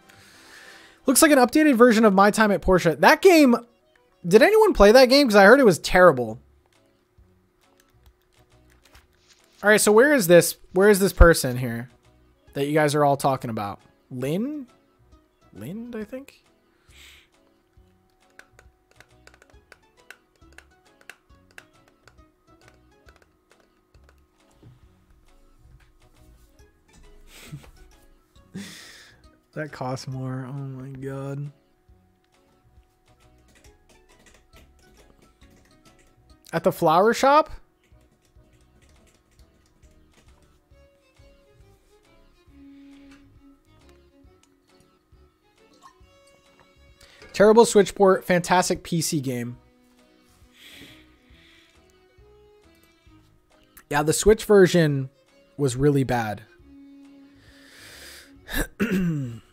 Looks like an updated version of My Time at Portia. That game... Did anyone play that game? Because I heard it was terrible. All right, so where is this? Where is this person here that you guys are all talking about? Lynn? Lind, I think? That costs more. Oh my god. At the flower shop? Terrible Switch port, fantastic PC game. Yeah, the Switch version was really bad. (clears throat)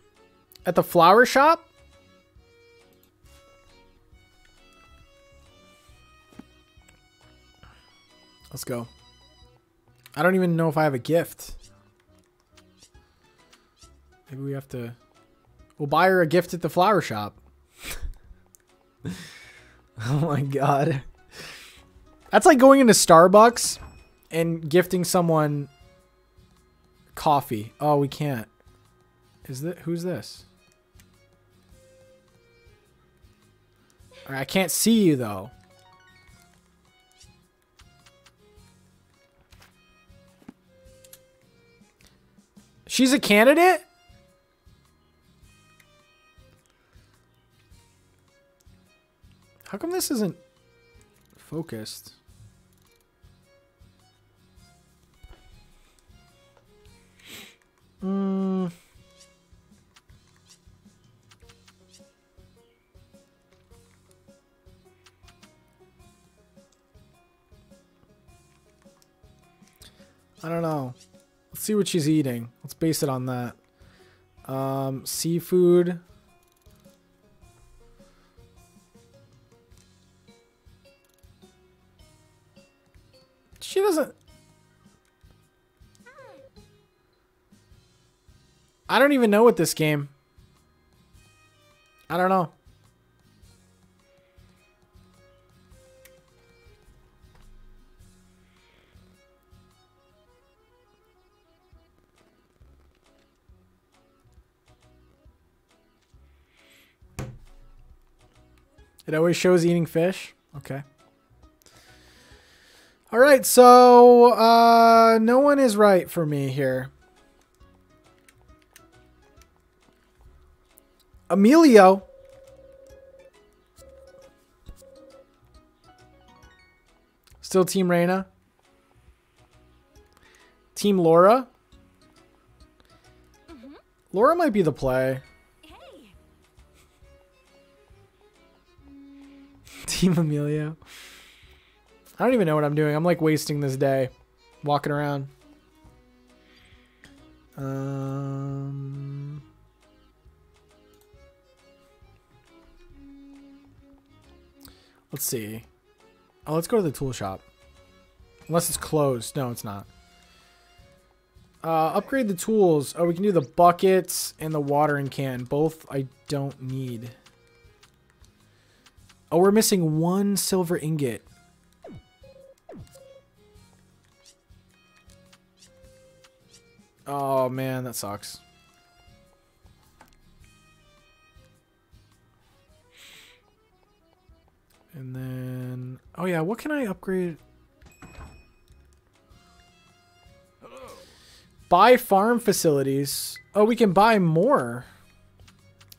At the flower shop? Let's go. I don't even know if I have a gift. Maybe we have to... We'll buy her a gift at the flower shop. (laughs) oh my god. That's like going into Starbucks and gifting someone coffee. Oh, we can't. Is that who's this? I can't see you though. She's a candidate? How come this isn't focused? Hmm. I don't know. Let's see what she's eating. Let's base it on that. Um, seafood. She doesn't... I don't even know what this game. I don't know. It always shows eating fish. Okay. All right, so uh, no one is right for me here. Emilio. Still Team Reina. Team Laura. Mm -hmm. Laura might be the play. Team Emilio. I don't even know what I'm doing. I'm like wasting this day walking around. Um, let's see. Oh, let's go to the tool shop. Unless it's closed. No, it's not. Uh, upgrade the tools. Oh, we can do the buckets and the watering can. Both I don't need. Oh, we're missing one silver ingot. Oh man, that sucks. And then, oh yeah, what can I upgrade? Buy farm facilities. Oh, we can buy more.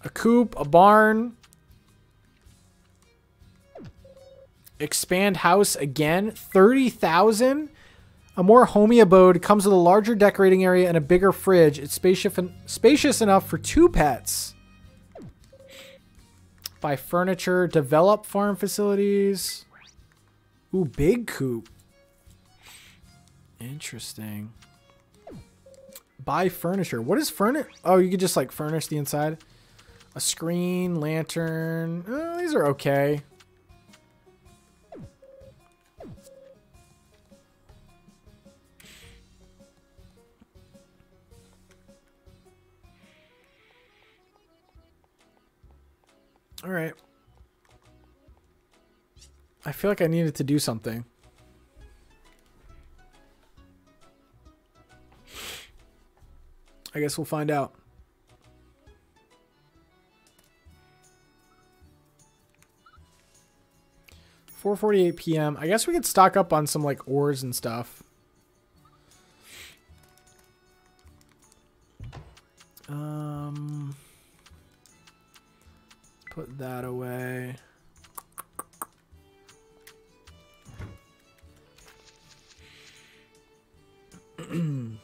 A coop, a barn. Expand house again. 30,000? A more homey abode comes with a larger decorating area and a bigger fridge. It's spacious, spacious enough for two pets. Buy furniture, develop farm facilities. Ooh, big coop. Interesting. Buy furniture. What is furniture? Oh, you could just like furnish the inside. A screen, lantern. Oh, these are okay. All right. I feel like I needed to do something. I guess we'll find out. Four forty-eight p.m. I guess we could stock up on some like ores and stuff. Um. Put that away. (clears throat)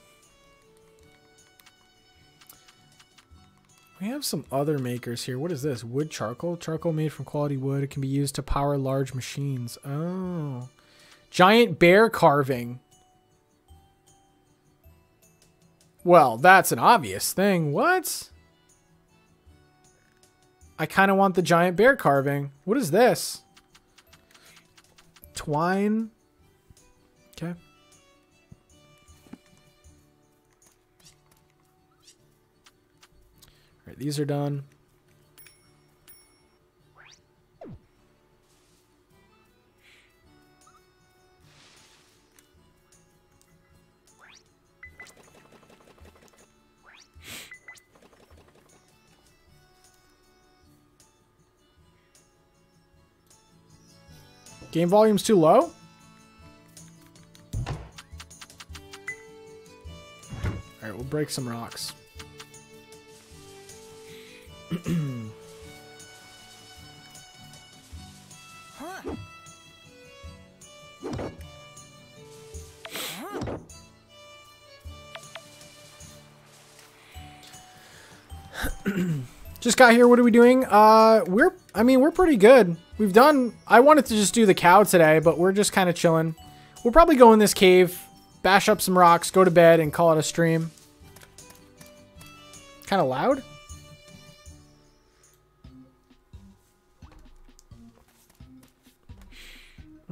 We have some other makers here. What is this? Wood charcoal? Charcoal made from quality wood. It can be used to power large machines. Oh. Giant bear carving. Well, that's an obvious thing. What? I kind of want the giant bear carving. What is this? Twine. Okay. All right, these are done. Game volume's too low? Alright, we'll break some rocks. (clears throat) just got here. What are we doing? Uh, we're, I mean, we're pretty good. We've done, I wanted to just do the cow today, but we're just kind of chilling. We'll probably go in this cave, bash up some rocks, go to bed, and call it a stream. Kind of loud?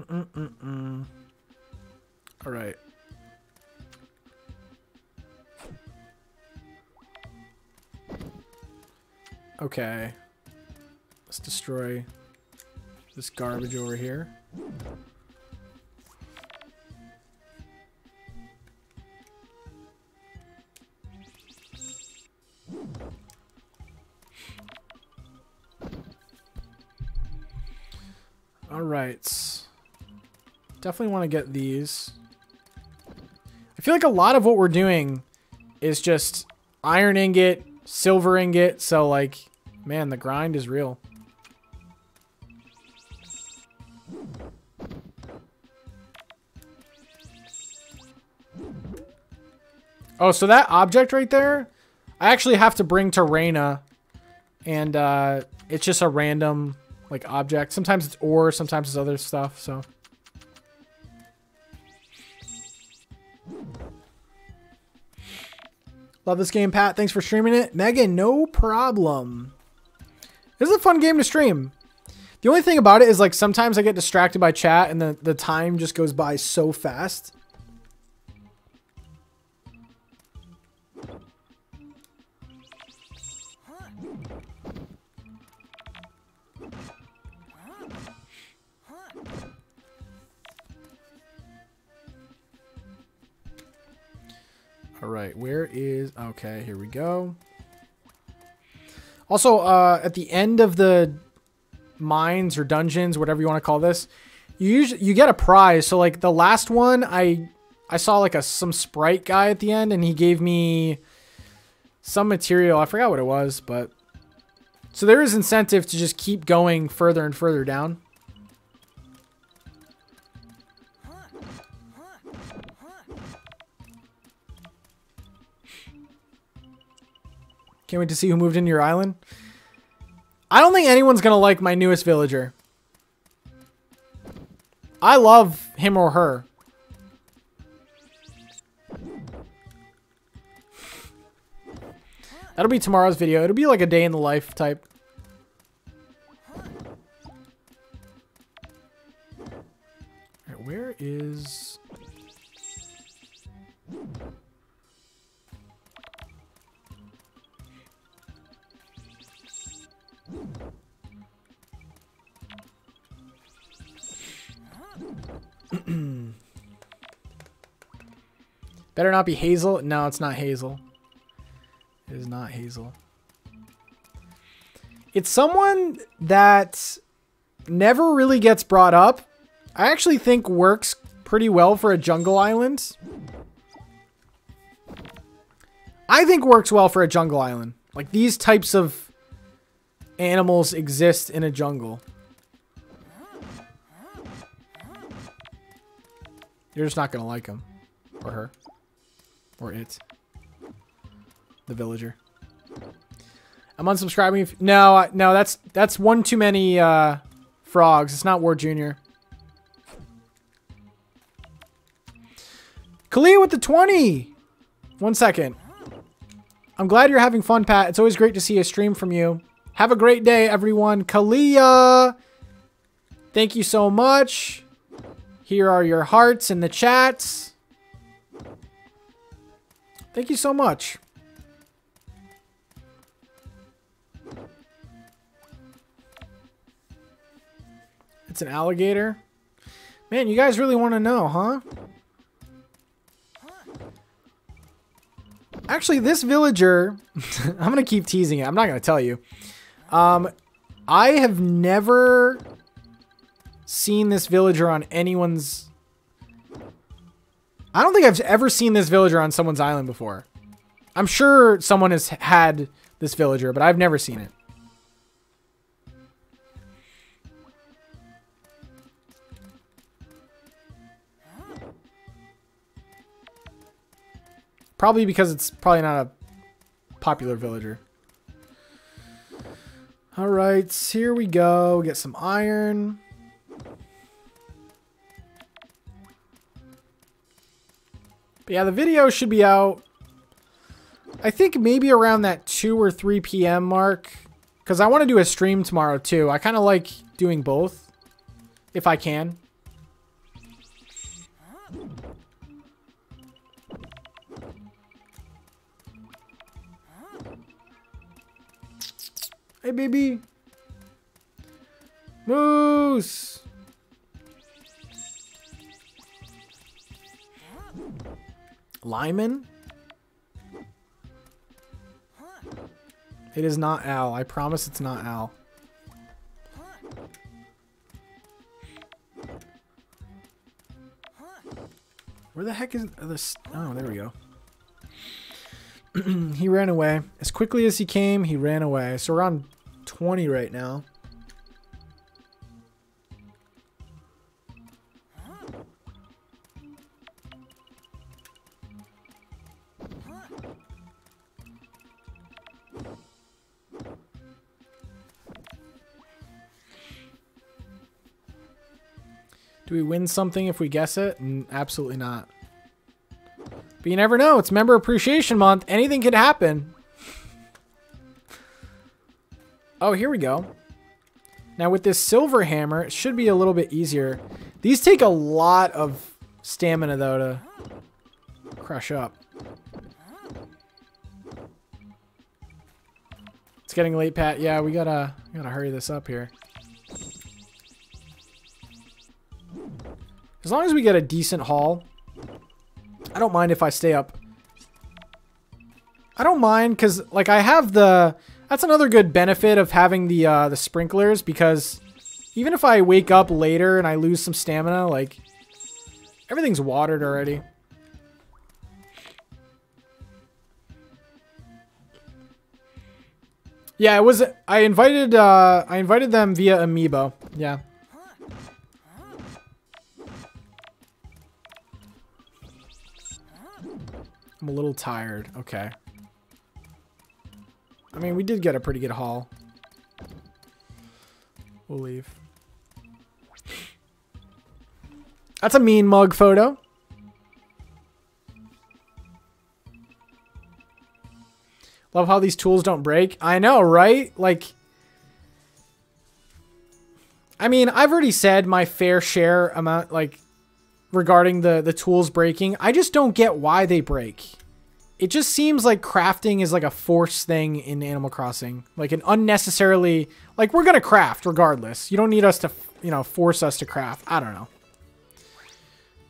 Mm -mm -mm All right. Okay. Let's destroy this garbage over here. All right. Definitely want to get these. I feel like a lot of what we're doing is just iron ingot, silver ingot, so like Man, the grind is real. Oh, so that object right there, I actually have to bring to Reina. And uh, it's just a random like object. Sometimes it's ore, sometimes it's other stuff, so. Love this game, Pat. Thanks for streaming it. Megan, no problem. This is a fun game to stream. The only thing about it is like sometimes I get distracted by chat and the, the time just goes by so fast. All right, where is... Okay, here we go. Also, uh, at the end of the mines or dungeons, whatever you want to call this, you usually you get a prize. So like the last one, I I saw like a some sprite guy at the end, and he gave me some material. I forgot what it was, but so there is incentive to just keep going further and further down. Can't wait to see who moved into your island. I don't think anyone's going to like my newest villager. I love him or her. That'll be tomorrow's video. It'll be like a day in the life type. Where is... (clears throat) Better not be Hazel. No, it's not Hazel. It is not Hazel. It's someone that never really gets brought up. I actually think works pretty well for a jungle island. I think works well for a jungle island. Like these types of animals exist in a jungle. You're just not going to like him. Or her. Or it. The villager. I'm unsubscribing. If, no, no, that's that's one too many uh, frogs. It's not Wart Junior. Kalia with the 20. One second. I'm glad you're having fun, Pat. It's always great to see a stream from you. Have a great day, everyone. Kalia, thank you so much. Here are your hearts in the chats. Thank you so much. It's an alligator. Man, you guys really want to know, huh? Actually, this villager, (laughs) I'm going to keep teasing it. I'm not going to tell you. Um, I have never seen this villager on anyone's... I don't think I've ever seen this villager on someone's island before. I'm sure someone has had this villager, but I've never seen it. Probably because it's probably not a popular villager. All right, here we go. Get some iron. But yeah, the video should be out, I think maybe around that 2 or 3 p.m. mark. Because I want to do a stream tomorrow too. I kind of like doing both, if I can. Hey, baby. Moose. Lyman? It is not Al. I promise it's not Al. Where the heck is this? Oh, there we go. (clears throat) he ran away. As quickly as he came, he ran away. So we're on 20 right now. Do we win something if we guess it? absolutely not. But you never know. It's Member Appreciation Month. Anything could happen. Oh, here we go. Now with this silver hammer, it should be a little bit easier. These take a lot of stamina though to crush up. It's getting late, Pat. Yeah, we gotta we gotta hurry this up here. As long as we get a decent haul, I don't mind if I stay up. I don't mind because, like, I have the... That's another good benefit of having the uh, the sprinklers because even if I wake up later and I lose some stamina, like, everything's watered already. Yeah, it was. I invited. Uh, I invited them via Amiibo. Yeah. I'm a little tired. Okay. I mean, we did get a pretty good haul. We'll leave. That's a mean mug photo. Love how these tools don't break. I know, right? Like, I mean, I've already said my fair share amount, like, regarding the, the tools breaking. I just don't get why they break. It just seems like crafting is like a force thing in Animal Crossing. Like an unnecessarily... Like, we're going to craft regardless. You don't need us to, you know, force us to craft. I don't know.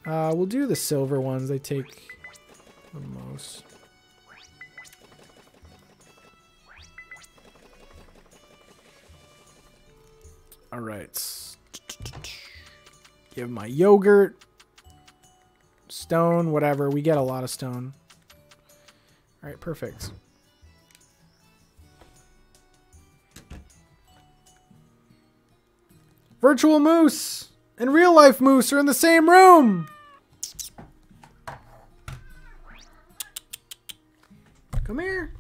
Uh, we'll do the silver ones. They take the most. All right. Give my yogurt stone, whatever. We get a lot of stone. All right, perfect. Virtual Moose and real life Moose are in the same room. Come here.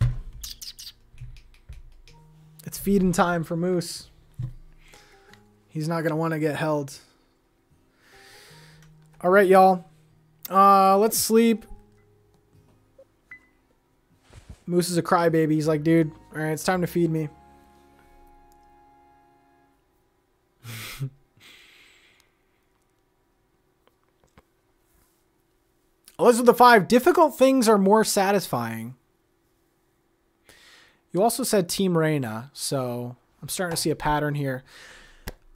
It's feeding time for Moose. He's not going to want to get held. All right, y'all. Uh, let's sleep. Moose is a crybaby. He's like, dude, all right, it's time to feed me. (laughs) Elizabeth the Five, difficult things are more satisfying. You also said Team Reina, so I'm starting to see a pattern here.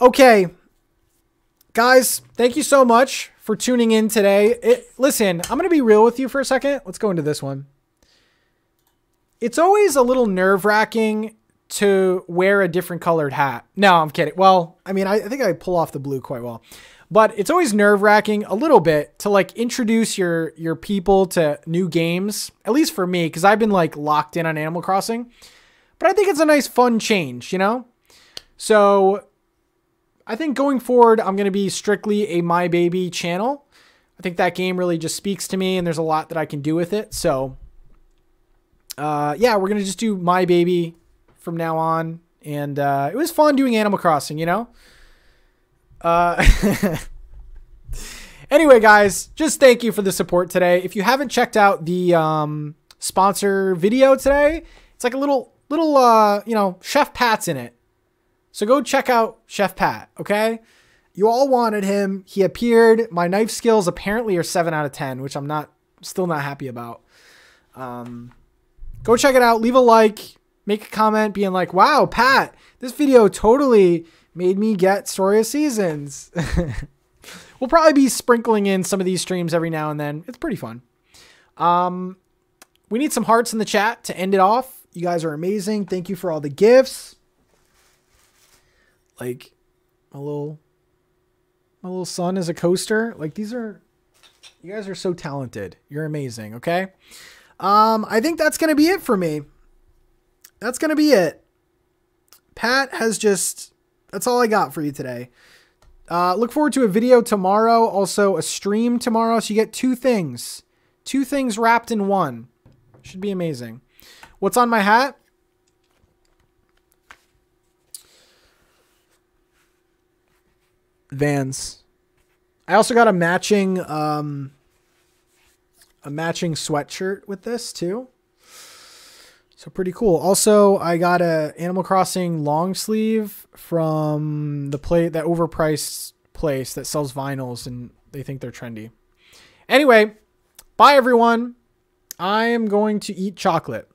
Okay. Guys, thank you so much for tuning in today. It, listen, I'm going to be real with you for a second. Let's go into this one. It's always a little nerve wracking to wear a different colored hat. No, I'm kidding. Well, I mean, I, I think I pull off the blue quite well but it's always nerve wracking a little bit to like introduce your your people to new games. At least for me, because I've been like locked in on Animal Crossing. But I think it's a nice fun change, you know. So I think going forward, I'm gonna be strictly a My Baby channel. I think that game really just speaks to me, and there's a lot that I can do with it. So uh, yeah, we're gonna just do My Baby from now on. And uh, it was fun doing Animal Crossing, you know. Uh, (laughs) anyway, guys, just thank you for the support today. If you haven't checked out the um, sponsor video today, it's like a little little uh, you know Chef Pat's in it. So go check out Chef Pat. Okay. You all wanted him. He appeared. My knife skills apparently are seven out of ten, which I'm not still not happy about. Um, go check it out. Leave a like. Make a comment being like, "Wow, Pat, this video totally made me get Story of Seasons. (laughs) we'll probably be sprinkling in some of these streams every now and then. It's pretty fun. Um, we need some hearts in the chat to end it off. You guys are amazing. Thank you for all the gifts. Like my little my little son is a coaster. Like these are you guys are so talented. You're amazing, okay? Um, I think that's gonna be it for me. That's gonna be it. Pat has just that's all I got for you today. Uh, look forward to a video tomorrow, also a stream tomorrow. So you get two things, two things wrapped in one. Should be amazing. What's on my hat? Vans. I also got a matching um, a matching sweatshirt with this too. So pretty cool. Also, I got a Animal Crossing long sleeve from the play that overpriced place that sells vinyls and they think they're trendy. Anyway, bye everyone. I am going to eat chocolate.